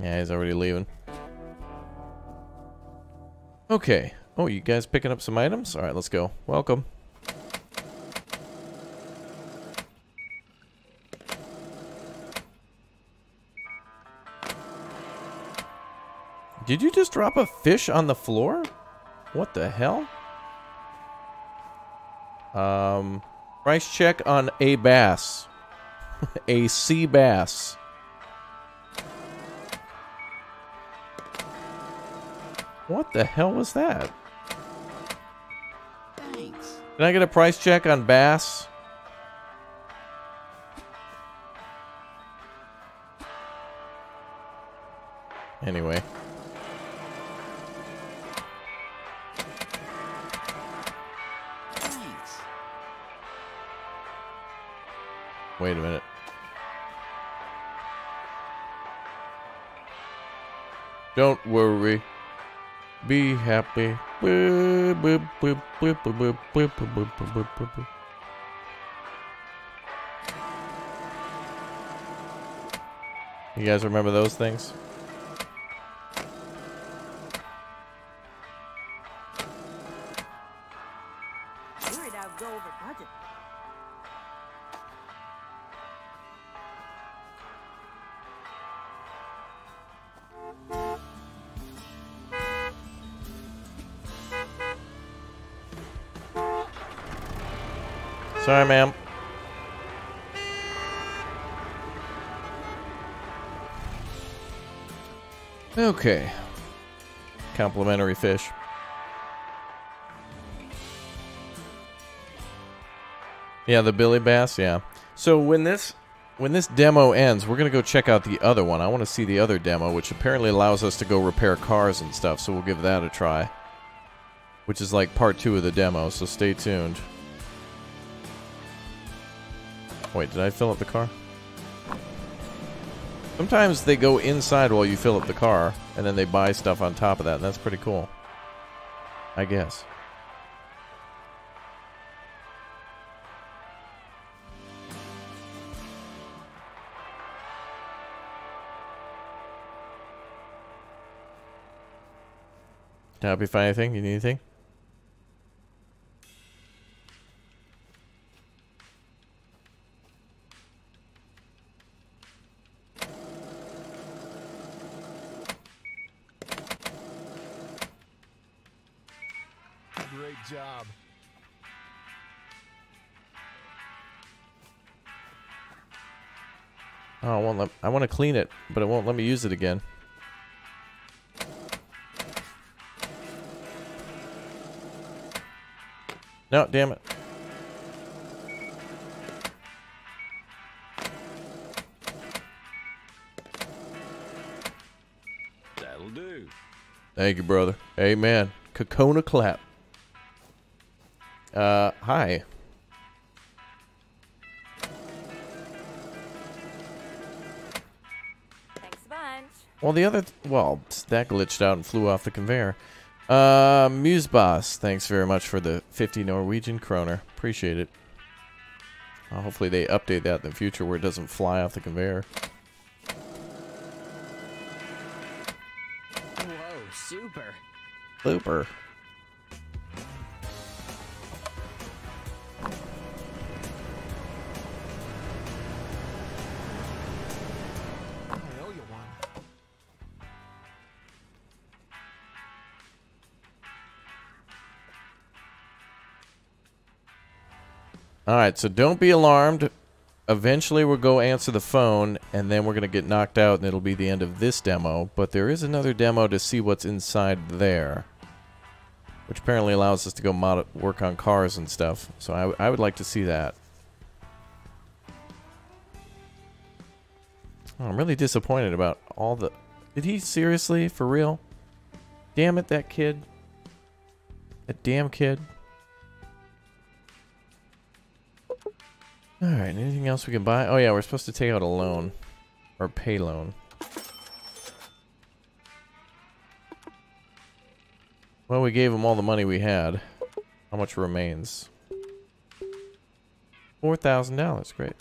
Yeah, he's already leaving. Okay. Oh, you guys picking up some items? All right, let's go. Welcome. Did you just drop a fish on the floor? What the hell? Um, price check on a bass. a sea bass. What the hell was that? Thanks. Can I get a price check on bass? Anyway. Boop, boop. You guys remember those things? Okay. Complimentary fish. Yeah, the Billy Bass, yeah. So when this when this demo ends, we're gonna go check out the other one. I want to see the other demo, which apparently allows us to go repair cars and stuff. So we'll give that a try. Which is like part two of the demo. So stay tuned. Wait, did I fill up the car? Sometimes they go inside while you fill up the car, and then they buy stuff on top of that, and that's pretty cool. I guess. You find anything? You need anything? Clean it, but it won't let me use it again. No, damn it. That'll do. Thank you, brother. Amen. Kokona clap. Uh, hi. Well, the other, well, that glitched out and flew off the conveyor. Uh, Muse Boss, thanks very much for the 50 Norwegian kroner. Appreciate it. Uh, hopefully they update that in the future where it doesn't fly off the conveyor. Whoa, super. Looper. All right, so don't be alarmed. Eventually, we'll go answer the phone, and then we're going to get knocked out, and it'll be the end of this demo. But there is another demo to see what's inside there, which apparently allows us to go mod- work on cars and stuff. So I would like to see that. Oh, I'm really disappointed about all the. Did he seriously, for real? Damn it, that kid. That damn kid. Alright, anything else we can buy? Oh yeah, we're supposed to take out a loan. Or pay loan. Well, we gave him all the money we had. How much remains? $4,000, great.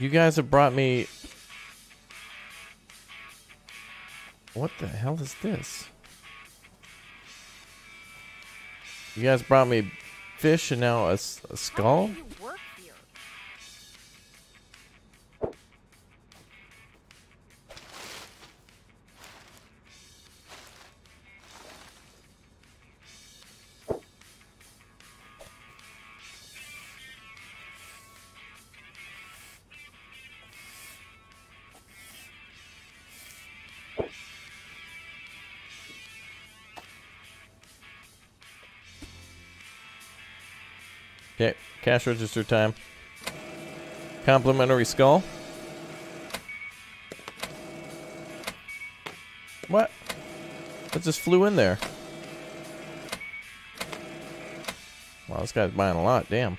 You guys have brought me... What the hell is this? You guys brought me fish and now a skull? Cash register time. Complimentary skull. What? That just flew in there. Wow, this guy's buying a lot. Damn.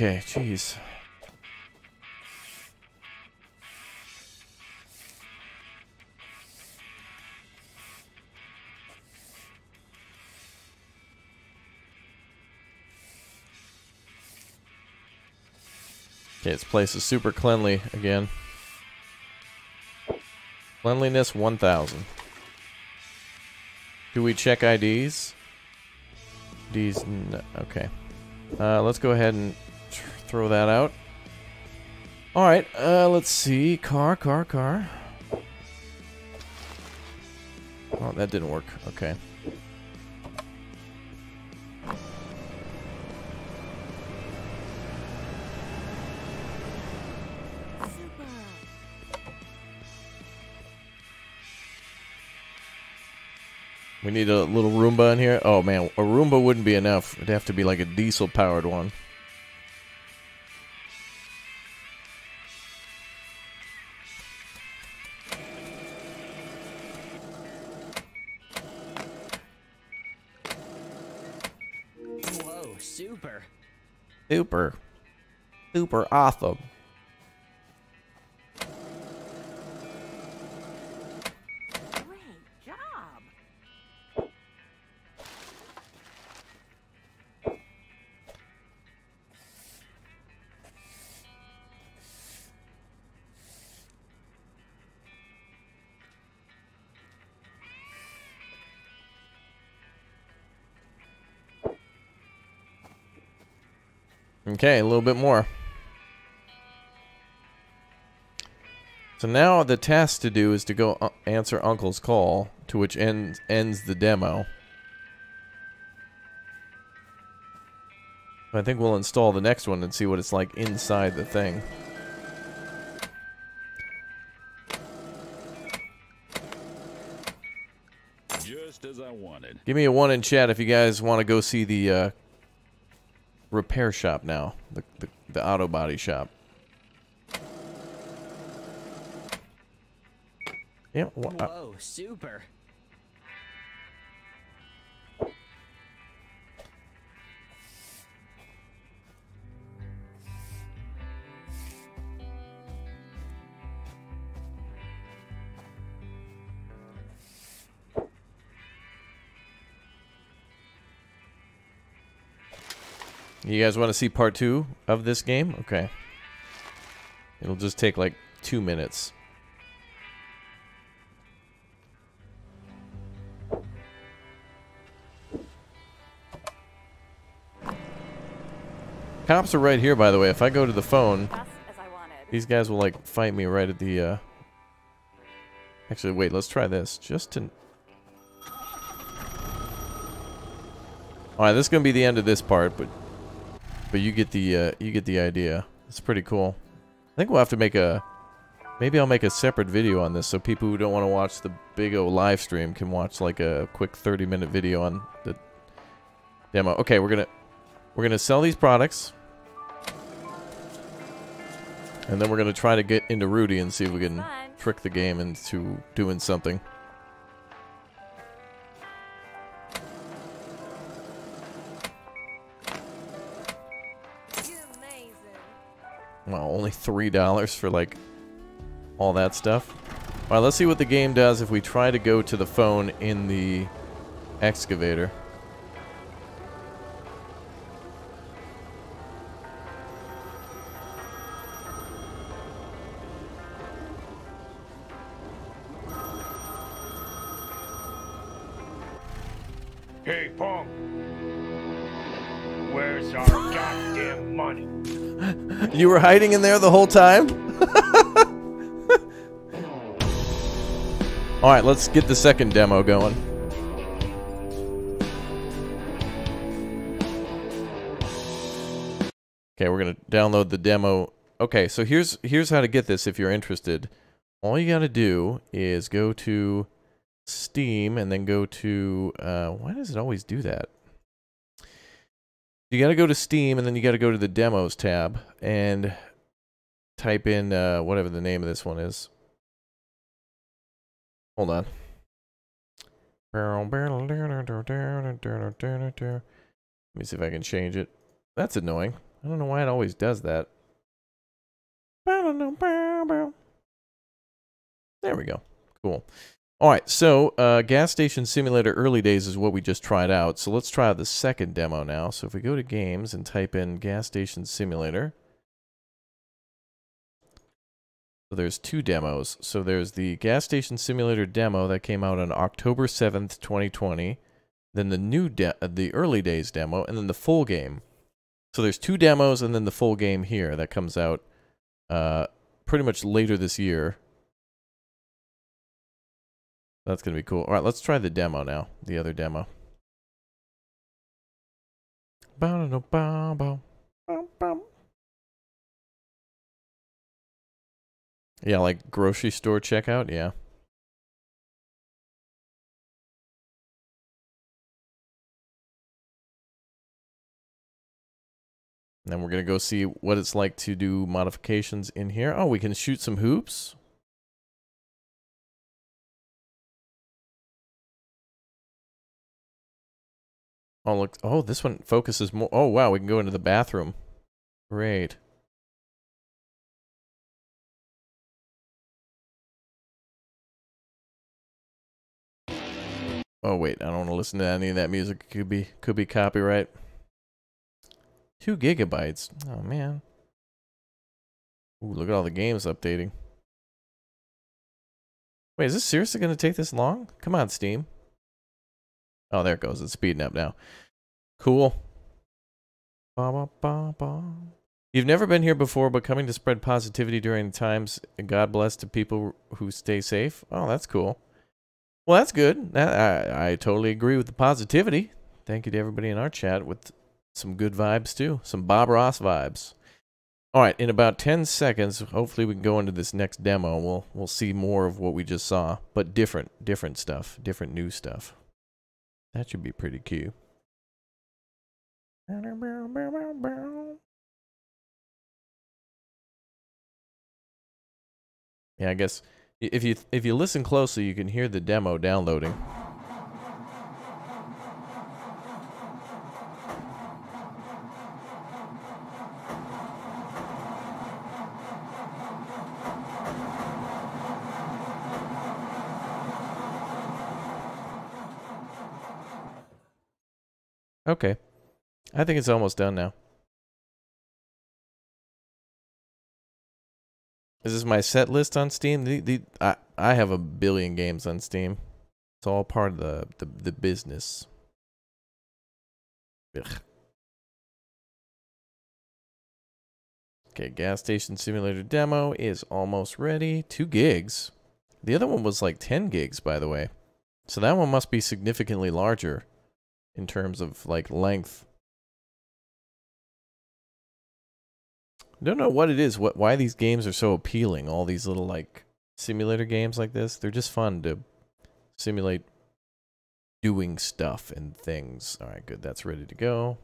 Okay, jeez. Okay, this place is super cleanly again. Cleanliness 1000. Do we check IDs? IDs, okay. Uh, let's go ahead and throw that out. Alright, uh, let's see. Car, car, car. Oh, that didn't work. Okay. We need a little Roomba in here. Oh man, a Roomba wouldn't be enough. It'd have to be like a diesel powered one. Super awesome. Okay, a little bit more. So now the task to do is to go uh, answer Uncle's call, to which ends ends the demo. I think we'll install the next one and see what it's like inside the thing. Just as I wanted. Give me a one in chat if you guys want to go see the uh, repair shop now, the, the the auto body shop. Yeah. wha- uh, Whoa, super. You guys want to see part two of this game? Okay. It'll just take like two minutes. Cops are right here, by the way. If I go to the phone, Just as I wanted. these guys will like fight me right at the. Uh... Actually, wait. Let's try this. Just to. All right, this is gonna be the end of this part, but but you get the uh, you get the idea. It's pretty cool. I think we'll have to make a maybe I'll make a separate video on this so people who don't want to watch the big O live stream can watch like a quick 30 minute video on the demo. Okay, we're gonna we're gonna sell these products, and then we're gonna try to get into Rudy and see if we can trick the game into doing something. Well, only three dollars for like all that stuff. All right, let's see what the game does if we try to go to the phone in the excavator. You were hiding in there the whole time? All right, let's get the second demo going. Okay, we're going to download the demo. Okay, so here's here's how to get this if you're interested. All you got to do is go to Steam and then go to uh why does it always do that? You got to go to Steam and then you got to go to the demos tab and type in uh, whatever the name of this one is. Hold on. Let me see if I can change it. That's annoying. I don't know why it always does that. There we go. Cool. All right, so uh, gas station simulator early days is what we just tried out. So let's try the second demo now. So if we go to games and type in gas station simulator, so there's two demos. So there's the gas station simulator demo that came out on October 7th, 2020. Then the new uh, the early days demo, and then the full game. So there's two demos and then the full game here that comes out uh, pretty much later this year. That's going to be cool. All right, let's try the demo now. The other demo. Yeah, like grocery store checkout. Yeah. Then we're going to go see what it's like to do modifications in here. Oh, we can shoot some hoops. Oh, look. Oh, this one focuses more. Oh, wow. We can go into the bathroom. Great. Oh, wait. I don't want to listen to any of that music. It could be, could be copyright. Two gigabytes. Oh, man. Ooh, look at all the games updating. Wait, is this seriously going to take this long? Come on, Steam. Oh, there it goes. It's speeding up now. Cool. Ba, ba, ba, ba. You've never been here before, but coming to spread positivity during times, God bless to people who stay safe. Oh, that's cool. Well, that's good. I, I totally agree with the positivity. Thank you to everybody in our chat with some good vibes, too. Some Bob Ross vibes. All right, in about 10 seconds, hopefully we can go into this next demo. We'll, we'll see more of what we just saw, but different, different stuff, different new stuff. That should be pretty cute. Yeah, I guess if you if you listen closely, you can hear the demo downloading. Okay. I think it's almost done now. Is this my set list on Steam? The, the, I, I have a billion games on Steam. It's all part of the, the, the business. Ugh. Okay, gas station simulator demo is almost ready. Two gigs. The other one was like 10 gigs, by the way. So that one must be significantly larger in terms of like length. Don't know what it is, what why these games are so appealing. All these little like simulator games like this, they're just fun to simulate doing stuff and things. All right, good. That's ready to go.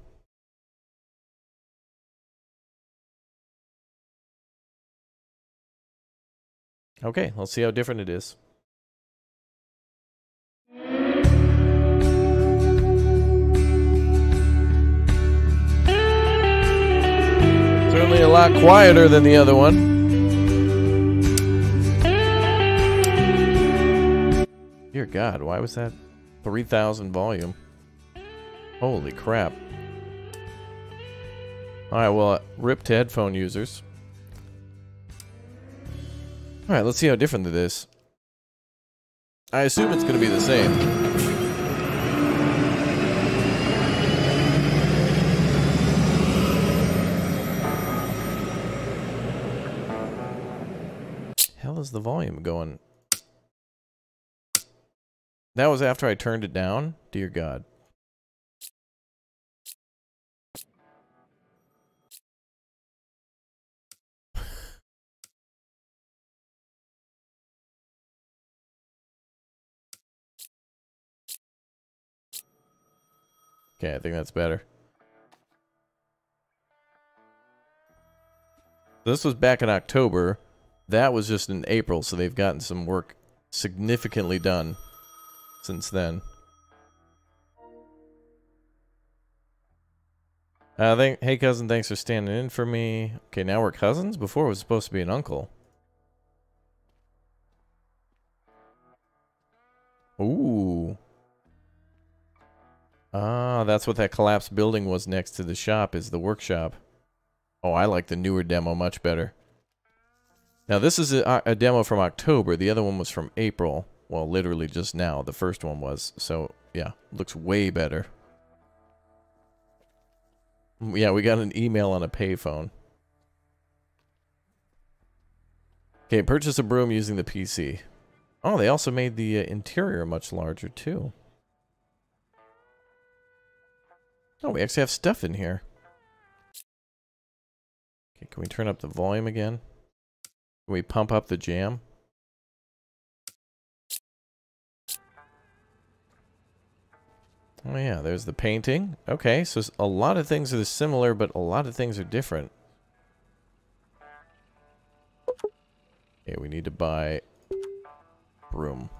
Okay, let's see how different it is. A lot quieter than the other one. Dear God, why was that 3000 volume? Holy crap. Alright, well, uh, rip to headphone users. Alright, let's see how different it is. I assume it's going to be the same. The volume going? That was after I turned it down? Dear God. okay, I think that's better. This was back in October. That was just in April, so they've gotten some work significantly done since then. Uh, thank, hey cousin, thanks for standing in for me. Okay, now we're cousins. Before it was supposed to be an uncle. Ooh. Ah, that's what that collapsed building was next to the shop. Is the workshop. Oh, I like the newer demo much better. Now this is a, a demo from October. The other one was from April. Well, literally just now. The first one was. So yeah, looks way better. Yeah, we got an email on a payphone. Okay, purchase a broom using the PC. Oh, they also made the uh, interior much larger, too. Oh, we actually have stuff in here. Okay, can we turn up the volume again? Can we pump up the jam? Oh yeah, there's the painting. Okay, so a lot of things are similar, but a lot of things are different. Okay, we need to buy broom.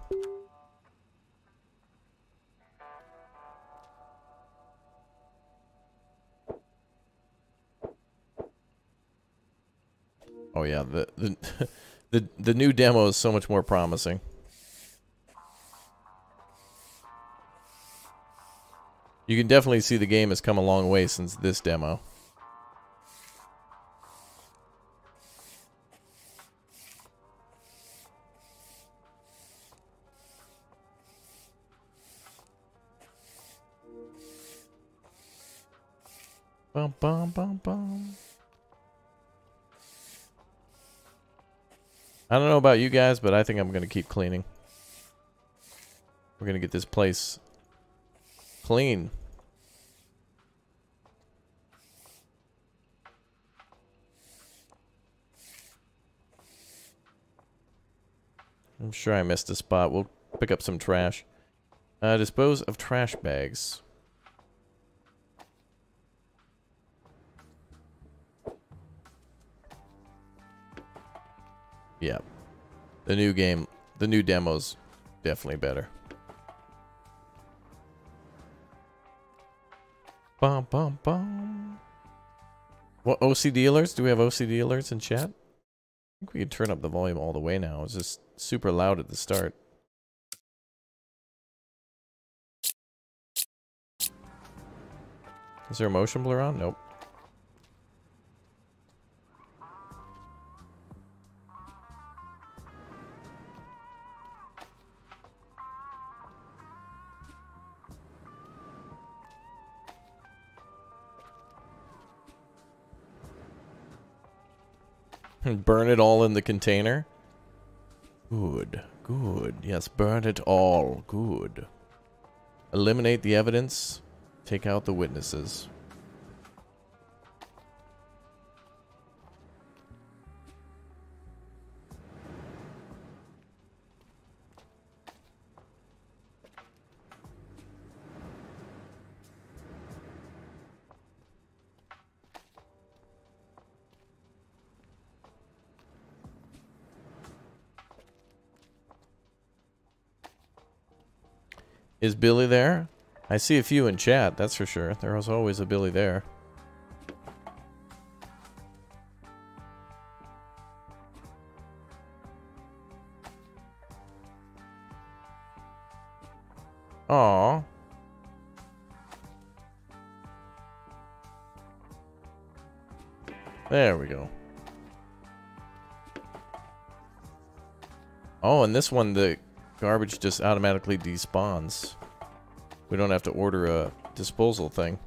Oh yeah, the the the the new demo is so much more promising. You can definitely see the game has come a long way since this demo. Bum bum bum bum. I don't know about you guys, but I think I'm going to keep cleaning. We're going to get this place clean. I'm sure I missed a spot. We'll pick up some trash. Uh, dispose of trash bags. Yeah. The new game, the new demo's definitely better. Bum, bum, bum. What OCD alerts? Do we have OCD alerts in chat? I think we can turn up the volume all the way now. It's just super loud at the start. Is there a motion blur on? Nope. Burn it all in the container? Good, good. Yes, burn it all. Good. Eliminate the evidence. Take out the witnesses. Is Billy there? I see a few in chat, that's for sure. There was always a Billy there. Aw. There we go. Oh, and this one, the Garbage just automatically despawns. We don't have to order a disposal thing.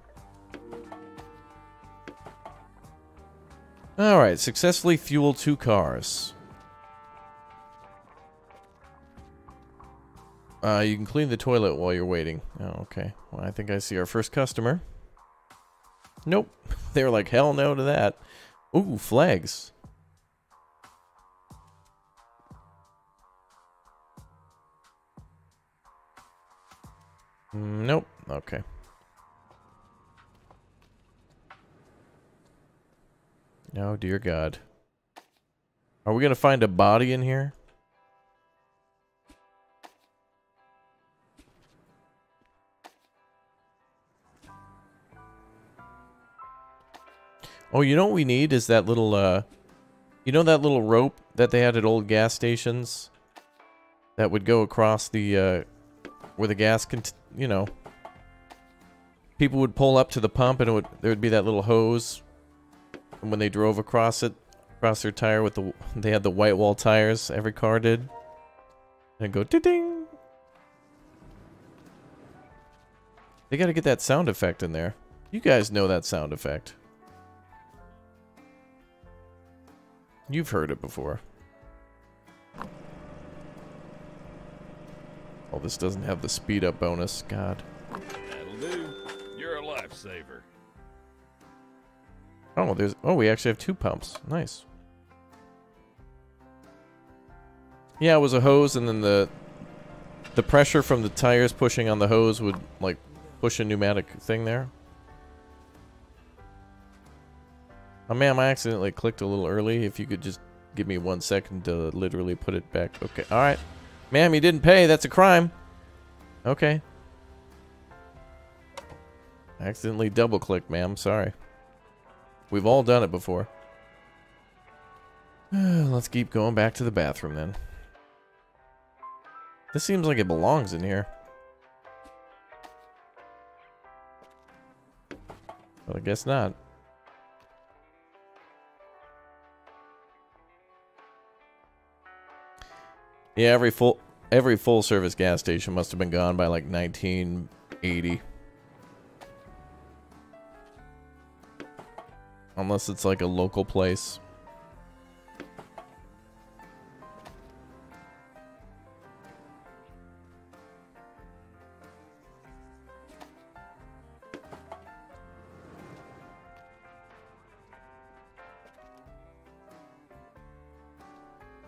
Alright, successfully fuel two cars. Uh, you can clean the toilet while you're waiting. Oh, okay. Well, I think I see our first customer. Nope. they were like, hell no to that. Ooh, flags. Nope. Okay. Oh, dear God. Are we going to find a body in here? Oh, you know what we need is that little, uh, you know that little rope that they had at old gas stations that would go across the, uh, where the gas can, you know, people would pull up to the pump and it would, there would be that little hose. And when they drove across it, across their tire with the, they had the white wall tires, every car did. And go ding. They gotta get that sound effect in there. You guys know that sound effect. You've heard it before. Oh, this doesn't have the speed up bonus. God. That'll do. You're a lifesaver. Oh, there's. Oh, we actually have two pumps. Nice. Yeah, it was a hose, and then the the pressure from the tires pushing on the hose would like push a pneumatic thing there. Oh, ma'am, I accidentally clicked a little early. If you could just give me one second to literally put it back. Okay, all right. Ma'am, you didn't pay. That's a crime. Okay. Accidentally double clicked, ma'am. Sorry. We've all done it before. Let's keep going back to the bathroom then. This seems like it belongs in here. But I guess not. Yeah, every full every full service gas station must have been gone by like 1980. Unless it's like a local place.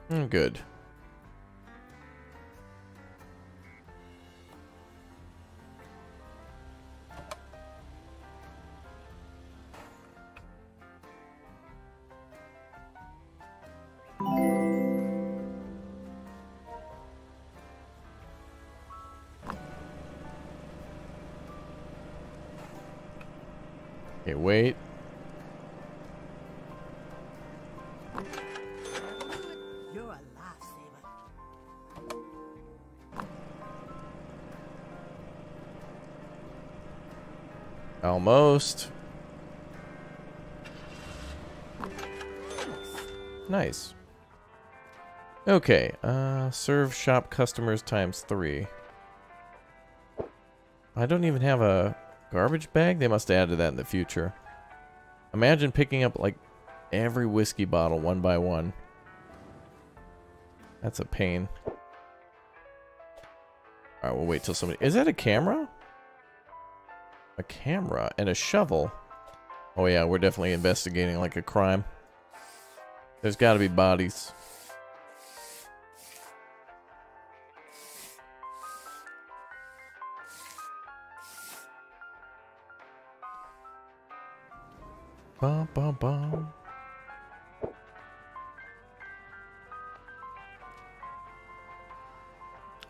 Mm, good. Wait. Almost. Nice. Okay, uh, serve shop customers times three. I don't even have a garbage bag? They must add to that in the future. Imagine picking up, like, every whiskey bottle one by one. That's a pain. Alright, we'll wait till somebody... Is that a camera? A camera and a shovel. Oh yeah, we're definitely investigating like a crime. There's got to be bodies. Bum, bum, bum.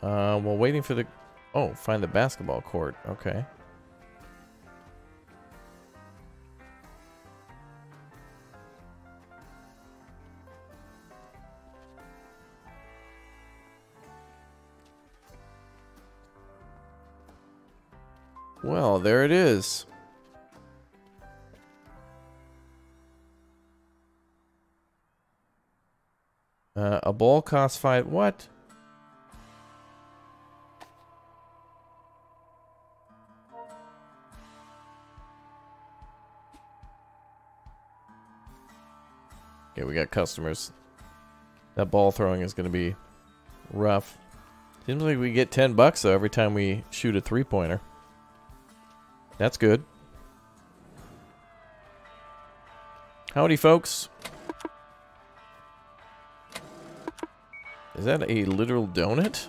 Uh, well, waiting for the... Oh, find the basketball court. Okay. Well, there it is. Uh, a ball cost five. What? Okay, we got customers. That ball throwing is going to be rough. Seems like we get 10 bucks though every time we shoot a three pointer. That's good. Howdy, folks. Is that a literal donut?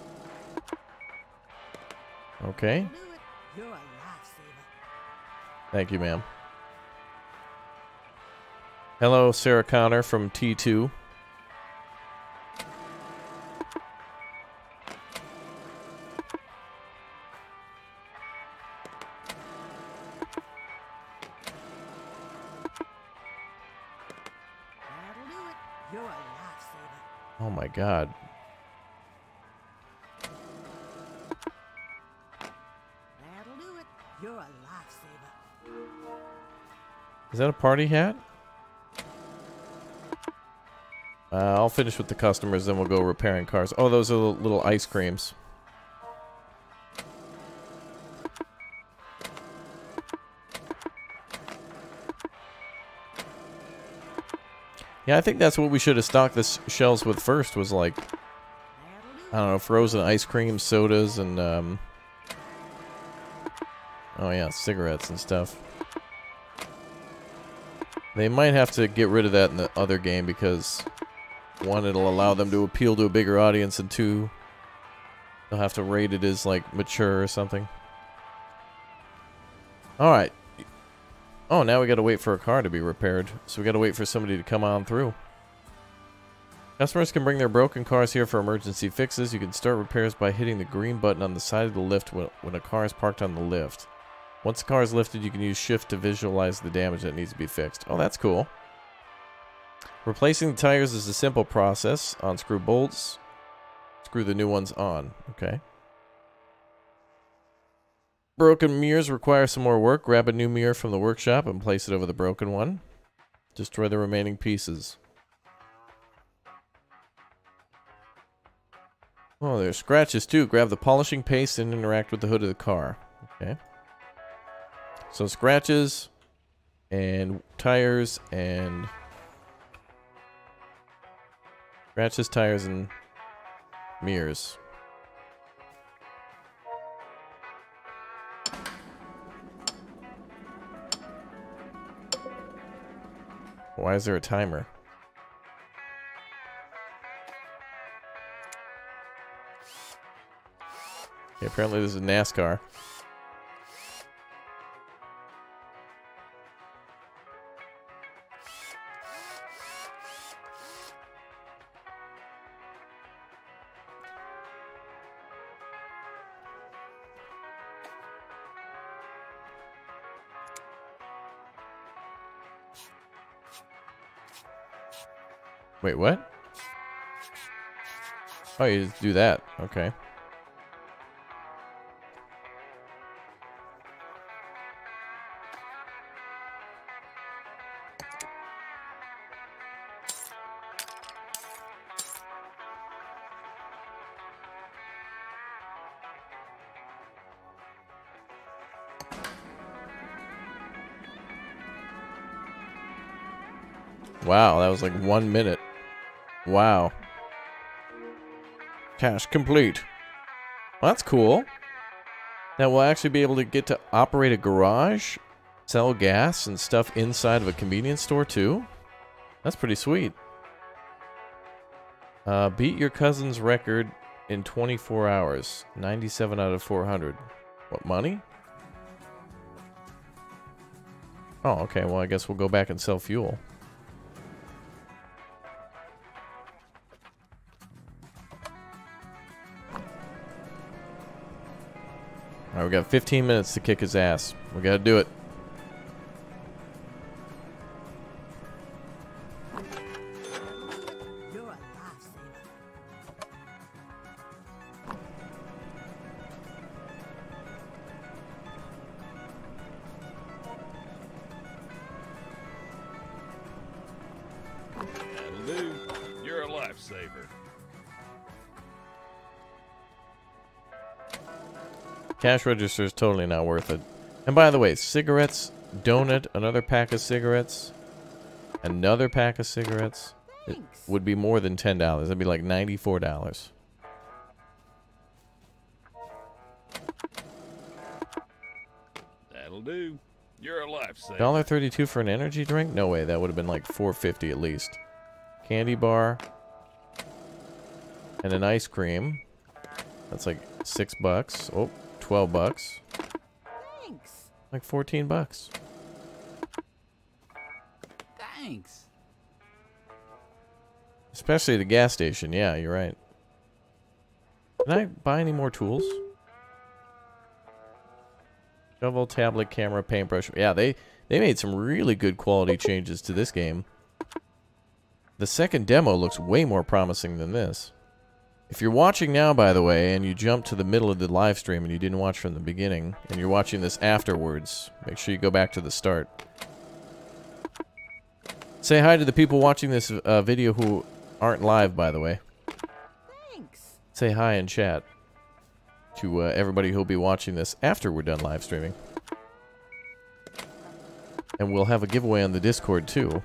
Okay. Thank you, ma'am. Hello, Sarah Connor from T2. Oh my god. That a party hat? Uh, I'll finish with the customers, then we'll go repairing cars. Oh, those are little ice creams. Yeah, I think that's what we should have stocked the shelves with first was like, I don't know, frozen ice cream, sodas, and, um, oh yeah, cigarettes and stuff. They might have to get rid of that in the other game because, one, it'll allow them to appeal to a bigger audience, and two, they'll have to rate it as, like, mature or something. Alright, Oh, now we gotta wait for a car to be repaired. So we gotta wait for somebody to come on through. Customers can bring their broken cars here for emergency fixes. You can start repairs by hitting the green button on the side of the lift when, when a car is parked on the lift. Once the car is lifted, you can use shift to visualize the damage that needs to be fixed. Oh, that's cool. Replacing the tires is a simple process. Unscrew bolts. Screw the new ones on. Okay. Broken mirrors require some more work. Grab a new mirror from the workshop and place it over the broken one. Destroy the remaining pieces. Oh, there's scratches too. Grab the polishing paste and interact with the hood of the car. Okay. So scratches and tires and scratches, tires, and mirrors. Why is there a timer? Okay, apparently this is NASCAR. Wait, what? Oh, you just do that. Okay. Wow, that was like one minute. Wow. Cash complete. Well, that's cool. Now we'll actually be able to get to operate a garage, sell gas and stuff inside of a convenience store too. That's pretty sweet. Uh, beat your cousin's record in 24 hours. 97 out of 400. What, money? Oh, okay. Well, I guess we'll go back and sell fuel. We got 15 minutes to kick his ass. We gotta do it. Cash register is totally not worth it. And by the way, cigarettes, donut, another pack of cigarettes, another pack of cigarettes. It would be more than $10. That'd be like $94. That'll do. You're a lifesaver. Dollar thirty-two for an energy drink? No way. That would have been like four fifty at least. Candy bar and an ice cream. That's like six bucks. Oh, 12 bucks. Thanks. Like 14 bucks. Thanks. Especially the gas station. Yeah, you're right. Can I buy any more tools? Shovel, tablet, camera, paintbrush. Yeah, they they made some really good quality changes to this game. The second demo looks way more promising than this. If you're watching now, by the way, and you jump to the middle of the live stream and you didn't watch from the beginning, and you're watching this afterwards, make sure you go back to the start. Say hi to the people watching this uh, video who aren't live, by the way. Thanks. Say hi in chat to uh, everybody who'll be watching this after we're done live streaming. And we'll have a giveaway on the Discord too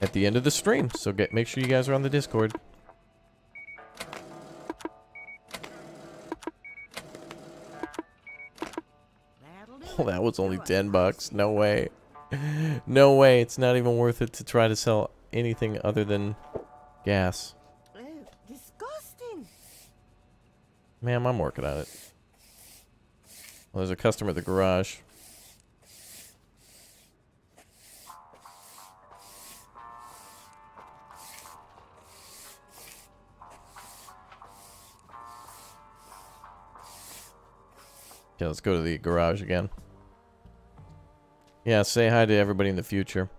at the end of the stream. So get make sure you guys are on the Discord. That was only 10 bucks. No way. No way. It's not even worth it to try to sell anything other than gas. Disgusting. Ma'am, I'm working on it. Well, there's a customer at the garage. Okay, let's go to the garage again. Yeah, say hi to everybody in the future.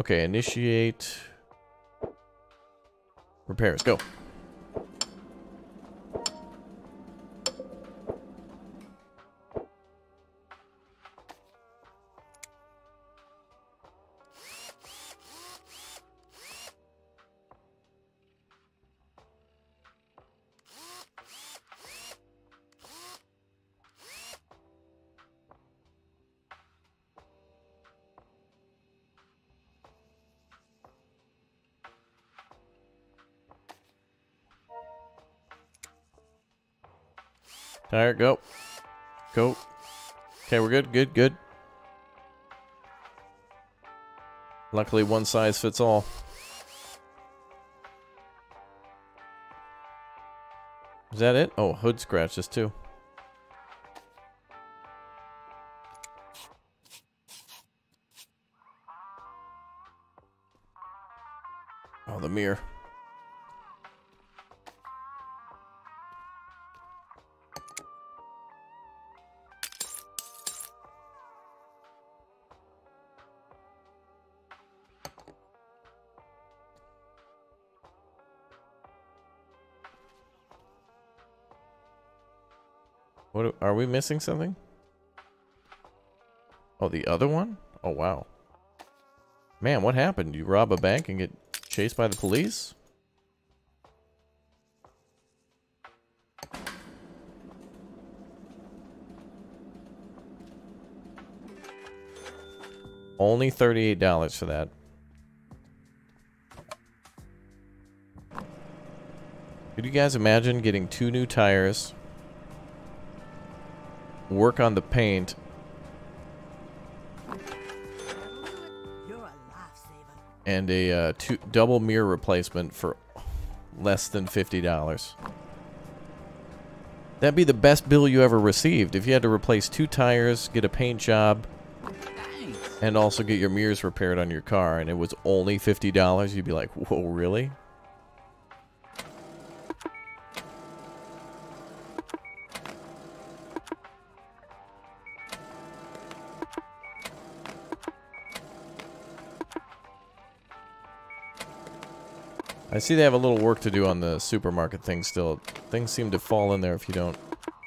Okay, initiate repairs. Go. Tire, go. Go. Okay, we're good, good, good. Luckily, one size fits all. Is that it? Oh, hood scratches too. Oh, the mirror. Are we missing something? Oh, the other one? Oh, wow. Man, what happened? You rob a bank and get chased by the police? Only $38 for that. Could you guys imagine getting two new tires, work on the paint, and a uh, two, double mirror replacement for less than $50? That'd be the best bill you ever received. If you had to replace two tires, get a paint job, and also get your mirrors repaired on your car, and it was only $50, you'd be like, whoa, really? I see they have a little work to do on the supermarket thing still. Things seem to fall in there if you don't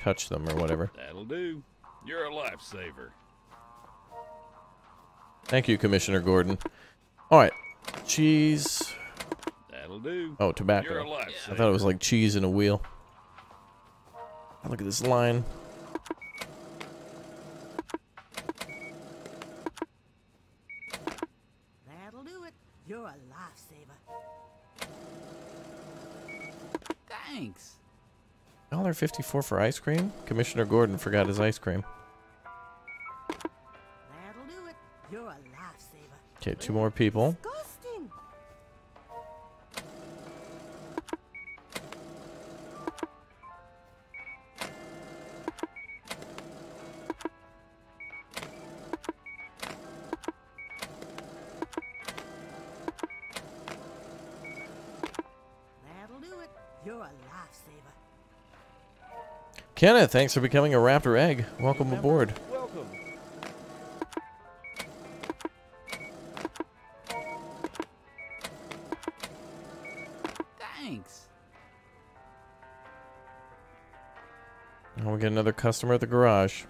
touch them or whatever. That'll do. You're a lifesaver. Thank you, Commissioner Gordon. All right, cheese. That'll do. Oh, tobacco. You're a lifesaver. I thought it was like cheese in a wheel. Look at this line. Thanks. Dollar fifty-four for ice cream. Commissioner Gordon forgot his ice cream. That'll do it. You're a lifesaver. Okay, two more people. Kenneth, thanks for becoming a raptor egg. Welcome aboard. Welcome. Thanks. And we get another customer at the garage.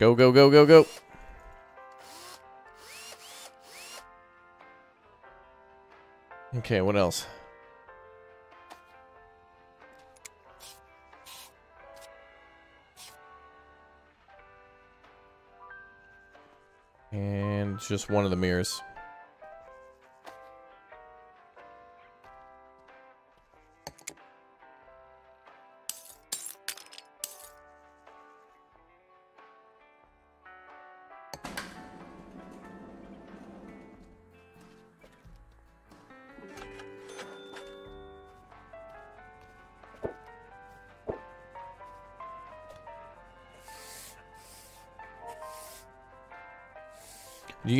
Go, go, go, go, go. Okay, what else? And just one of the mirrors.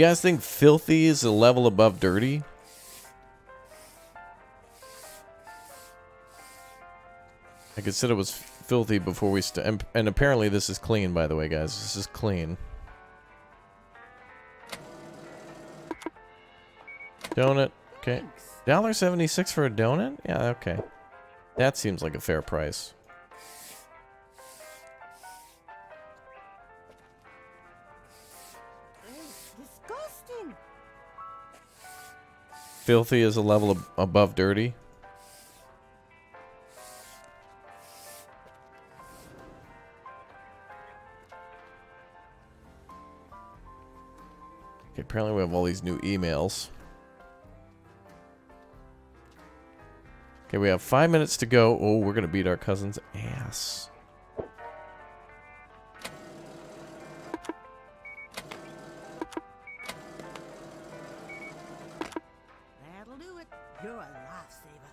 You guys think filthy is a level above dirty? I could said it was filthy before we st and, and apparently this is clean by the way guys. This is clean. Donut. Okay. Dollar seventy six for a donut? Yeah, okay. That seems like a fair price. Filthy is a level ab above dirty. Okay, apparently we have all these new emails. Okay, we have five minutes to go. Oh, we're gonna beat our cousin's ass.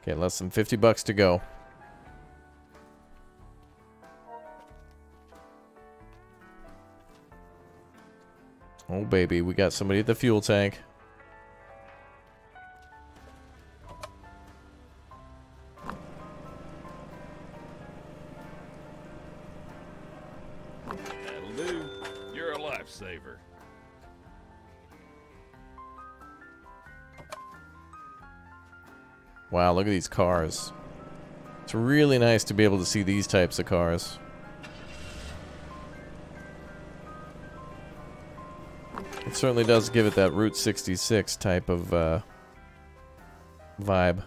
Okay, less than 50 bucks to go. Oh, baby, we got somebody at the fuel tank. Look at these cars. It's really nice to be able to see these types of cars. It certainly does give it that Route 66 type of uh, vibe.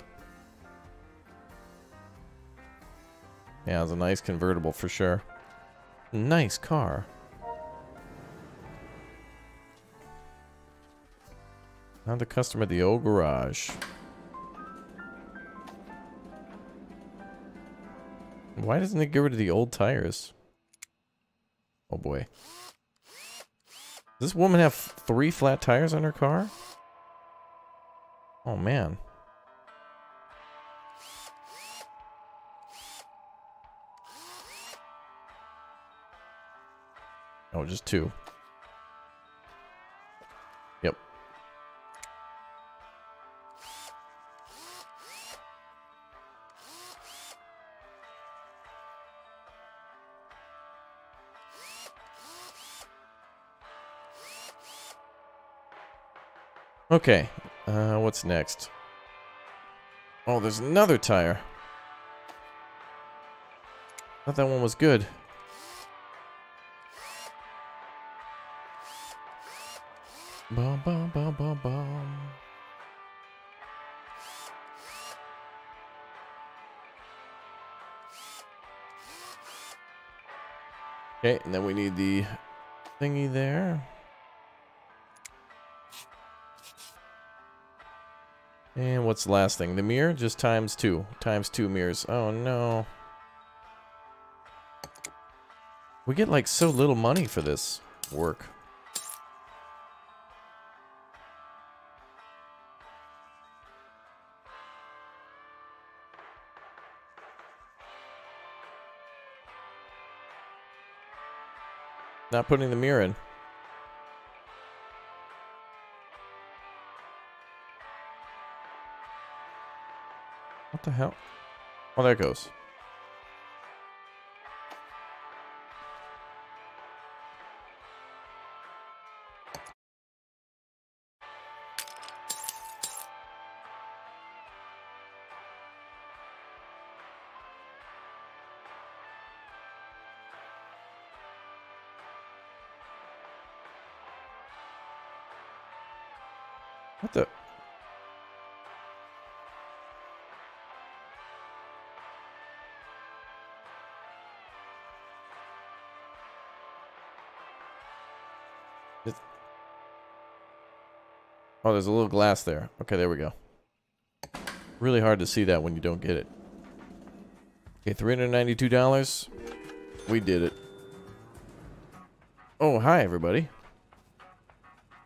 Yeah, it's a nice convertible for sure. Nice car. Now the customer at the old garage. Why doesn't it get rid of the old tires? Oh boy. Does this woman have three flat tires on her car? Oh man. Oh, just two. Okay, uh, what's next? Oh, there's another tire. Thought that one was good. Bum, bum, bum, bum, bum. Okay, and then we need the thingy there. And what's the last thing? The mirror? Just times two. Times two mirrors. Oh no. We get like so little money for this work. Not putting the mirror in. What the hell? Oh, there it goes. Oh, there's a little glass there. Okay, there we go. Really hard to see that when you don't get it. Okay, $392. We did it. Oh, hi, everybody.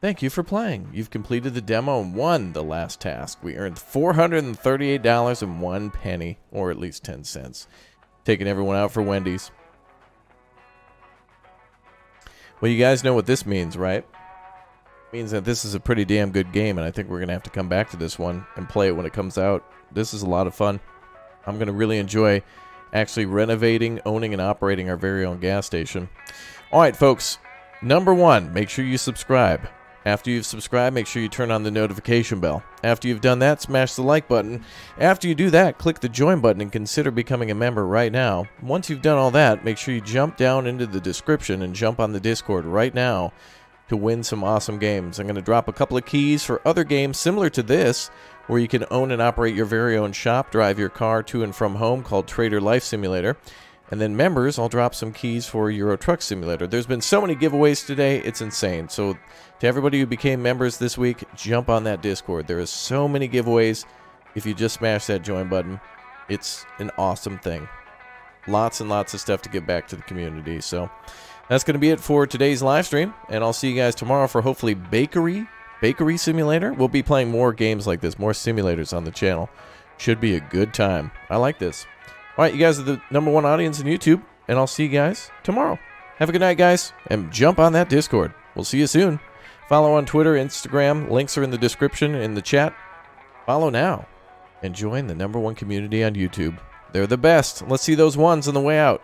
Thank you for playing. You've completed the demo and won the last task. We earned $438 and one penny, or at least 10 cents. Taking everyone out for Wendy's. Well, you guys know what this means, right? Means that this is a pretty damn good game, and I think we're going to have to come back to this one and play it when it comes out. This is a lot of fun. I'm going to really enjoy actually renovating, owning, and operating our very own gas station. All right, folks. Number one, make sure you subscribe. After you've subscribed, make sure you turn on the notification bell. After you've done that, smash the like button. After you do that, click the join button and consider becoming a member right now. Once you've done all that, make sure you jump down into the description and jump on the Discord right now to win some awesome games. I'm going to drop a couple of keys for other games similar to this, where you can own and operate your very own shop, drive your car to and from home called Trader Life Simulator. And then members, I'll drop some keys for Euro Truck Simulator. There's been so many giveaways today, it's insane. So to everybody who became members this week, jump on that Discord. There is so many giveaways. If you just smash that join button, it's an awesome thing. Lots and lots of stuff to give back to the community. So that's going to be it for today's live stream, and I'll see you guys tomorrow for hopefully Bakery Bakery Simulator. We'll be playing more games like this, more simulators on the channel. Should be a good time. I like this. All right, you guys are the number one audience in YouTube, and I'll see you guys tomorrow. Have a good night, guys, and jump on that Discord. We'll see you soon. Follow on Twitter, Instagram. Links are in the description in the chat. Follow now and join the number one community on YouTube. They're the best. Let's see those ones on the way out.